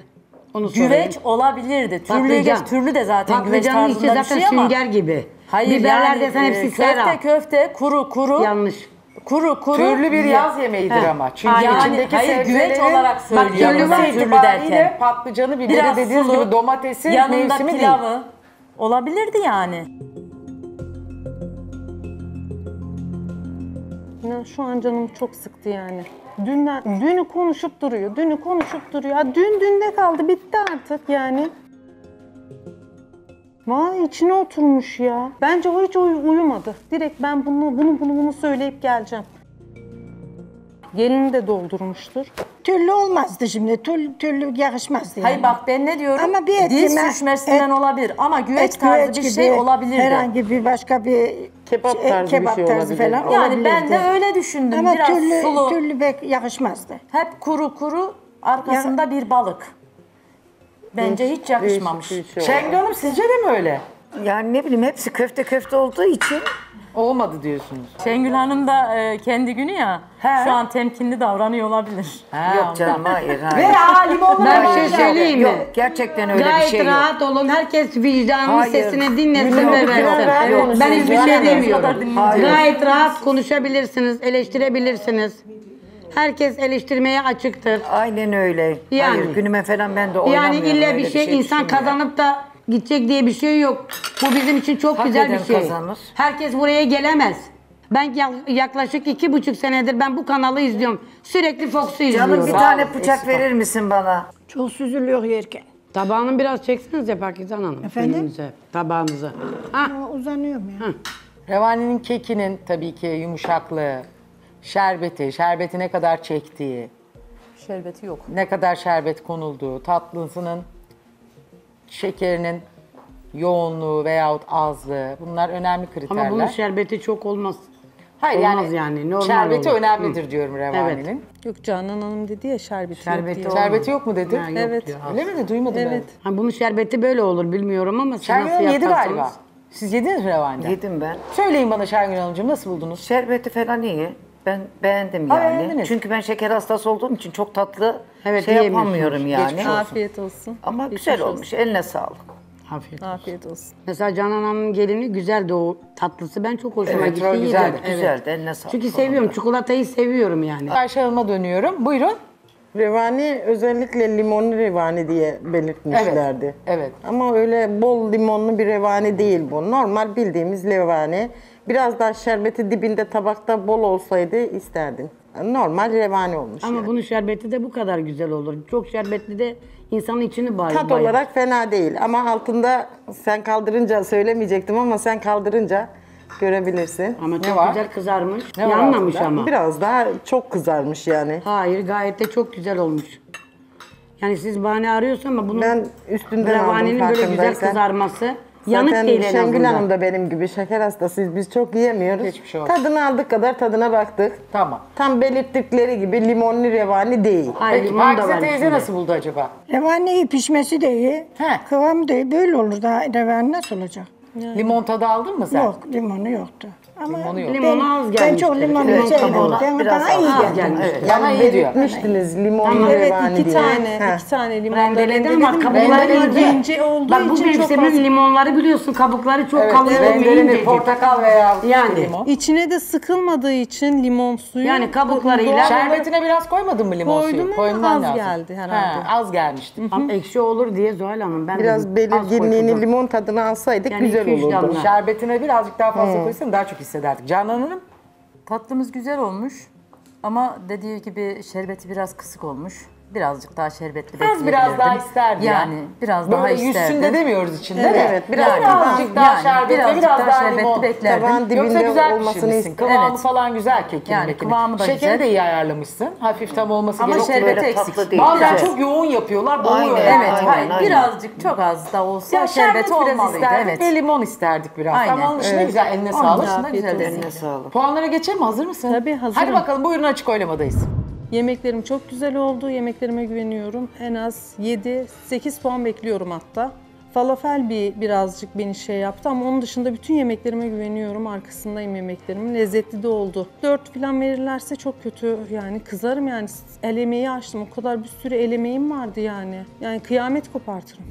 S5: Onu sorayım.
S7: Güveç olabilirdi. Türlü,
S5: Patlıcan.
S7: geç, türlü de zaten güveç
S5: Patlıcanın içi
S7: tarzında bir
S5: zaten
S7: şey ama.
S5: sünger gibi.
S7: Hayır
S5: Biberler
S7: yani
S5: desen hepsi
S7: köfte
S5: sera.
S7: köfte kuru kuru
S5: Yanlış.
S7: Kuru kuru.
S3: Türlü bir yaz yemeğidir
S5: He.
S3: ama. Çünkü
S7: Yani
S3: içindeki
S7: hayır, güveç olarak söylüyorum
S3: türlü
S7: türlü
S3: itibariyle
S7: derken.
S3: patlıcanı, biberi
S7: Biraz
S3: dediğiniz
S7: sulu,
S3: gibi domatesi
S7: yanında
S3: mevsimi değil.
S7: pilavı olabilirdi yani.
S4: İnan şu an canım çok sıktı yani. Dünden, dünü konuşup duruyor, dünü konuşup duruyor. Dün dünde kaldı, bitti artık yani. Vay içine oturmuş ya. Bence o hiç uy- uyumadı. Direkt ben bunu bunu bunu bunu söyleyip geleceğim. Gelini de doldurmuştur.
S6: Türlü olmazdı şimdi. Türlü, türlü yakışmazdı yani.
S7: Hayır bak ben ne diyorum?
S6: Ama bir et
S7: Dil
S6: yeme-
S7: sürçmesinden
S6: et-
S7: olabilir ama güveç
S6: Et,
S7: tarzı
S6: güveç
S7: bir
S6: gibi,
S7: şey olabilirdi.
S6: Herhangi bir başka bir
S9: Kebap
S6: e,
S9: tarzı bir
S6: kebap
S9: şey
S6: tarzı
S9: olabilir.
S6: falan
S7: Yani ben
S6: olabilirdi.
S7: de öyle düşündüm.
S6: Ama
S7: Biraz
S6: türlü,
S7: sulu.
S6: türlü pek yakışmazdı.
S7: Hep kuru kuru arkasında bir balık. Bence hiç yakışmamış.
S9: Değişik bir şey oldu.
S3: Şengül Hanım sizce de mi öyle?
S8: Yani ne bileyim hepsi köfte köfte olduğu için
S3: Olmadı diyorsunuz.
S7: Şengül Hanım da e, kendi günü ya.
S3: He.
S7: Şu an temkinli davranıyor olabilir.
S3: Ha,
S8: yok canım hayır hayır.
S3: Ve ha limonlu
S5: Ben bir şey
S3: ya.
S5: söyleyeyim mi?
S8: Yok gerçekten öyle
S5: Gayet
S8: bir şey yok.
S5: rahat olun. Herkes vicdanının
S8: Hayır.
S5: sesini dinlesin
S9: Yok,
S5: ve
S9: yok,
S5: versin.
S9: rahat
S5: Evet,
S9: konuşun.
S5: Ben hiçbir şey demiyorum. Gayet rahat konuşabilirsiniz, eleştirebilirsiniz. Herkes eleştirmeye açıktır.
S8: Aynen öyle.
S5: Yani.
S8: Hayır günüme falan ben de
S5: Yani
S8: oynamıyorum.
S5: illa
S8: öyle
S5: bir şey, insan
S8: düşünmüyorum.
S5: kazanıp da gidecek diye bir şey yok. Bu bizim için çok
S8: Hak
S5: güzel bir
S8: eden
S5: şey.
S8: kazanır.
S5: Herkes buraya gelemez. Ben ya- yaklaşık iki buçuk senedir ben bu kanalı izliyorum. Sürekli Fox'u izliyorum.
S8: Canım bir tane bıçak verir misin bana?
S6: Çok süzülüyor yerken.
S5: Tabağını biraz çeksenize Pakizan Hanım.
S6: Efendim?
S5: Önünüze, tabağınızı. Ha,
S6: Ama uzanıyorum ya.
S3: Revaninin kekinin tabii ki yumuşaklığı, şerbeti, şerbeti ne kadar çektiği,
S7: Şerbeti yok.
S3: ne kadar şerbet konulduğu, tatlısının şekerinin yoğunluğu veyahut azlığı bunlar önemli kriterler.
S5: Ama bunun şerbeti çok olmaz.
S3: Hayır
S5: olmaz
S3: yani,
S5: yani, normal
S3: şerbeti
S5: olur.
S3: önemlidir
S5: Hı.
S3: diyorum revaninin.
S4: Yok Canan Hanım dedi ya şerbeti,
S5: Şerbeti
S4: yok diye.
S3: Şerbeti yok mu dedi?
S5: Ha, yok
S4: Evet.
S5: diyor.
S3: Öyle mi de duymadım
S4: Evet.
S5: Ha, bunun şerbeti böyle olur bilmiyorum ama siz
S3: ben.
S5: nasıl
S3: Şermin Hanım yedi
S5: yaparsanız.
S3: galiba. Siz yediniz mi revaniden?
S8: Yedim ben.
S3: Söyleyin bana Şermin Hanımcığım nasıl buldunuz?
S8: Şerbeti falan iyi. Ben beğendim
S3: Ha,
S8: yani.
S3: beğendiniz.
S8: Çünkü ben şeker hastası olduğum için çok tatlı
S5: Evet,
S8: şey
S5: yiyemiyorsunuz.
S8: yapamıyorum yani.
S3: Geçmiş olsun.
S4: Afiyet olsun.
S8: Ama
S4: Geçmiş
S8: güzel
S4: olsun.
S8: olmuş. Eline sağlık.
S5: Afiyet.
S4: Afiyet olsun.
S5: Mesela Canan Hanım'ın gelini güzeldi o tatlısı. Ben çok hoşuma
S3: Evet,
S5: gitti. iyiydi.
S3: güzeldi,
S5: Evet.
S8: Güzeldi. Eline sağlık.
S5: Çünkü seviyorum. Çikolatayı seviyorum yani.
S3: Ayşe Hanım'a dönüyorum. Buyurun.
S9: Revani özellikle limonlu revani diye belirtmişlerdi.
S3: Evet.
S9: Ama öyle bol limonlu bir revani değil bu. Normal bildiğimiz revani. Biraz daha şerbeti dibinde tabakta bol olsaydı isterdim. Normal revani olmuş.
S5: Ama
S9: yani.
S5: bunun şerbeti de bu kadar güzel olur. Çok şerbetli de insanın içini bay
S9: Tat
S5: bayar.
S9: olarak fena değil ama altında sen kaldırınca söylemeyecektim ama sen kaldırınca görebilirsin.
S5: Ama çok
S3: var?
S5: güzel kızarmış.
S3: Ne var
S5: Yanmamış
S3: altında?
S5: ama.
S9: Biraz daha çok kızarmış yani.
S5: Hayır gayet de çok güzel olmuş. Yani siz bahane arıyorsun ama bunun
S9: Ben üstünden aldım
S5: revaninin böyle güzel
S9: farkındaysan.
S5: kızarması yanık
S9: Zaten
S5: değil en
S9: Şengül
S5: azından.
S9: Hanım da benim gibi şeker hastasıyız. Biz çok yiyemiyoruz.
S3: Hiçbir şey.
S9: Tadını aldık kadar tadına baktık.
S3: Tamam.
S9: Tam belirttikleri gibi limonlu revani değil.
S5: Hayır,
S3: Peki
S5: limon da
S3: Pakize
S5: var
S3: teyze
S5: içinde.
S3: nasıl buldu acaba?
S6: Revani iyi, pişmesi de iyi.
S3: He.
S6: Kıvamı da iyi. Böyle olur da revani nasıl olacak?
S3: Limon tadı aldın mı sen?
S6: Yok, limonu yoktu. Ama
S3: Limonu yok.
S5: Limonu az
S6: Ben
S5: gelmiştir.
S6: çok limonu
S8: Evet, kabuğuna
S6: Bana
S8: biraz
S6: bana iyi geldi.
S5: gelmiş.
S3: Bana iyi diyor.
S9: Belirtmiştiniz limonlu
S5: Tamam.
S4: Evet iki
S9: diye.
S4: tane,
S9: Heh.
S4: iki tane limon
S5: Rendeledi ama
S4: rendeledim.
S5: kabukları ince.
S4: ince olduğu
S5: Bak bu
S4: için çok
S5: mevsimin
S4: az.
S5: limonları biliyorsun kabukları çok
S3: Evet,
S5: kalın
S3: evet,
S5: olmuyor
S3: rendeledi.
S5: incecik.
S3: portakal veya
S5: Yani.
S3: limon.
S4: İçine de sıkılmadığı için limon suyu.
S5: Yani kabuklarıyla-
S3: Şerbetine biraz koymadın mı limon
S4: Koydum
S3: suyu?
S4: ama
S3: Koyman
S4: az
S3: lazım.
S4: geldi herhalde.
S3: Ha, az gelmişti.
S5: Ama ekşi olur diye Zuhal Hanım ben
S9: Biraz belirginliğini limon tadını alsaydık
S5: Yani
S9: güzel olurdu.
S3: Şerbetine birazcık daha fazla koysan daha çok hissederdik. Canan Hanım
S7: Tatlımız güzel olmuş ama dediği gibi şerbeti biraz kısık olmuş. Birazcık daha şerbetli
S3: az biraz
S7: bekleyebilirdim.
S3: daha isterdi
S7: Yani
S3: ya.
S7: biraz daha
S3: Böyle
S7: isterdim.
S3: yüzsün de demiyoruz içinde de.
S9: Evet, biraz
S3: Yani
S9: daha-
S3: birazcık daha
S7: yani
S3: şerbetli,
S7: birazcık
S3: biraz
S7: daha
S3: daha
S7: şerbetli beklerdim.
S9: Taban
S3: Yoksa
S9: dibinde
S3: güzel
S9: olmasını
S3: pişirmişsin.
S9: istedim.
S3: Kıvamı
S7: Evet.
S3: falan güzel kekin.
S7: Yani
S3: mekini.
S7: kıvamı da
S3: Şekeri
S7: güzel.
S3: de iyi ayarlamışsın. Hafif tam olması
S7: Ama
S3: gerekiyor.
S7: şerbeti
S8: Böyle
S7: eksik.
S8: değil.
S3: Bazen
S8: Evet.
S3: çok yoğun yapıyorlar, boğuyor.
S8: Aynen,
S3: yani.
S7: Evet,
S8: Aynen,
S7: hayır,
S8: aynen.
S7: birazcık çok az da olsa
S3: Ya
S7: şerbeti
S3: şerbet biraz
S7: olmalıydı.
S3: isterdik
S7: Evet.
S3: ve limon isterdik biraz.
S7: Aynen.
S3: Ama onun dışında
S7: Evet.
S3: güzel, eline
S7: Onun
S3: sağlık.
S7: dışında güzel.
S8: Eline sağlık.
S3: Puanlara geçelim mi? Hazır mısın?
S4: Tabii, hazırım.
S3: Hadi bakalım buyurun açık oylamadayız.
S4: Yemeklerim çok güzel oldu. Yemeklerime güveniyorum. En az 7-8 puan bekliyorum hatta. Falafel bir birazcık beni şey yaptı ama onun dışında bütün yemeklerime güveniyorum. Arkasındayım yemeklerimin. Lezzetli de oldu. 4 falan verirlerse çok kötü yani kızarım yani. El emeği açtım. O kadar bir sürü el emeğim vardı yani. Yani kıyamet kopartırım.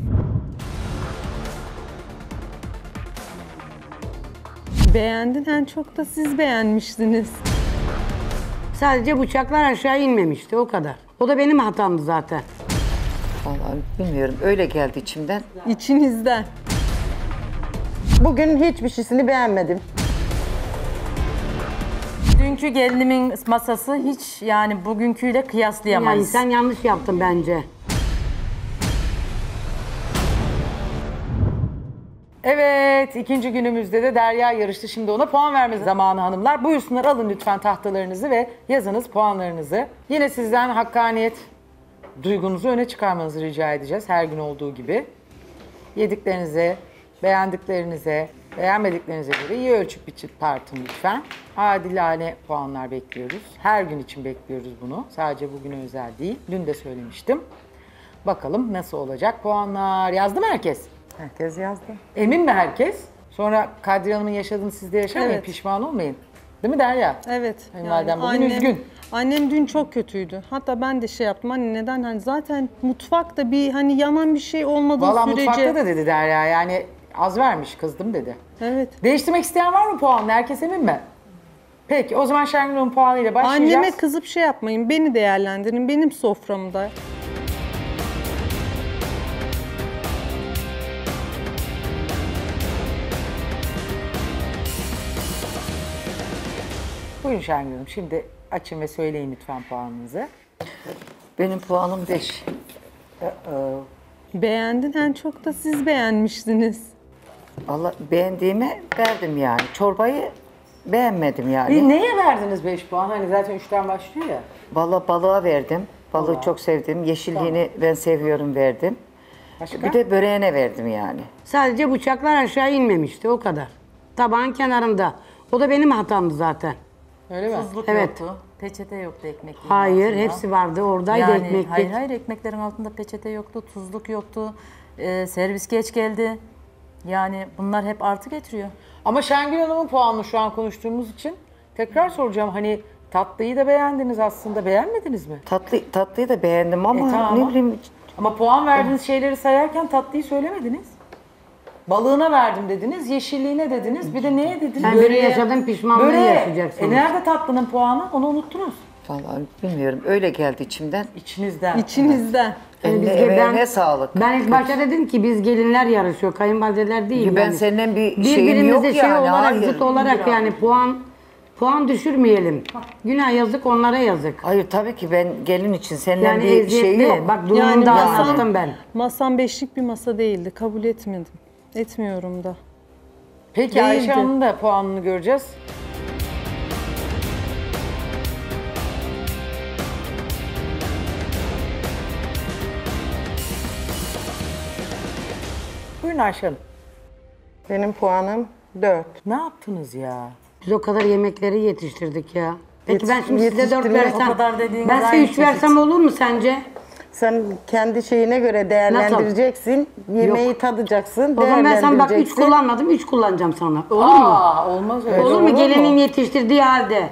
S4: Beğendin en çok da siz beğenmiştiniz.
S5: Sadece bıçaklar aşağı inmemişti o kadar. O da benim hatamdı zaten.
S8: Vallahi bilmiyorum. Öyle geldi içimden.
S4: İçinizden.
S9: Bugün hiçbir şeysini beğenmedim.
S7: Dünkü gelinimin masası hiç yani bugünküyle
S5: Yani
S7: kıyaslayamayız.
S5: sen yanlış yaptın bence.
S3: Evet, ikinci günümüzde de Derya yarıştı. Şimdi ona puan verme zamanı hanımlar. Buyursunlar alın lütfen tahtalarınızı ve yazınız puanlarınızı. Yine sizden hakkaniyet duygunuzu öne çıkarmanızı rica edeceğiz her gün olduğu gibi. Yediklerinize, beğendiklerinize, beğenmediklerinize göre iyi ölçüp biçip tartın lütfen. Adilane puanlar bekliyoruz. Her gün için bekliyoruz bunu. Sadece bugüne özel değil. Dün de söylemiştim. Bakalım nasıl olacak puanlar. Yazdı mı herkes?
S9: Herkes yazdı.
S3: Emin mi herkes? Sonra Kadriye Hanım'ın yaşadığını siz de yaşamayın,
S4: Evet.
S3: pişman olmayın. Değil mi Derya?
S4: Evet.
S3: Kayınvalidem bugün üzgün.
S4: Annem dün çok kötüydü. Hatta ben de şey yaptım. Anne neden hani zaten mutfakta bir hani yanan bir şey olmadığı
S3: Valla
S4: sürece.
S3: mutfakta da dedi Derya yani az vermiş kızdım dedi.
S4: Evet.
S3: Değiştirmek isteyen var mı puanını? Herkes emin mi? Peki o zaman Şengül Hanım puanıyla başlayacağız.
S4: Anneme kızıp şey yapmayın. Beni değerlendirin. Benim soframda.
S3: Buyurun Şengül Hanım şimdi açın ve söyleyin lütfen puanınızı.
S8: Benim puanım 5.
S4: Beğendin en çok da siz beğenmiştiniz.
S8: Valla beğendiğimi verdim yani. Çorbayı beğenmedim yani.
S3: Bir neye verdiniz 5 puan? Hani zaten 3'ten başlıyor ya.
S8: Valla balığa verdim. Balığı
S3: Balığa.
S8: çok sevdim. Yeşilliğini ben seviyorum verdim.
S3: Başka?
S8: Bir de böreğine verdim yani.
S5: Sadece bıçaklar aşağı inmemişti o kadar. Tabağın kenarında. O da benim hatamdı zaten.
S3: Öyle mi?
S7: Tuzluk
S5: Evet.
S7: yoktu. Peçete yoktu ekmeklerin
S5: Hayır,
S7: altında.
S5: hepsi vardı. Oradaydı
S7: yani,
S5: ekmeklik.
S7: Hayır hayır ekmeklerin altında peçete yoktu, tuzluk yoktu. Ee, servis geç geldi. Yani bunlar hep artı getiriyor.
S3: Ama Şengül Hanım'ın puanını şu an konuştuğumuz için tekrar soracağım. Hani tatlıyı da beğendiniz aslında. Beğenmediniz mi?
S8: Tatlı, tatlıyı da beğendim ama
S3: E, tamam
S8: ne bileyim
S3: Ama puan verdiğiniz şeyleri sayarken tatlıyı söylemediniz. Balığına verdim dediniz, yeşilliğine dediniz, bir de neye dediniz?
S5: Sen biri yaşadın, pişmanlığı
S3: Böreğe.
S5: yaşayacaksınız.
S3: E nerede tatlının puanı? Onu unuttunuz.
S8: Vallahi bilmiyorum öyle geldi içimden.
S3: İçinizden.
S4: İçinizden.
S5: Yani biz
S8: emeğine sağlık.
S5: Ben ilk başta dedim ki biz gelinler yarışıyor, kayınvalideler değil.
S8: Ben
S5: yani.
S8: senden bir şeyim
S5: Birbirimize
S8: yok
S5: şey
S8: yani,
S5: olarak,
S8: hayır.
S5: zıt olarak yani puan puan düşürmeyelim. Günah yazık, onlara yazık.
S8: Hayır tabii ki ben gelin için senden
S5: Yani
S8: bir
S5: eziyetli.
S8: şey yok.
S5: Bak durumunu da
S4: masam-
S5: anlattım ben.
S4: Masam beşlik bir masa değildi. Kabul etmedim. Etmiyorum da.
S3: Peki Ayşe
S4: Değildi.
S3: Hanım'ın da puanını göreceğiz. Buyurun Ayşe Hanım.
S9: Benim puanım 4.
S3: Ne yaptınız ya?
S5: Biz o kadar yemekleri yetiştirdik ya. Peki
S9: Yetiş-
S5: ben şimdi size dört
S9: yetiştirme-
S5: versem,
S7: O kadar dediğiniz
S5: ben size üç versem olur mu sence?
S9: Sen kendi şeyine göre değerlendireceksin. Yemeği tadacaksın,
S5: O zaman ben sana bak üç
S9: değerlendireceksin.
S5: kullanmadım, üç kullanacağım sana. Olur mu?
S3: Aa, olmaz öyle.
S5: Olur mu gelinin yetiştirdiği halde?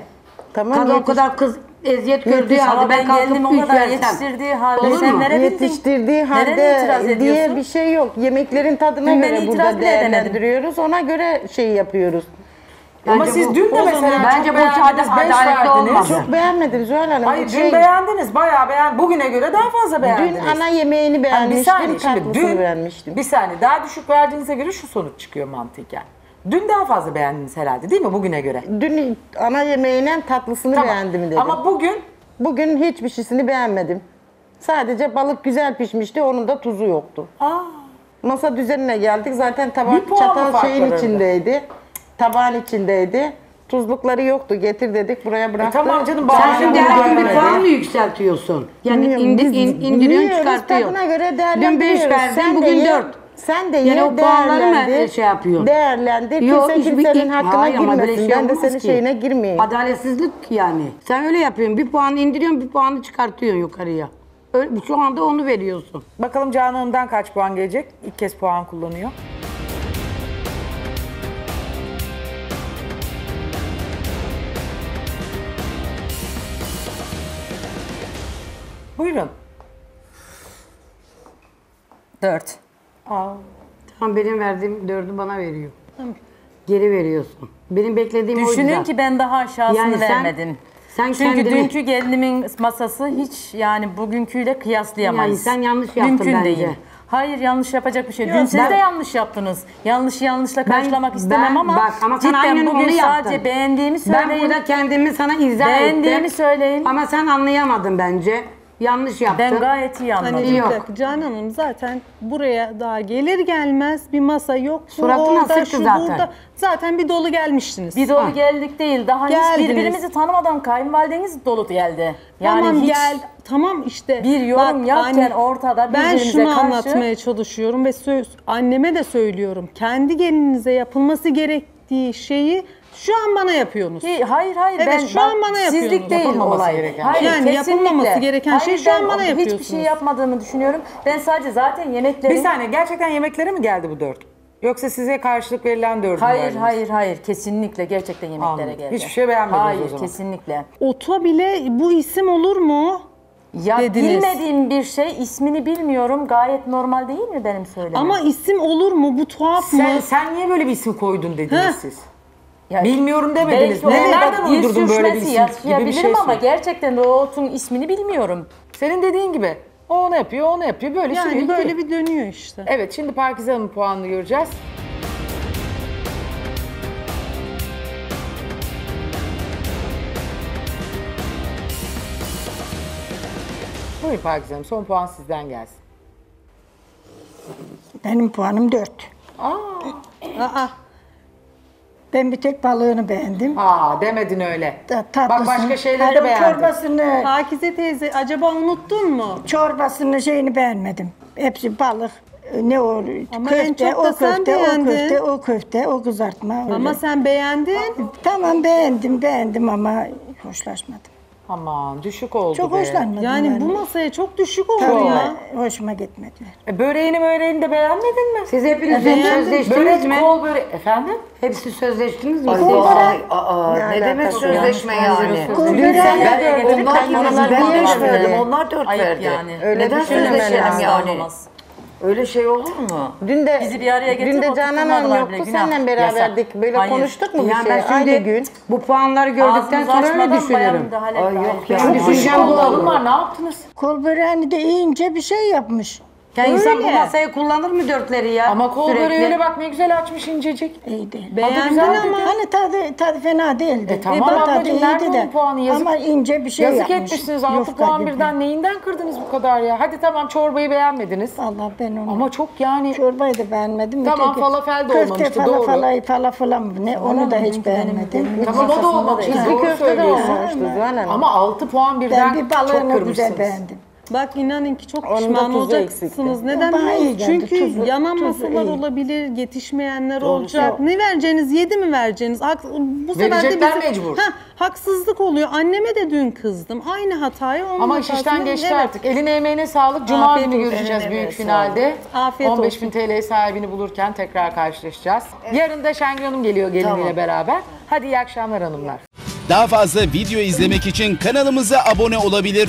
S9: Tamam,
S5: Kadın o
S9: yetiş-
S5: kadar kız eziyet gördüğü
S7: Ama
S5: halde ben
S7: ben
S5: kalkıp
S7: geldim o
S5: üç
S7: kadar
S5: versem.
S7: yetiştirdiği halde
S5: Olur
S7: sen
S5: mu?
S7: nereye bildin?
S9: Yetiştirdiği
S7: Nereye itiraz
S9: halde diye
S7: ediyorsun?
S9: bir şey yok. Yemeklerin tadına
S7: Dün ben
S9: göre
S7: itiraz
S9: burada
S7: bile edemedim.
S9: değerlendiriyoruz. Ona göre şey yapıyoruz.
S3: Ama
S5: Bence
S3: siz
S5: bu-
S3: dün de
S5: o
S3: mesela
S5: zaman-
S3: çok
S5: bence bu
S3: beğendiniz,
S5: adalet-
S3: beş
S5: adaletli
S3: verdiniz.
S5: olmaz.
S9: Çok beğenmedim Zuhal Hanım.
S3: Hayır
S9: Şey,
S3: dün beğendiniz, bayağı beğen. Bugüne göre daha fazla
S9: Dün
S3: beğendiniz.
S9: ana yemeğini
S3: bir
S9: beğenmiştim,
S3: saniye şimdi
S9: tatlısını
S3: dün,
S9: beğenmiştim.
S3: bir saniye daha düşük verdiğinize göre şu sonuç çıkıyor mantıken. Dün daha fazla beğendiniz herhalde değil mi bugüne göre?
S9: Dün ana yemeğiyle tatlısını
S3: Tamam.
S9: beğendim dedim.
S3: Ama bugün
S9: Bugün hiçbir şeysini beğenmedim. Sadece balık güzel pişmişti, onun da tuzu yoktu.
S3: aa,
S9: Masa düzenine geldik. Zaten
S3: Bir
S9: tabak
S3: puan mı
S9: çatal
S3: fark
S9: şeyin
S3: var arada?
S9: içindeydi. Tabağın içindeydi. Tuzlukları yoktu. Getir dedik buraya
S3: e
S9: bıraktık.
S3: tamam canım
S5: Sen
S3: bağırma.
S5: şimdi her gün bir puan mı yükseltiyorsun? Yani
S9: Bilmiyorum,
S5: indi,
S9: biz
S5: in, indiriyorsun
S9: yiyoruz,
S5: çıkartıyorsun.
S9: Tadına göre
S5: Dün
S9: değerlendiriyoruz.
S5: beş verdin,
S9: Sen de
S5: bugün
S9: ye,
S5: dört.
S9: Sen de
S5: Yani
S9: ye,
S5: o puanları mı
S9: değerlendir,
S5: şey yapıyorsun?
S9: Değerlendir.
S5: Yok,
S9: Kimse
S5: hiçbir-
S9: kimsenin hakkına
S5: Hayır ama böyle
S9: girmesin.
S5: şey
S9: ben de
S5: olmaz
S9: senin
S5: ki.
S9: şeyine girmeyeyim.
S5: Adaletsizlik yani. Sen öyle yapıyorsun. Bir puan indiriyorsun, bir puanı çıkartıyorsun yukarıya. Öyle, şu anda onu veriyorsun.
S3: Bakalım Canan Hanım'dan kaç puan gelecek? İlk kez puan kullanıyor. Buyurun.
S7: Dört.
S3: Aa,
S5: Tamam benim verdiğim dördü bana veriyor. Geri veriyorsun. Benim beklediğim oydu
S7: Düşünün
S5: zaten.
S7: ki ben daha aşağısını
S5: Yani sen-
S7: vermedim.
S5: sen
S7: Çünkü
S5: kendini-
S7: dünkü gelinimin masası hiç yani bugünküyle kıyaslayamayız.
S5: Yani sen yanlış yaptın
S7: Mümkün
S5: bence.
S7: değil. Hayır yanlış yapacak bir şey. Dün siz
S5: ben-
S7: de yanlış yaptınız. Yanlış yanlışla karşılamak istemem
S5: ben-
S7: ama
S5: bak, ama sen
S7: cidden
S5: aynen
S7: bugün
S5: onu yaptın.
S7: sadece beğendiğimi söyleyin.
S5: Ben burada kendimi sana izah
S7: Beğendiğimi
S5: ettim.
S7: söyleyin.
S5: Ama sen anlayamadın bence. Yanlış yaptın.
S7: Ben gayet iyi anladım.
S4: Hani
S5: Yok.
S4: dakika Canan Hanım zaten buraya daha gelir gelmez bir masa yok.
S5: Suratına
S4: orada,
S5: sıktı
S4: şu
S5: zaten.
S4: burada. Zaten bir dolu gelmiştiniz.
S7: Bir dolu
S4: Ha.
S7: geldik değil. Daha hiç
S4: Geldiniz.
S7: birbirimizi tanımadan kayınvalideniz dolu geldi. Yani
S4: tamam
S7: hiç
S4: gel. Tamam işte.
S7: bir yorum
S4: Bak,
S7: yokken
S4: anne-
S7: ortada
S4: Ben
S7: birbirimize
S4: şunu
S7: karşı
S4: anlatmaya çalışıyorum ve söz anneme de söylüyorum. Kendi gelinize yapılması gerektiği şeyi şu an bana yapıyorsunuz.
S7: Ki- hayır hayır
S4: Evet,
S7: ben
S4: şu an bana yapıyorsunuz.
S7: Sizlik değil
S3: Yapılmaması
S7: olay.
S3: gereken
S7: Hayır.
S4: Yani
S7: kesinlikle.
S4: yapılmaması gereken şey şu an
S7: ben
S4: bana
S7: Hiçbir
S4: yapıyorsunuz.
S7: şey yapmadığımı düşünüyorum. Ben sadece zaten yemeklerin...
S3: bir saniye gerçekten yemeklere mi geldi bu dört? Yoksa size karşılık verilen dördü mü
S7: Hayır
S3: verdiniz?
S7: hayır hayır kesinlikle gerçekten yemeklere
S3: Anladım.
S7: geldi.
S3: Hiçbir şey beğenmediniz
S7: hayır,
S3: o zaman.
S7: kesinlikle.
S4: Ota bile bu isim olur mu?
S7: Ya
S4: Dediniz.
S7: bilmediğim bir şey ismini bilmiyorum gayet normal değil mi benim söylemem?
S4: Ama isim olur mu? Bu tuhaf
S3: Sen,
S4: mı?
S3: sen niye böyle bir isim koydun dediniz
S4: Heh.
S3: siz?
S7: Ya
S3: Bilmiyorum demediniz.
S7: belki
S3: Ne- nereden
S7: dil
S3: uydurdun böyle bir
S7: sürçmesi
S3: isim gibi bir şey
S7: ama
S3: söyle.
S7: gerçekten de o otun ismini bilmiyorum.
S3: Senin dediğin gibi. O onu yapıyor, o onu yapıyor. Böyle sürüyor
S4: Yani
S3: gidiyor.
S4: böyle bir dönüyor işte.
S3: Evet şimdi Pakize Hanım'ın puanını göreceğiz. Buyurun Pakize Hanım son puan sizden gelsin.
S6: Benim puanım 4.
S3: Aa,
S4: Aa,
S6: Ben bir tek balığını beğendim.
S3: Aa demedin öyle.
S6: Ta-
S3: Bak
S6: tatlısını-
S3: başka şeyleri
S6: Hayır,
S3: de
S6: o
S3: beğendin.
S6: Çorbasını,
S4: Pakize teyze acaba unuttun mu?
S6: çorbasını şeyini beğenmedim. Hepsi balık. Ne o
S4: Ama en
S6: köfte,
S4: çok da
S6: o
S4: sen
S6: köfte, o
S4: beğendin.
S6: köfte, o köfte, o kızartma.
S4: Ama
S6: öyle.
S4: sen beğendin.
S6: Tamam beğendim, beğendim ama hoşlaşmadım.
S3: Aman düşük oldu
S6: Çok
S3: be.
S6: hoşlanmadım
S4: Yani bu
S6: ben.
S4: masaya çok düşük oldu
S6: Tabii,
S4: ya.
S6: hoşuma gitmediler.
S3: E, böreğini möreğini de beğenmedin mi?
S5: Siz hepiniz sözleştiniz
S3: Börek,
S5: mi?
S3: kol börek. Efendim?
S5: Hepsi sözleştiniz mi?
S8: Ay,
S5: Siz?
S8: vay, aa,
S9: Ne
S8: ne, demek
S9: alakası var?
S8: sözleşme yani?
S6: Kongre-
S8: Ben,
S7: getirip
S8: onlar
S7: kayınvalideler
S8: ben beş
S7: verdi.
S8: verdim, onlar dört
S7: Ayıp
S8: verdi.
S7: yani.
S9: Öyle
S8: Neden
S9: düşünmemen
S8: sözleşelim
S9: lazım.
S8: yani?
S7: Olmaz.
S8: Öyle şey olur mu?
S9: Dün de
S7: Bizi bir araya
S9: dün de Canan Hanım
S7: oturtmadılar bile,
S9: yoktu.
S7: günah.
S9: Seninle beraberdik. Böyle
S7: Hayır.
S9: konuştuk mu bir
S5: Yani
S9: şey?
S5: ben şimdi
S9: Aynı gün.
S5: bu puanları gördükten
S7: Ağzımızı
S5: sonra öyle
S7: açmadan bayan
S5: düşünüyorum.
S7: müdahale
S8: Ay
S7: etti.
S8: yok ya.
S7: yani.
S5: Çok düşüncem bu
S3: Balım
S5: olur.
S3: var ne yaptınız?
S6: Kol böreğini de ince bir şey yapmış.
S5: Yani insan bu
S4: Öyle.
S5: masayı kullanır mı dörtleri ya?
S3: Ama kol
S5: Sürekli.
S3: böreği öyle bak ne güzel açmış incecik.
S6: İyi değil.
S4: Beğendin
S3: güzel
S4: ama.
S6: Hani tadı, tadı fena değildi.
S3: E tamam
S6: tadı
S3: ablacığım, nerede
S6: iyiydi
S3: onun puanı? Yazık-
S6: Ama ince bir şey
S3: Yazık
S6: yapmış.
S3: etmişsiniz 6
S6: Yufka
S3: puan
S6: gibi.
S3: birden neyinden kırdınız bu kadar ya? Hadi tamam çorbayı beğenmediniz.
S6: Vallahi ben onu...
S3: Ama çok yani
S6: Çorbayı da beğenmedim.
S3: Tamam,
S6: Öteki
S3: falafel de
S6: köfte
S3: olmamıştı,
S6: fala,
S3: doğru.
S6: Fala fala fala mı ne onu da hiç beğenmedim.
S3: tamam o da olmamış.
S9: Çizgi
S3: Doğru
S9: köfte de
S3: söylüyorsun. Ama 6 puan birden
S6: Ben bir
S3: çok
S6: balığını
S3: kırmışsınız.
S6: güzel beğendim.
S4: Bak inanın ki çok
S9: Onun da
S4: pişman
S9: tuzu
S4: olacaksınız.
S9: eksikti.
S4: Neden
S6: Bana
S4: biliyor
S6: iyi
S4: musunuz?
S6: geldi,
S4: Çünkü
S6: tuzu-
S4: yanan
S6: tuzu
S4: masalar
S6: iyi.
S4: olabilir, yetişmeyenler olacak. Ne vereceğiniz, yedi mi vereceğiniz? Hak, bu sefer de
S3: Verecekler mecbur.
S4: Heh, haksızlık oluyor. Anneme de dün kızdım. Aynı hatayı onun
S3: Ama iş işten
S4: hatasını-
S3: geçti
S4: Evet.
S3: artık. Eline emeğine sağlık. Cuma
S4: Afiyet
S3: günü
S4: olsun.
S3: görüşeceğiz büyük finalde.
S4: Afiyet
S3: 15 bin. TL sahibini bulurken tekrar karşılaşacağız. Yarın da Şengül Hanım geliyor geliniyle beraber. Hadi iyi akşamlar hanımlar.
S1: Daha fazla video izlemek için kanalımıza abone olabilir.